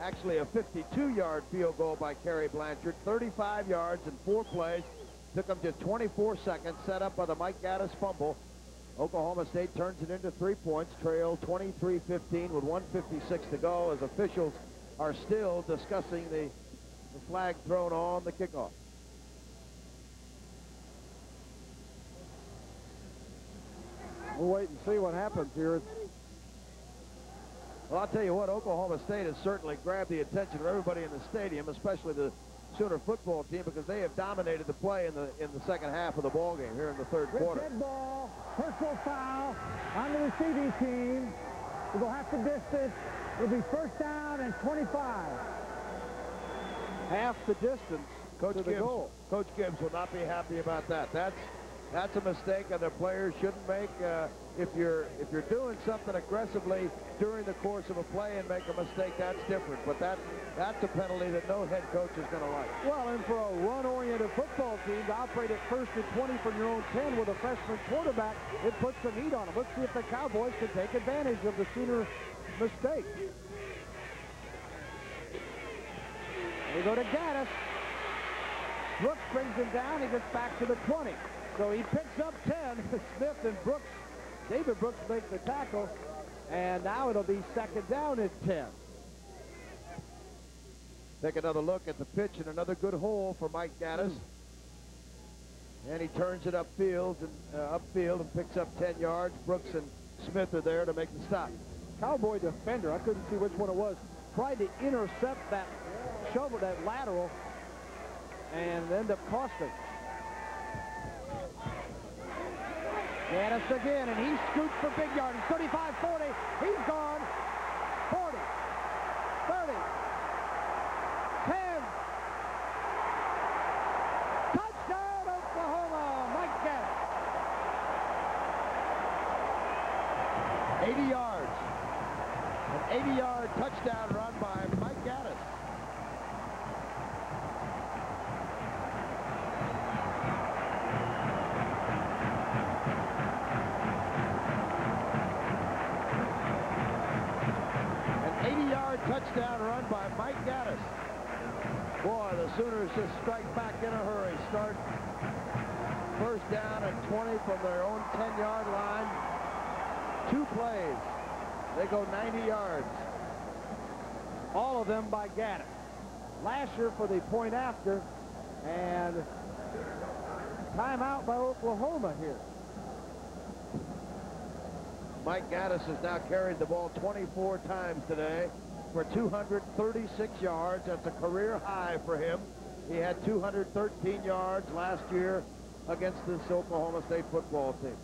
Actually, a 52-yard field goal by Cary Blanchard. 35 yards and four plays. Took them just 24 seconds, set up by the Mike Gaddis fumble. Oklahoma State turns it into three points, trail 23-15 with 156 to go as officials are still discussing the, the flag thrown on the kickoff. We'll wait and see what happens here. Well, I'll tell you what, Oklahoma State has certainly grabbed the attention of everybody in the stadium, especially the Sooner football team, because they have dominated the play in the in the second half of the ball game here in the third quarter. Dead ball, personal foul on the receiving team. We'll go half the distance. It'll be first down and 25. Half the distance Coach to the Gibbs, goal. Coach Gibbs will not be happy about that. That's that's a mistake that the players shouldn't make. Uh, if you're if you're doing something aggressively during the course of a play and make a mistake, that's different. But that that's a penalty that no head coach is going to like. Well, and for a run-oriented football team to operate at first and 20 from your own 10 with a freshman quarterback, it puts some heat on them. Let's see if the Cowboys can take advantage of the Sooner mistake. They go to Gaddis. Brooks brings him down. He gets back to the 20. So he picks up 10. (laughs) Smith and Brooks, David Brooks make the tackle. And now it'll be second down at 10. Take another look at the pitch and another good hole for Mike Gaddis. And he turns it upfield and uh, upfield and picks up 10 yards. Brooks and Smith are there to make the stop. Cowboy defender, I couldn't see which one it was, tried to intercept that shovel, that lateral, and end up costing. Gaddis again, and he scoots for big yardage. 35, 40. He's gone. 40, 30, 10. Touchdown, Oklahoma. Mike Gaddis. 80 yards. An 80-yard touchdown run by Mike Gaddis. An 80-yard touchdown run by Mike Gaddis. Boy, the Sooners just strike back in a hurry. Start first down and 20 from their own 10-yard line. Two plays. They go 90 yards. By Gaddis. Lashar for the point after, and timeout by Oklahoma here. Mike Gaddis has now carried the ball 24 times today for 236 yards. That's a career high for him. He had 213 yards last year against this Oklahoma State football team.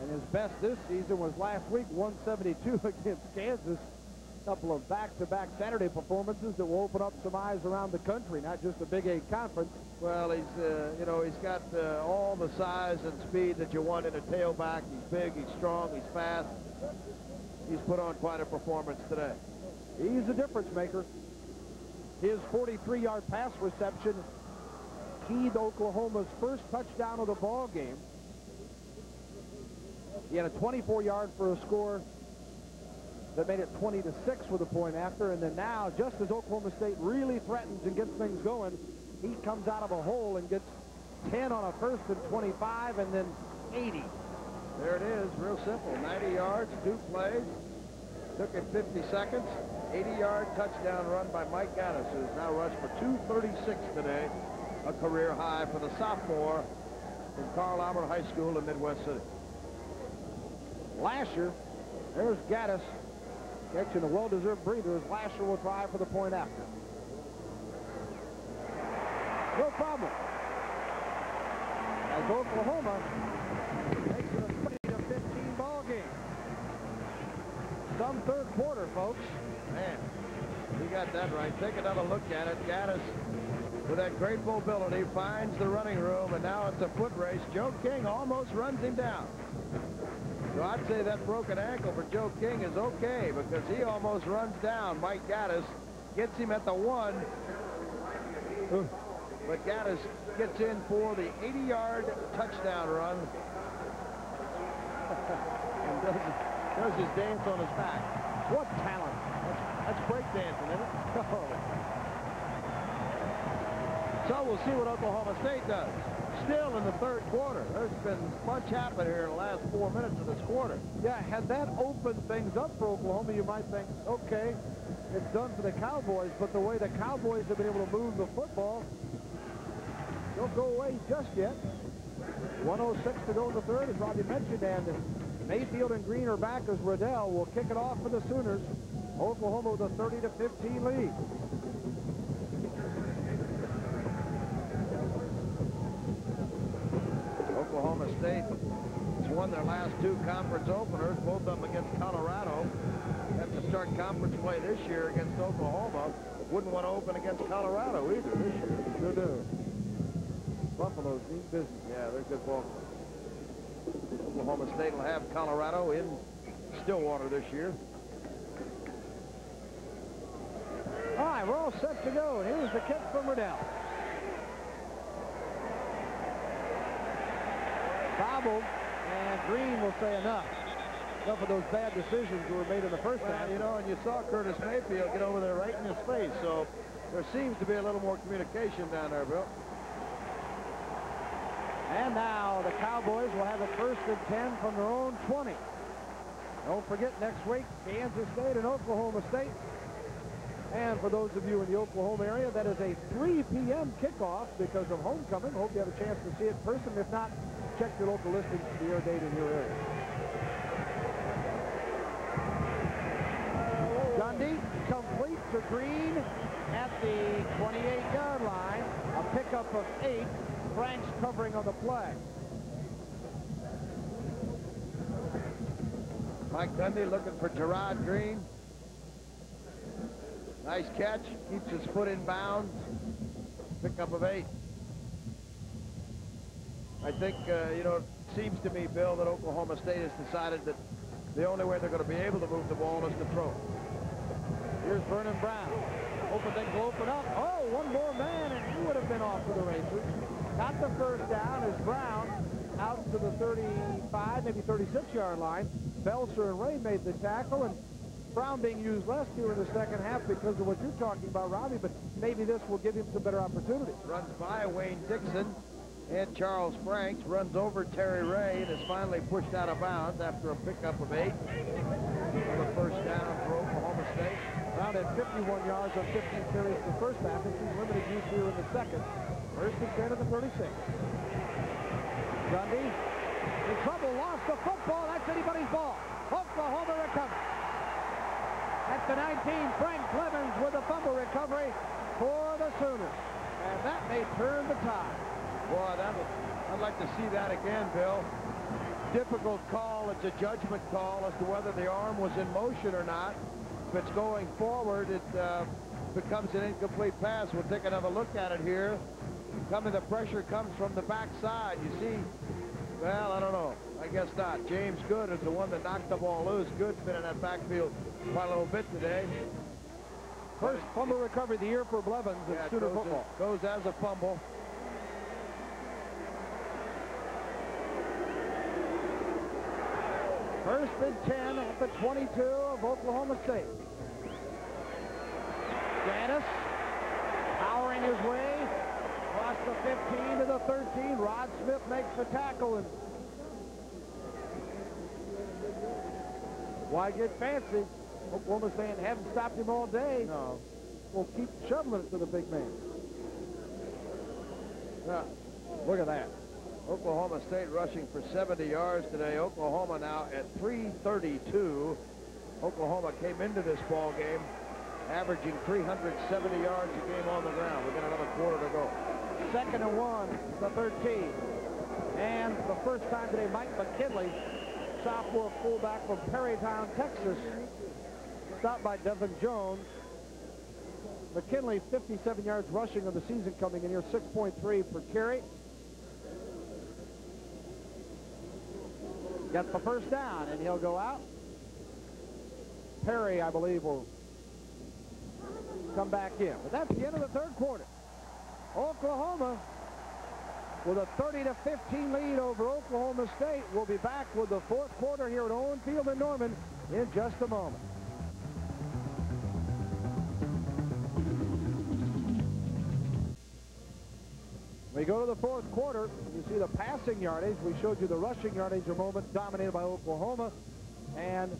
And his best this season was last week, 172 (laughs) against Kansas. Couple of back-to-back Saturday performances that will open up some eyes around the country, not just the Big Eight Conference. Well, he's, uh, you know, he's got uh, all the size and speed that you want in a tailback. He's big, he's strong, he's fast. He's put on quite a performance today. He's a difference maker. His 43-yard pass reception keyed Oklahoma's first touchdown of the ball game. He had a 24-yard for a score that made it 20 to 6 with a point after. And then now, just as Oklahoma State really threatens and gets things going, he comes out of a hole and gets 10 on a first and 25 and then 80. There it is, real simple. 90 yards, two plays. Took it 50 seconds. 80-yard touchdown run by Mike Gaddis, who's now rushed for 236 today, a career high for the sophomore from Carl Albert High School in Midwest City. Lashar, there's Gaddis catching a well-deserved breather as Lashar will try for the point after. No problem. As Oklahoma makes it a 20 to 15 ball game. Some third quarter, folks. Man, he got that right. Take another look at it. Gaddis, with that great mobility, finds the running room, and now it's a foot race. Joe King almost runs him down. So I'd say that broken ankle for Joe King is okay because he almost runs down Mike Gaddis, gets him at the one. But Gaddis gets in for the 80-yard touchdown run (laughs) and does, does his dance on his back. What talent. That's, that's breakdancing, isn't it? (laughs) so we'll see what Oklahoma State does. Still in the third quarter. There's been much happen here in the last four minutes of this quarter. Yeah, had that opened things up for Oklahoma, you might think, okay, it's done for the Cowboys, but the way the Cowboys have been able to move the football, don't go away just yet. 106 to go in the third, as Robbie mentioned, and Mayfield and Green are back as Riddell will kick it off for the Sooners. Oklahoma with a 30 to 15 lead. Oklahoma State has won their last two conference openers, both of them against Colorado. Have to start conference play this year against Oklahoma. Wouldn't want to open against Colorado either this year. Sure do. Buffalo's mean business. Yeah, they're good ball. Oklahoma State will have Colorado in Stillwater this year. All right, we're all set to go. And here's the kick from Riddell. Bobbled, and Green will say enough. Enough of those bad decisions that were made in the first well, half. you know, and you saw Curtis Mayfield get over there right in his face, so there seems to be a little more communication down there, Bill. And now the Cowboys will have a first and 10 from their own 20. Don't forget next week, Kansas State and Oklahoma State. And for those of you in the Oklahoma area, that is a 3 p.m. kickoff because of homecoming. Hope you have a chance to see it in person. If not, check your local listings for the air date in your area. Gundy complete to Green at the 28-yard line. A pickup of eight. Franks covering on the flag. Mike Gundy looking for Gerard Green. Nice catch. Keeps his foot in bounds. Pickup of eight. I think, uh, you know, it seems to me, Bill, that Oklahoma State has decided that the only way they're going to be able to move the ball is to throw. Here's Vernon Brown. Hoping things will open up. Oh, one more man, and he would have been off for the races. Got the first down as Brown out to the 35, maybe 36-yard line. Belser and Ray made the tackle, and Brown being used less here in the second half because of what you're talking about, Robbie, but maybe this will give him some better opportunities. Runs by Wayne Dixon and Charles Franks, runs over Terry Ray, and is finally pushed out of bounds after a pickup of eight. Another first down for Oklahoma State. Brown had 51 yards on 15 carries the first half, and he's limited use here in the second. First and 10 at the 36. Gundy in trouble, lost the football. That's anybody's ball. Oklahoma recovers. At the 19, Frank Clemens with a fumble recovery for the Sooners. And that may turn the tide. Boy, that I'd like to see that again, Bill. Difficult call. It's a judgment call as to whether the arm was in motion or not. If it's going forward, it uh, becomes an incomplete pass. We'll take another look at it here. Coming, the pressure comes from the backside. You see, well, I don't know. I guess not. James Good is the one that knocked the ball loose. Good's been in that backfield quite a little bit today. First fumble recovery of the year for Blevins in yeah, Sooner goes football. As, goes as a fumble. First and 10 at the 22 of Oklahoma State. Gaddis powering his way across the 15 to the 13. Rod Smith makes the tackle and why get fancy? Oklahoma saying haven't stopped him all day. No. We'll keep shoveling it to the big man. Yeah. Look at that. Oklahoma State rushing for 70 yards today. Oklahoma now at 332. Oklahoma came into this ball game averaging 370 yards a game on the ground. We've got another quarter to go. Second and one, the 13. And the first time today, Mike McKinley, sophomore fullback from Perryton, Texas, stopped by Devin Jones. McKinley, 57 yards rushing of the season coming in here, 6.3 per carry. Got the first down, and he'll go out. Perry, I believe, will come back in. But that's the end of the third quarter. Oklahoma with a 30 to 15 lead over Oklahoma State. We'll be back with the fourth quarter here at Owen Field in Norman in just a moment. We go to the fourth quarter. You see the passing yardage. We showed you the rushing yardage a moment dominated by Oklahoma. And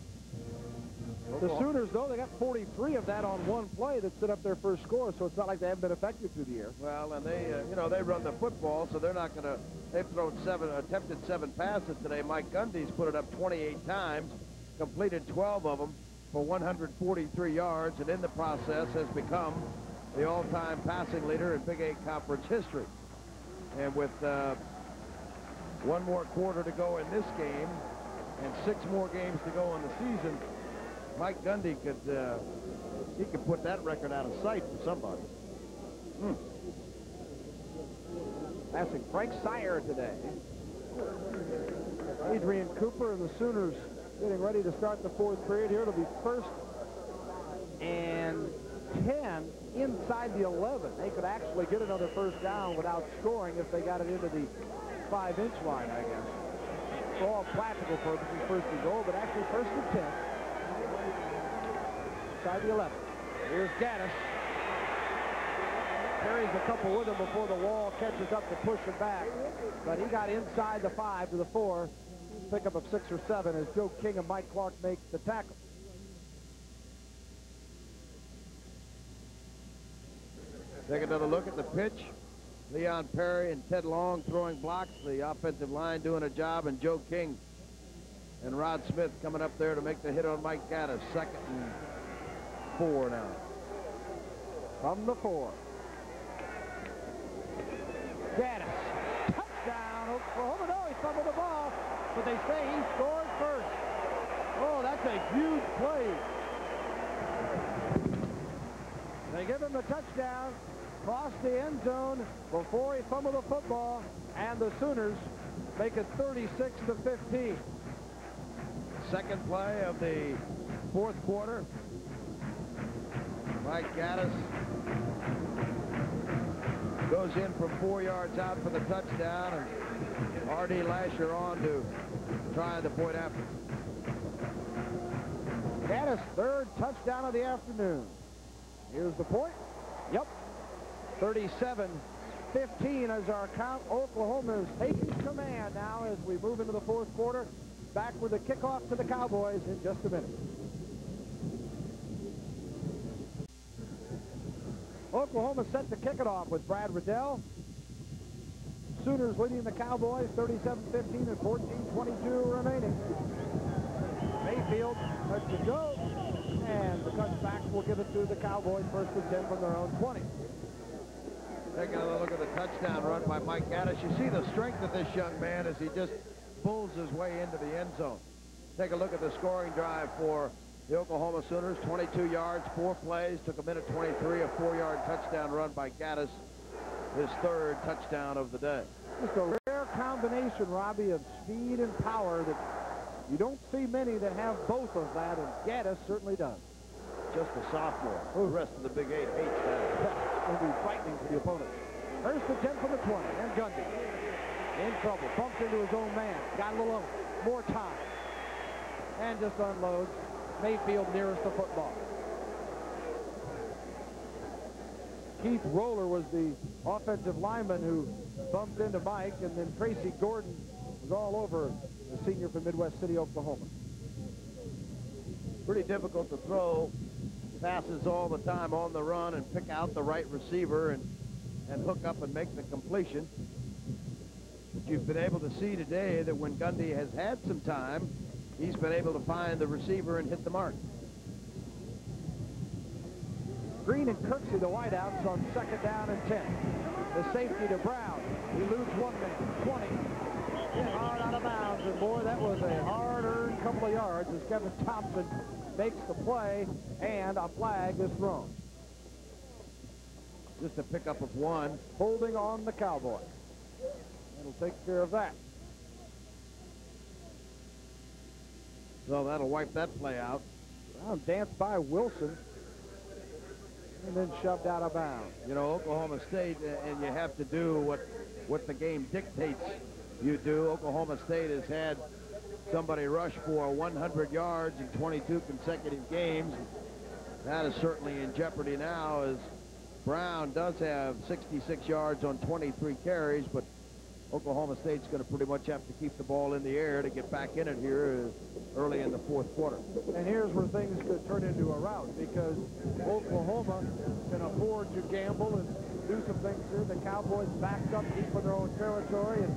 The Sooners, though, they got 43 of that on one play that set up their first score, so it's not like they haven't been effective through the air. Well, and they, uh, you know, they run the football, so they're not going to. They've thrown seven, attempted seven passes today. Mike Gundy's put it up 28 times, completed 12 of them for 143 yards, and in the process has become the all-time passing leader in Big Eight Conference history. And with uh, one more quarter to go in this game and six more games to go in the season, Mike Gundy could uh, he could put that record out of sight for somebody. Hmm. Passing Frank Seurer today. Adrian Cooper and the Sooners getting ready to start the fourth period here. It'll be first and 10 inside the 11. They could actually get another first down without scoring if they got it into the five-inch line, I guess. For all practical purposes, first and goal, but actually first and 10. Inside the 11. Here's Gaddis. Carries a couple with him before the wall catches up to push him back. But he got inside the five to the four. Pickup of six or seven as Joe King and Mike Clark make the tackle. Take another look at the pitch. Leon Perry and Ted Long throwing blocks. The offensive line doing a job, and Joe King and Rod Smith coming up there to make the hit on Mike Gaddis. Second and four now. From the four. Gaddis. Touchdown, Oklahoma. No, he fumbled the ball, but they say he scored first. Oh, that's a huge play. They give him the touchdown, cross the end zone before he fumbled the football, and the Sooners make it 36 to 15. Second play of the fourth quarter. Mike Gaddis goes in from four yards out for the touchdown, and R.D. Lashar on to try the point after. Gaddis' third touchdown of the afternoon. Here's the point. Yep. 37-15 as our count. Oklahoma is taking command now as we move into the fourth quarter. Back with the kickoff to the Cowboys in just a minute. Oklahoma set to kick it off with Brad Riddell. Sooners leading the Cowboys 37-15 and 14-22 remaining. Mayfield lets it go. And the touchback will give it to the Cowboys first and 10 from their own 20. Taking another look at the touchdown run by Mike Gaddis. You see the strength of this young man as he just pulls his way into the end zone. Take a look at the scoring drive for the Oklahoma Sooners. 22 yards, four plays. Took a minute 23, a four-yard touchdown run by Gaddis. His third touchdown of the day. Just a rare combination, Robbie, of speed and power that you don't see many that have both of that, and Gaddis certainly does. Just a sophomore. The rest of the Big Eight hates that. (laughs) It'll be frightening for the opponent. First and 10 from the 20, and Gundy in trouble. Bumps into his own man. Got a little more time. And just unloads. Mayfield nearest the football. Keith Roller was the offensive lineman who bumped into Mike, and then Tracy Gordon was all over the senior from Midwest City, Oklahoma. Pretty difficult to throw passes all the time on the run and pick out the right receiver and, and hook up and make the completion. But you've been able to see today that when Gundy has had some time, he's been able to find the receiver and hit the mark. Green and Kirksey, the wideouts, on second down and 10. The safety to Brown. He loses one man, 20. Hit hard out of bounds, and boy, that was a hard-earned couple of yards as Kevin Thompson makes the play, and a flag is thrown. Just a pickup of one. Holding on the Cowboy. It'll take care of that. So that'll wipe that play out. Brown danced by Wilson and then shoved out of bounds. You know, Oklahoma State, and you have to do what, what the game dictates you do. Oklahoma State has had somebody rush for 100 yards in 22 consecutive games. That is certainly in jeopardy now as Brown does have 66 yards on 23 carries, but Oklahoma State's going to pretty much have to keep the ball in the air to get back in it here uh, early in the fourth quarter. And here's where things could turn into a rout because Oklahoma can afford to gamble and do some things here. The Cowboys backed up deep in their own territory, and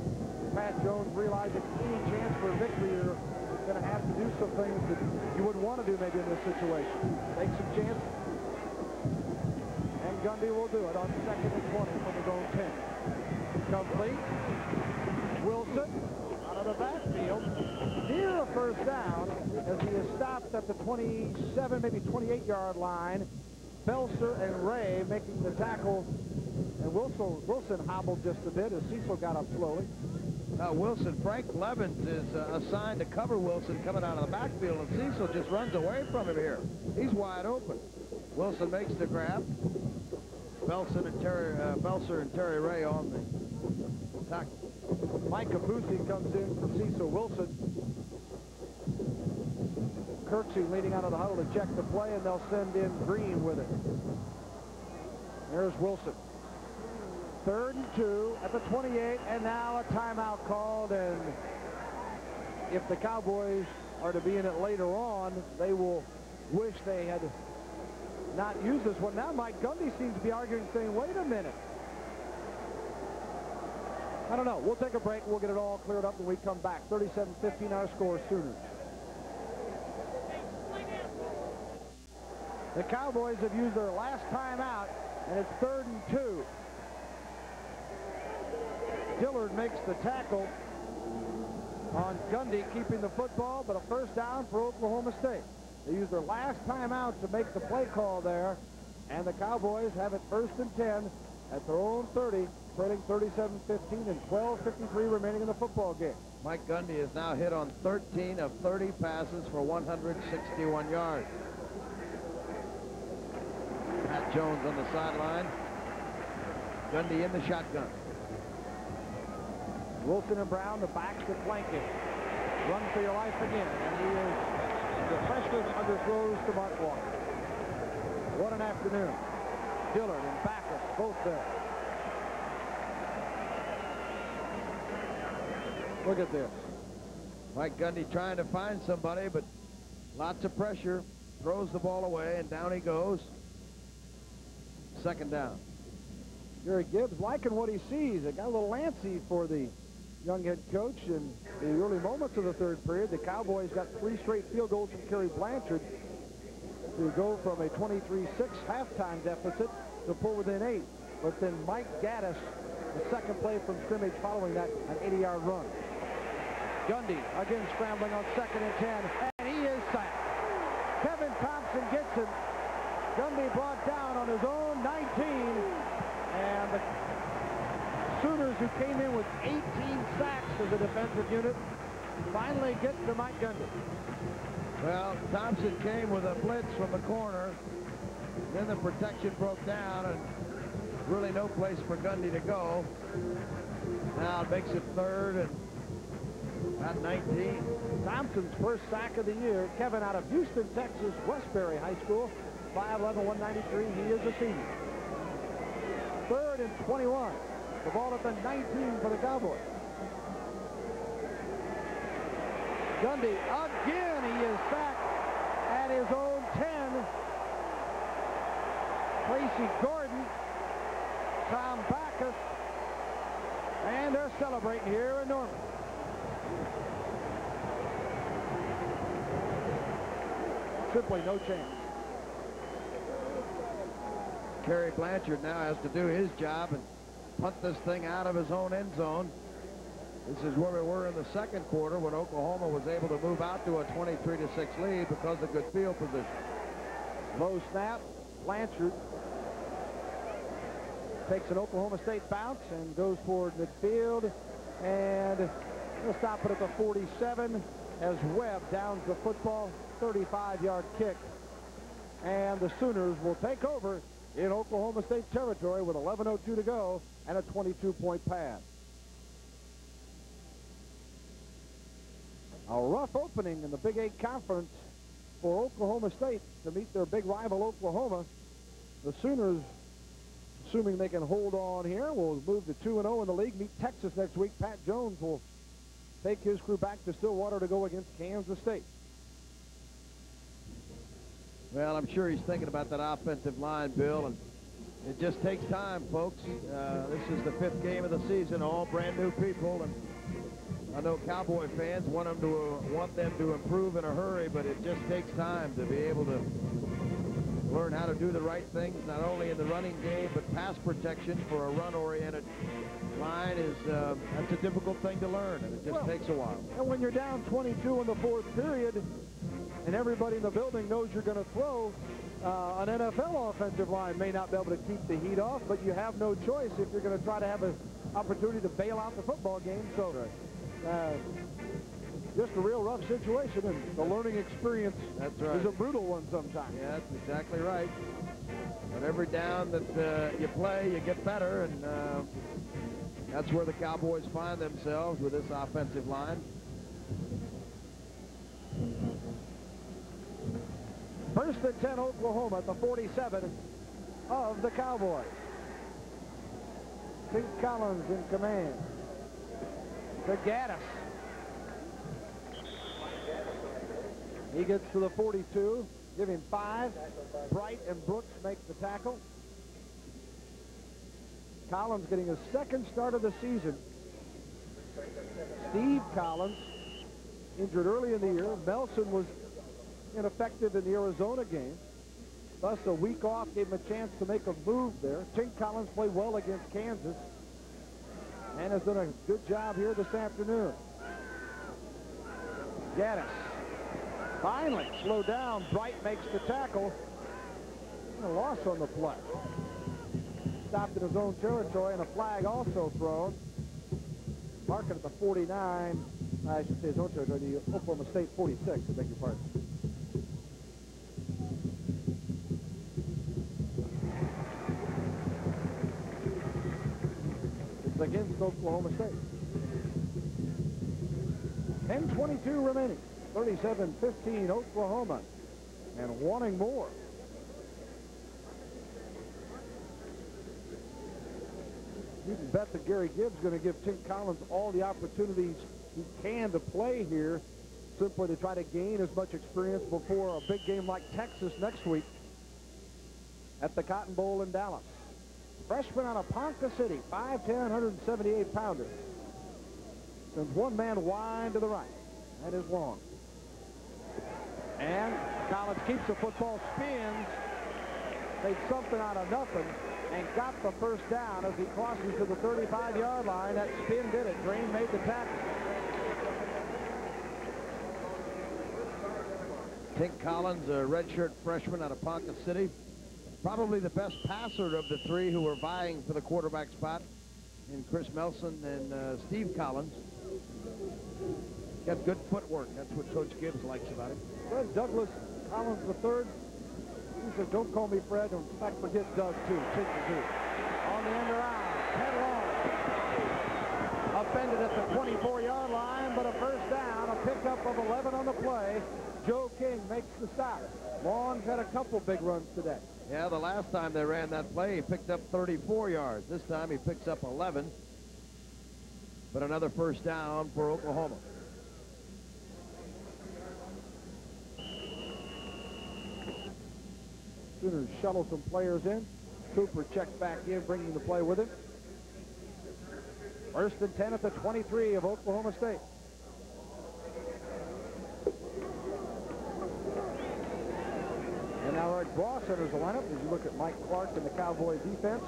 Pat Jones realized that any chance for victory, you're going to have to do some things that you wouldn't want to do maybe in this situation. Take some chances. And Gundy will do it on second and 20 from his own 10. Complete. Wilson out of the backfield. Near a first down as he is stopped at the 27, maybe 28-yard line. Belser and Ray making the tackle. And Wilson, Wilson hobbled just a bit as Cecil got up slowly. Now Wilson, Frank Blevins is uh, assigned to cover Wilson coming out of the backfield, and Cecil just runs away from him here. He's wide open. Wilson makes the grab. Belson and Terry, uh, Belser and Terry Ray on the tackle. Mike Capuzzi comes in for Cecil Wilson. Kirksey leading out of the huddle to check the play, and they'll send in Green with it. There's Wilson. Third and two at the 28, and now a timeout called, and if the Cowboys are to be in it later on, they will wish they had not used this one. Now Mike Gundy seems to be arguing, saying, wait a minute. I don't know. We'll take a break. We'll get it all cleared up when we come back. 37-15 our score, Sooners. The Cowboys have used their last timeout, and it's third and two. Dillard makes the tackle on Gundy, keeping the football, but a first down for Oklahoma State. They use their last timeout to make the play call there, and the Cowboys have it first and 10 at their own 30, trailing 37-15 and 12.53 remaining in the football game. Mike Gundy is now hit on 13 of 30 passes for 161 yards. Pat Jones on the sideline. Gundy in the shotgun. Wilson and Brown, the backs that flank it. Run for your life again, and he is the freshman underthrows to Mark Walker. What an afternoon. Dillard and Backus both there. Look at this. Mike Gundy trying to find somebody, but lots of pressure. Throws the ball away, and down he goes. Second down. Jerry Gibbs liking what he sees. It got a little antsy for the young head coach in the early moments of the third period. The Cowboys got three straight field goals from Cary Blanchard to go from a 23-6 halftime deficit to pull within eight. But then Mike Gaddis, the second play from scrimmage following that, an 80-yard run. Gundy again scrambling on second and 10, and he is sacked. Kevin Thompson gets him. Gundy brought down on his own 19, and the Sooners, who came in with 18 sacks as a defensive unit, finally gets to Mike Gundy. Well, Thompson came with a blitz from the corner. Then the protection broke down, and really no place for Gundy to go. Now it makes it third and about 19. Thompson's first sack of the year. Kevin out of Houston, Texas, Westbury High School. 5'11", 193. He is a senior. Third and 21. The ball at the 19 for the Cowboys. Gundy again. He is back at his own 10. Tracy Gordon, Tom Backus, and they're celebrating here in Norman. Simply no chance. Cary Blanchard now has to do his job and punt this thing out of his own end zone. This is where we were in the second quarter when Oklahoma was able to move out to a 23-6 lead because of good field position. Low snap. Blanchard takes an Oklahoma State bounce and goes forward midfield. And we'll stop it at the 47 as Webb downs the football. 35-yard kick. And the Sooners will take over in Oklahoma State territory with 11.02 to go and a 22-point pad. A rough opening in the Big Eight Conference for Oklahoma State to meet their big rival Oklahoma. The Sooners assuming they can hold on here, will move to 2-0 in the league, meet Texas next week. Pat Jones will take his crew back to Stillwater to go against Kansas State. Well, I'm sure he's thinking about that offensive line, Bill, and it just takes time, folks. Uh, this is the fifth game of the season, all brand new people, and I know Cowboy fans want them to uh, want them to improve in a hurry, but it just takes time to be able to learn how to do the right things, not only in the running game, but pass protection for a run-oriented line is uh, that's a difficult thing to learn, and it just well, takes a while. And when you're down 22 in the fourth period, and everybody in the building knows you're going to throw, uh, an NFL offensive line may not be able to keep the heat off, but you have no choice if you're going to try to have an opportunity to bail out the football game. So, uh, just a real rough situation, and the learning experience that's right. is a brutal one sometimes. Yeah, that's exactly right. But every down that uh, you play, you get better, and uh, that's where the Cowboys find themselves with this offensive line. First and 10 Oklahoma at the 47 of the Cowboys. Pete Collins in command. To Gaddis. He gets to the 42. Give him five. Bright and Brooks make the tackle. Collins getting his second start of the season. Steve Collins injured early in the year. Melson was ineffective in the Arizona game. Thus, a week off gave him a chance to make a move there. Tink Collins played well against Kansas and has done a good job here this afternoon. Gaddis finally slowed down. Bright makes the tackle. And a loss on the play. Stopped in his own territory and a flag also thrown. Marking at the 49, I should say his own territory, the Oklahoma State 46, I beg your pardon. Against Oklahoma State. 10-22 remaining. 37-15 Oklahoma. And wanting more. You can bet that Gary Gibbs is going to give Tink Collins all the opportunities he can to play here simply to try to gain as much experience before a big game like Texas next week at the Cotton Bowl in Dallas. Freshman out of Ponca City, 5'10", 178 pounder. Sends one man wide to the right. That is long. And Collins keeps the football, spins, made something out of nothing, and got the first down as he crosses to the 35-yard line. That spin did it. Green made the tackle. Tink Collins, a redshirt freshman out of Ponca City. Probably the best passer of the three who were vying for the quarterback spot in Chris Melson and uh, Steve Collins. Got good footwork. That's what Coach Gibbs likes about him. Fred Douglas Collins the third. He said, don't call me Fred. In fact, forget Doug, too. Take the two. On the end around. Headlong. Offended at the 24-yard line, but a first down. A pickup of 11 on the play. Joe King makes the stop. Long's had a couple big runs today. Yeah, the last time they ran that play, he picked up 34 yards. This time he picks up 11. But another first down for Oklahoma. Sooners shuttle some players in. Cooper checks back in, bringing the play with him. First and 10 at the 23 of Oklahoma State. And now Art Boss enters the lineup as you look at Mike Clark and the Cowboy defense.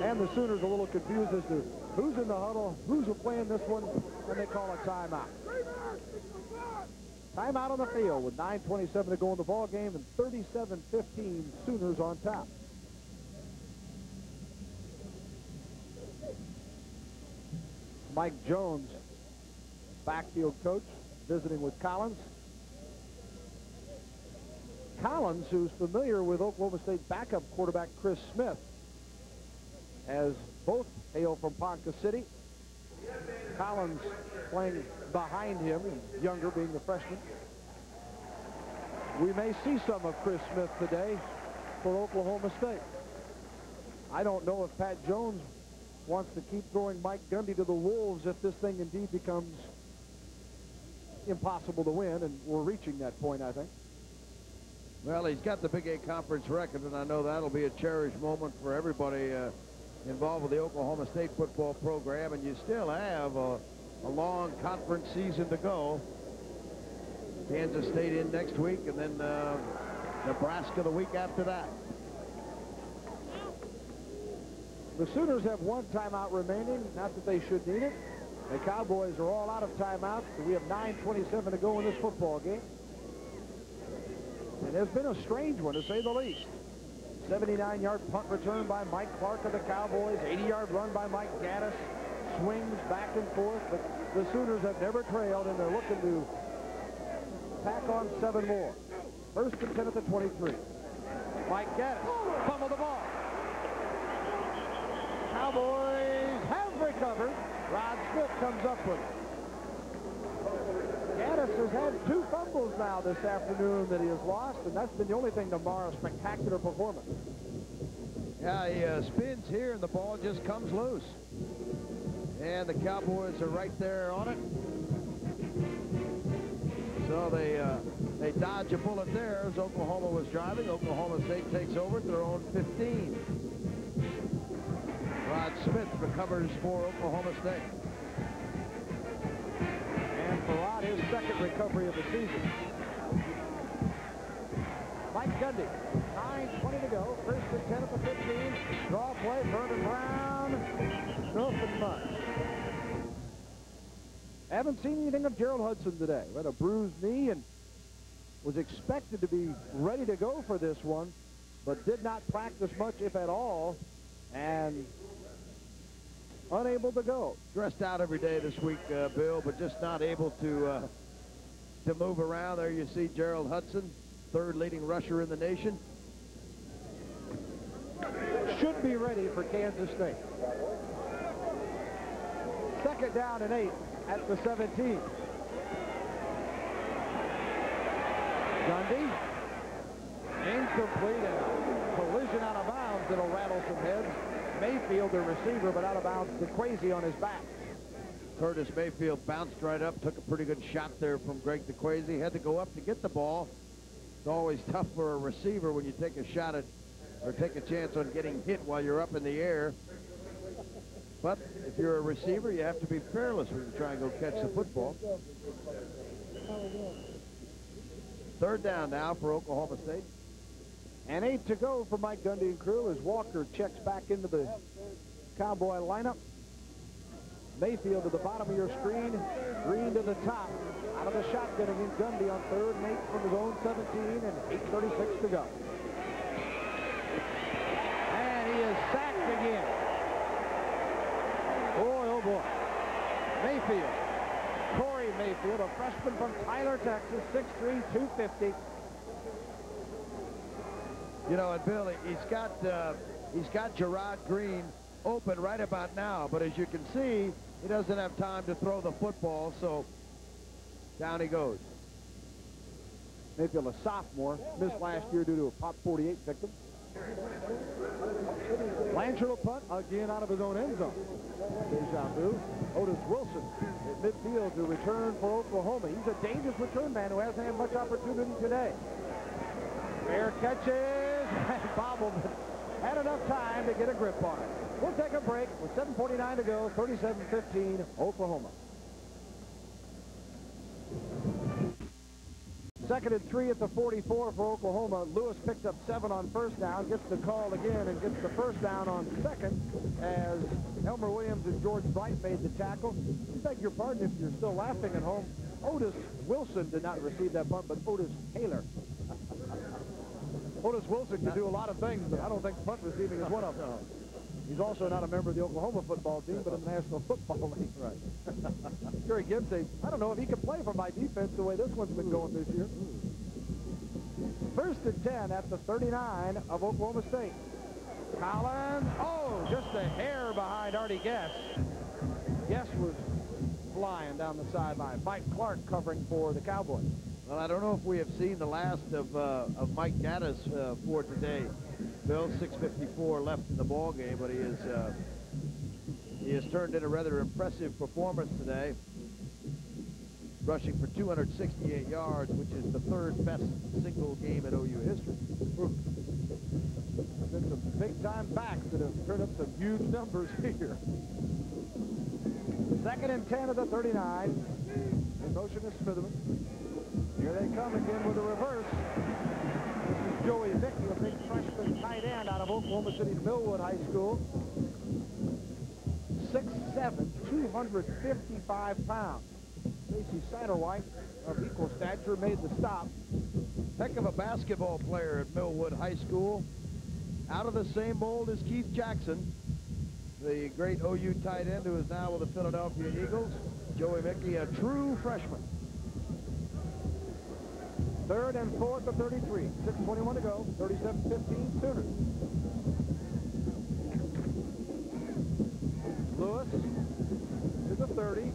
And the Sooners a little confused as to who's in the huddle, who's playing this one, and they call a timeout. Timeout on the field with 9.27 to go in the ball game and 37-15 Sooners on top. Mike Jones, backfield coach, visiting with Collins. Collins, who's familiar with Oklahoma State backup quarterback Chris Smith, as both hail from Ponca City. Collins playing behind him, younger being the freshman. We may see some of Chris Smith today for Oklahoma State. I don't know if Pat Jones wants to keep throwing Mike Gundy to the Wolves if this thing indeed becomes impossible to win, and we're reaching that point, I think. Well, he's got the Big Eight Conference record, and I know that'll be a cherished moment for everybody uh, involved with the Oklahoma State football program, and you still have a, a long conference season to go. Kansas State in next week, and then uh, Nebraska the week after that. The Sooners have one timeout remaining. Not that they should need it. The Cowboys are all out of timeouts. We have 9.27 to go in this football game. And it's been a strange one, to say the least. 79-yard punt return by Mike Clark of the Cowboys. 80-yard run by Mike Gaddis. Swings back and forth, but the Sooners have never trailed, and they're looking to pack on seven more. First and 10 at the 23. Mike Gaddis fumble the ball. Cowboys have recovered. Rod Smith comes up with it. Has had two fumbles now this afternoon that he has lost, and that's been the only thing to mar a spectacular performance. Yeah, he uh, spins here, and the ball just comes loose. And the Cowboys are right there on it. So they uh, they dodge a bullet there as Oklahoma was driving. Oklahoma State takes over at their own 15. Rod Smith recovers for Oklahoma State. His second recovery of the season. Mike Gundy, 9.20 to go. First and 10 at the 15. Draw play, Vernon Brown. Nothing much. Haven't seen anything of Gerald Hudson today. Had a bruised knee and was expected to be ready to go for this one, but did not practice much, if at all, and unable to go. Dressed out every day this week, uh, Bill, but just not able to uh, to move around. There you see Gerald Hudson, third leading rusher in the nation. Should be ready for Kansas State. Second down and eight at the 17. Gundy. Incomplete and a collision out of bounds that'll rattle some heads. Mayfield, the receiver, but out of bounds to Crazy on his back. Curtis Mayfield bounced right up, took a pretty good shot there from Greg DeQuasie. Had to go up to get the ball. It's always (laughs) tough for a receiver when you take a shot at or take a chance on getting hit while you're up in the air. But if you're a receiver, you have to be fearless when you try and go catch the football. Third down now for Oklahoma State. And eight to go for Mike Gundy and crew as Walker checks back into the Cowboy lineup. Mayfield to the bottom of your screen, Green to the top. Out of the shotgun against Gundy on third eight from his own 17 and 8.36 to go. And he is sacked again. Boy, oh boy. Mayfield. Corey Mayfield, a freshman from Tyler, Texas, 6'3", 250. You know, and Bill, he's got uh, he's got Gerard Green open right about now, but as you can see, he doesn't have time to throw the football, so down he goes. Mayfield, a sophomore, missed last year due to a Prop 48 victim. Blanchard will punt again out of his own end zone. Deja vu. Otis Wilson at midfield to return for Oklahoma. He's a dangerous return man who hasn't had much opportunity today. Fair catches (laughs) and bobbled, had enough time to get a grip on it. We'll take a break with 7.49 to go, 37-15, Oklahoma. Second and three at the 44 for Oklahoma. Lewis picked up seven on first down, gets the call again, and gets the first down on second as Elmer Williams and George Bright made the tackle. I beg your pardon if you're still laughing at home. Otis Wilson did not receive that punt, but Otis Taylor. Otis Wilson can do a lot of things, but I don't think punt receiving is one of them. He's also not a member of the Oklahoma football team, but in the National Football League. (laughs) Right. (laughs) Jerry says, I don't know if he can play for my defense the way this one's been going this year. First and 10 at the 39 of Oklahoma State. Collins, oh, just a hair behind Artie Guess. Guess was flying down the sideline. Mike Clark covering for the Cowboys. Well, I don't know if we have seen the last of uh, of Mike Gaddis uh, for today. Bill, 6:54 left in the ball game, but he is uh, he has turned in a rather impressive performance today, rushing for 268 yards, which is the third best single game in OU history. Been some big-time backs that have turned up some huge numbers (laughs) here. Second and 10 of the 39. In motion is Smitherman. Here they come again with a reverse. This is Joey Mickey, a big freshman tight end out of Oklahoma City's Millwood High School. 6'7", 255 pounds. Casey Satterwhite of equal stature made the stop. Heck of a basketball player at Millwood High School. Out of the same mold as Keith Jackson, the great OU tight end who is now with the Philadelphia Eagles. Joey Mickey, a true freshman. Third and fourth of 33. 6.21 to go. 37-15 Sooners. Lewis to the 30.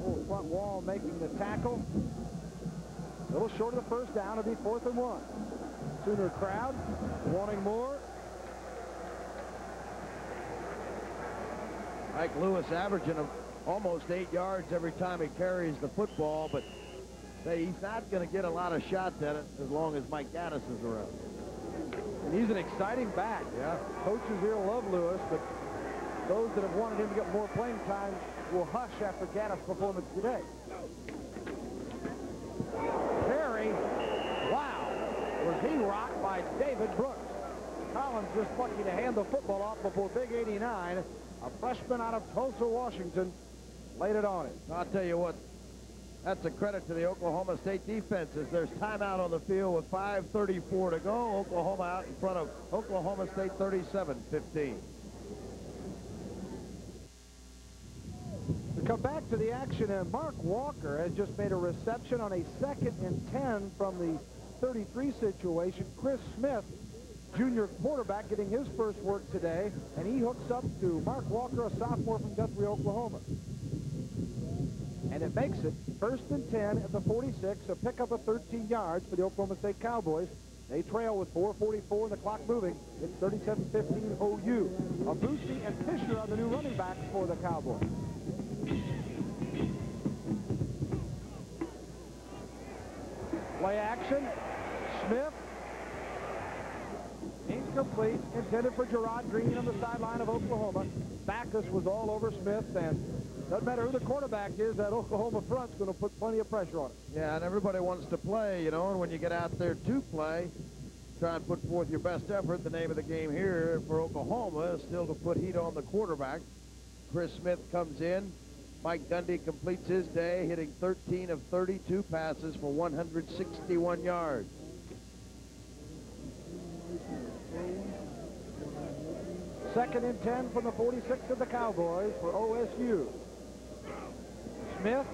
Full front wall making the tackle. A little short of the first down. It'll be fourth and one. Sooner crowd wanting more. Mike Lewis averaging almost eight yards every time he carries the football, but he's not going to get a lot of shots at it as long as Mike Gaddis is around. And he's an exciting back. Yeah. Coaches here love Lewis, but those that have wanted him to get more playing time will hush after Gaddis' performance today. Perry, wow, was he rocked by David Brooks. Collins just lucky to hand the football off before Big 89. A freshman out of Tulsa, Washington, laid it on him. I'll tell you what, that's a credit to the Oklahoma State defenses. There's timeout on the field with 5.34 to go. Oklahoma out in front of Oklahoma State 37-15. To come back to the action, and Mark Walker has just made a reception on a second and 10 from the 33 situation. Chris Smith, junior quarterback, getting his first work today, and he hooks up to Mark Walker, a sophomore from Guthrie, Oklahoma. And it makes it first and 10 at the 46, a pickup of 13 yards for the Oklahoma State Cowboys. They trail with 4.44 and the clock moving. It's 37-15 OU. Abusi and Fisher are the new running backs for the Cowboys. Play action. Smith. Incomplete. Intended for Gerard Green on the sideline of Oklahoma. Backus was all over Smith, and doesn't matter who the quarterback is, that Oklahoma front's going to put plenty of pressure on it. Yeah, and everybody wants to play, you know, and when you get out there to play, try and put forth your best effort. The name of the game here for Oklahoma is still to put heat on the quarterback. Chris Smith comes in. Mike Gundy completes his day, hitting 13 of 32 passes for 161 yards. Second and 10 from the 46 of the Cowboys for OSU. Smith,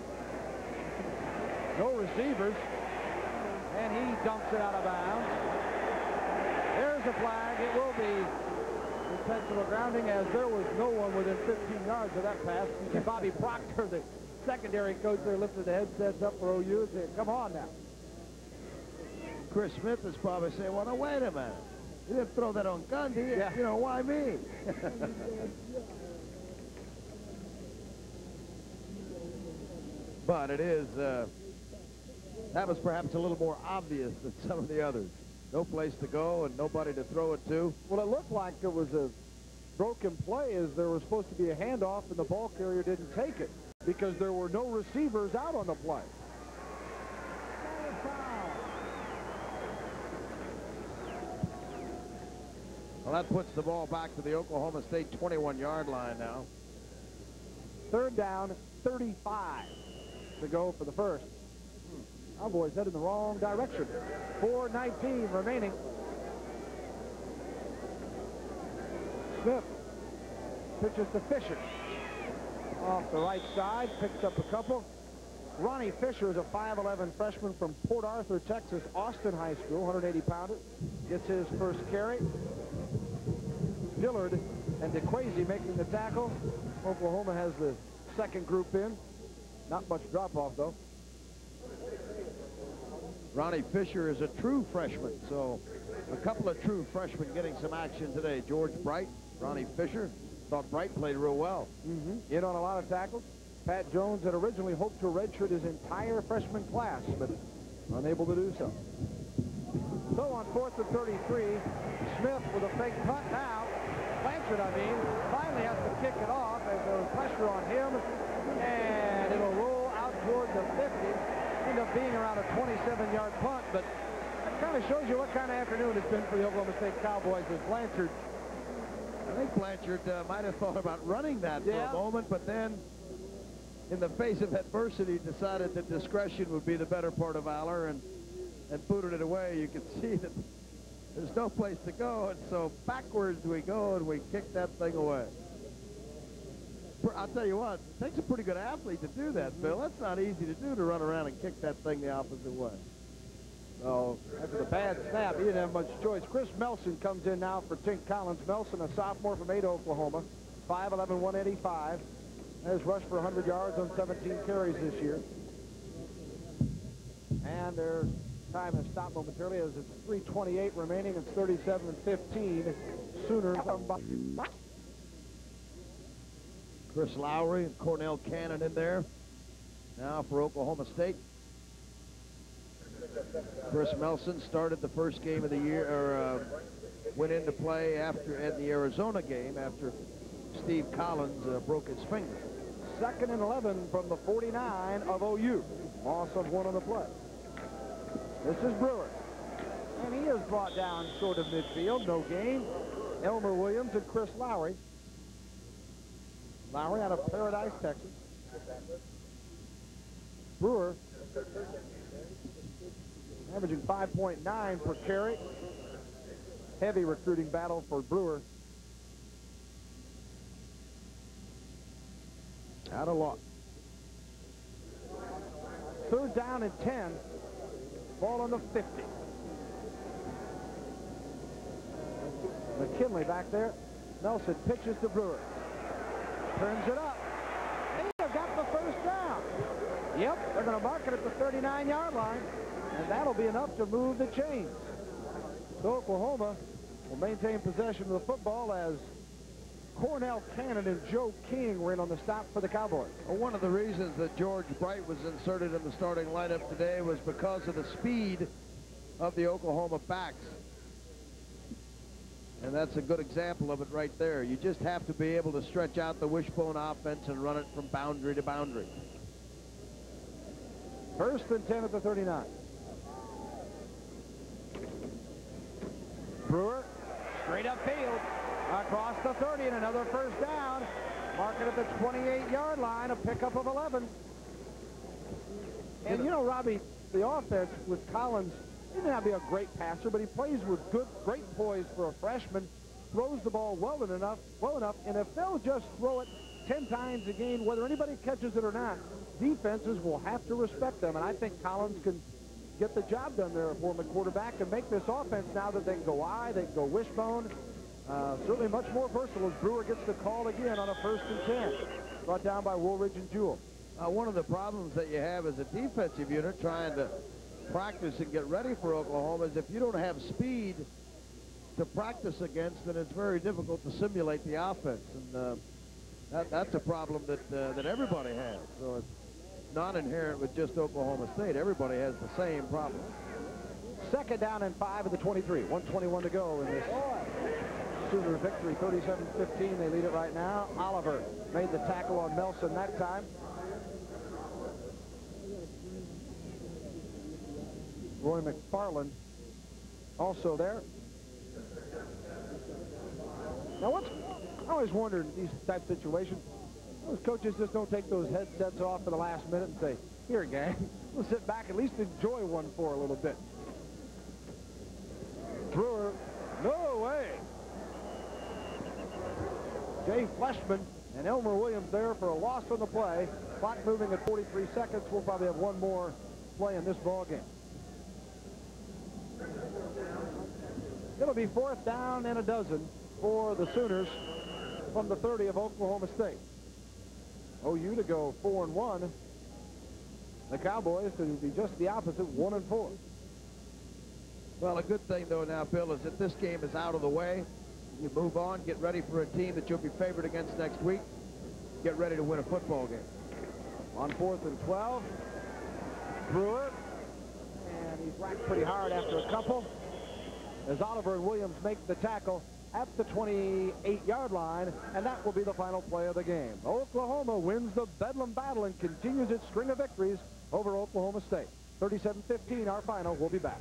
no receivers, and he dumps it out of bounds. There's a flag. It will be intentional grounding as there was no one within 15 yards of that pass. Bobby Proctor, the secondary coach there, lifted the headsets up for OU and said, come on now. Chris Smith is probably saying, well, now, wait a minute. You didn't throw that on Gundy. Yeah. You know, why me? (laughs) but it is, uh, that was perhaps a little more obvious than (laughs) some of the others. No place to go and nobody to throw it to. Well, it looked like it was a broken play as there was supposed to be a handoff and the ball carrier didn't take it because there were no receivers out on the play. Well, that puts the ball back to the Oklahoma State 21-yard line now. Third down, 35 to go for the first. Cowboys headed in the wrong direction. 4.19 remaining. Smith pitches to Fisher. Off the right side, picks up a couple. Ronnie Fisher is a 5'11 freshman from Port Arthur, Texas, Austin High School, 180 pounder. Gets his first carry. Dillard and DeQuasie making the tackle. Oklahoma has the second group in. Not much drop-off, though. Ronnie Fisher is a true freshman, so a couple of true freshmen getting some action today. George Bright, Ronnie Fisher. Thought Bright played real well. Mm-hmm. In on a lot of tackles. Pat Jones had originally hoped to redshirt his entire freshman class, but unable to do so. So on fourth and 33, Smith with a fake punt now. Blanchard, I mean, finally has to kick it off as there was pressure on him, and it'll roll out toward the 50. End up being around a 27-yard punt, but that kind of shows you what kind of afternoon it's been for the Oklahoma State Cowboys with Blanchard. I think Blanchard uh, might have thought about running that Yeah. for a moment, but then in the face of adversity decided that discretion would be the better part of valor and, and booted it away. You can (laughs) see that there's no place to go, and so backwards we go and we kick that thing away. I'll tell you what, it takes a pretty good athlete to do that, Bill. That's not easy to do, to run around and kick that thing the opposite way. So after the bad snap, he didn't have much choice. Chris Melson comes in now for Tink Collins. Melson, a sophomore from Ada, Oklahoma, 5'11", 185. Has rushed for 100 yards on 17 carries this year. And their time has stopped momentarily as it's 3.28 remaining. It's 37 and 15. Sooners up by... Chris Lowry and Cornell Cannon in there. Now for Oklahoma State. Chris Melson started the first game of the year, or uh, went into play after at the Arizona game after Steve Collins uh, broke his finger. Second and 11 from the 49 of OU. Loss of one on the play. This is Brewer. And he is brought down short of midfield. No gain. Elmer Williams and Chris Lowry. Lowry out of Paradise, Texas. Brewer averaging 5.9 per carry. Heavy recruiting battle for Brewer. Out of luck. Third down and 10. Ball on the 50. McKinley back there. Melson pitches to Brewer. Turns it up. They have got the first down. Yep, they're going to mark it at the 39-yard line, and that'll be enough to move the chains. So Oklahoma will maintain possession of the football as Cornell Cannon and Joe King were in on the stop for the Cowboys. Well, one of the reasons that George Bright was inserted in the starting lineup today was because of the speed of the Oklahoma backs. And that's a good example of it right there. You just have to be able to stretch out the wishbone offense and run it from boundary to boundary. First and 10 at the 39. Brewer, straight upfield, across the 30, and another first down. Marking at the 28-yard line, a pickup of 11. And you know, Robbie, the offense with Collins, he may not be a great passer, but he plays with good, great poise for a freshman, throws the ball well enough, well enough, and if they'll just throw it 10 times a game, whether anybody catches it or not, defenses will have to respect them, and I think Collins can get the job done there for him the quarterback and make this offense now that they can go eye, they can go wishbone. Uh, certainly much more versatile as Brewer gets the call again on a first and 10. Brought down by Woolridge and Jewell. Uh, one of the problems that you have as a defensive unit trying to practice and get ready for Oklahoma is if you don't have speed to practice against, then it's very difficult to simulate the offense. And uh, that, that's a problem that, uh, that everybody has. So it's not inherent with just Oklahoma State. Everybody has the same problem. Second down and five at the 23. 121 to go in this Sooner victory, 37-15. They lead it right now. Oliver made the tackle on Melson that time. Roy McFarland also there. Now, what's I always wondered in these type situations, those coaches just don't take those headsets off at the last minute and say, here, gang, (laughs) we'll sit back, at least enjoy one for a little bit. Brewer, no way. Jay Fleshman and Elmer Williams there for a loss on the play. Clock moving at 43 seconds. We'll probably have one more play in this ball game. It'll be fourth down and a dozen for the Sooners from the 30 of Oklahoma State. OU to go 4 and 1. The Cowboys to be just the opposite, 1 and 4. Well, a good thing, though, now, Bill, is that this game is out of the way. You move on, get ready for a team that you'll be favored against next week. Get ready to win a football game. On fourth and 12, Brewer, he's racked pretty hard after a couple. As Oliver and Williams make the tackle at the 28-yard line, and that will be the final play of the game. Oklahoma wins the Bedlam battle and continues its string of victories over Oklahoma State. 37-15, our final. We'll be back.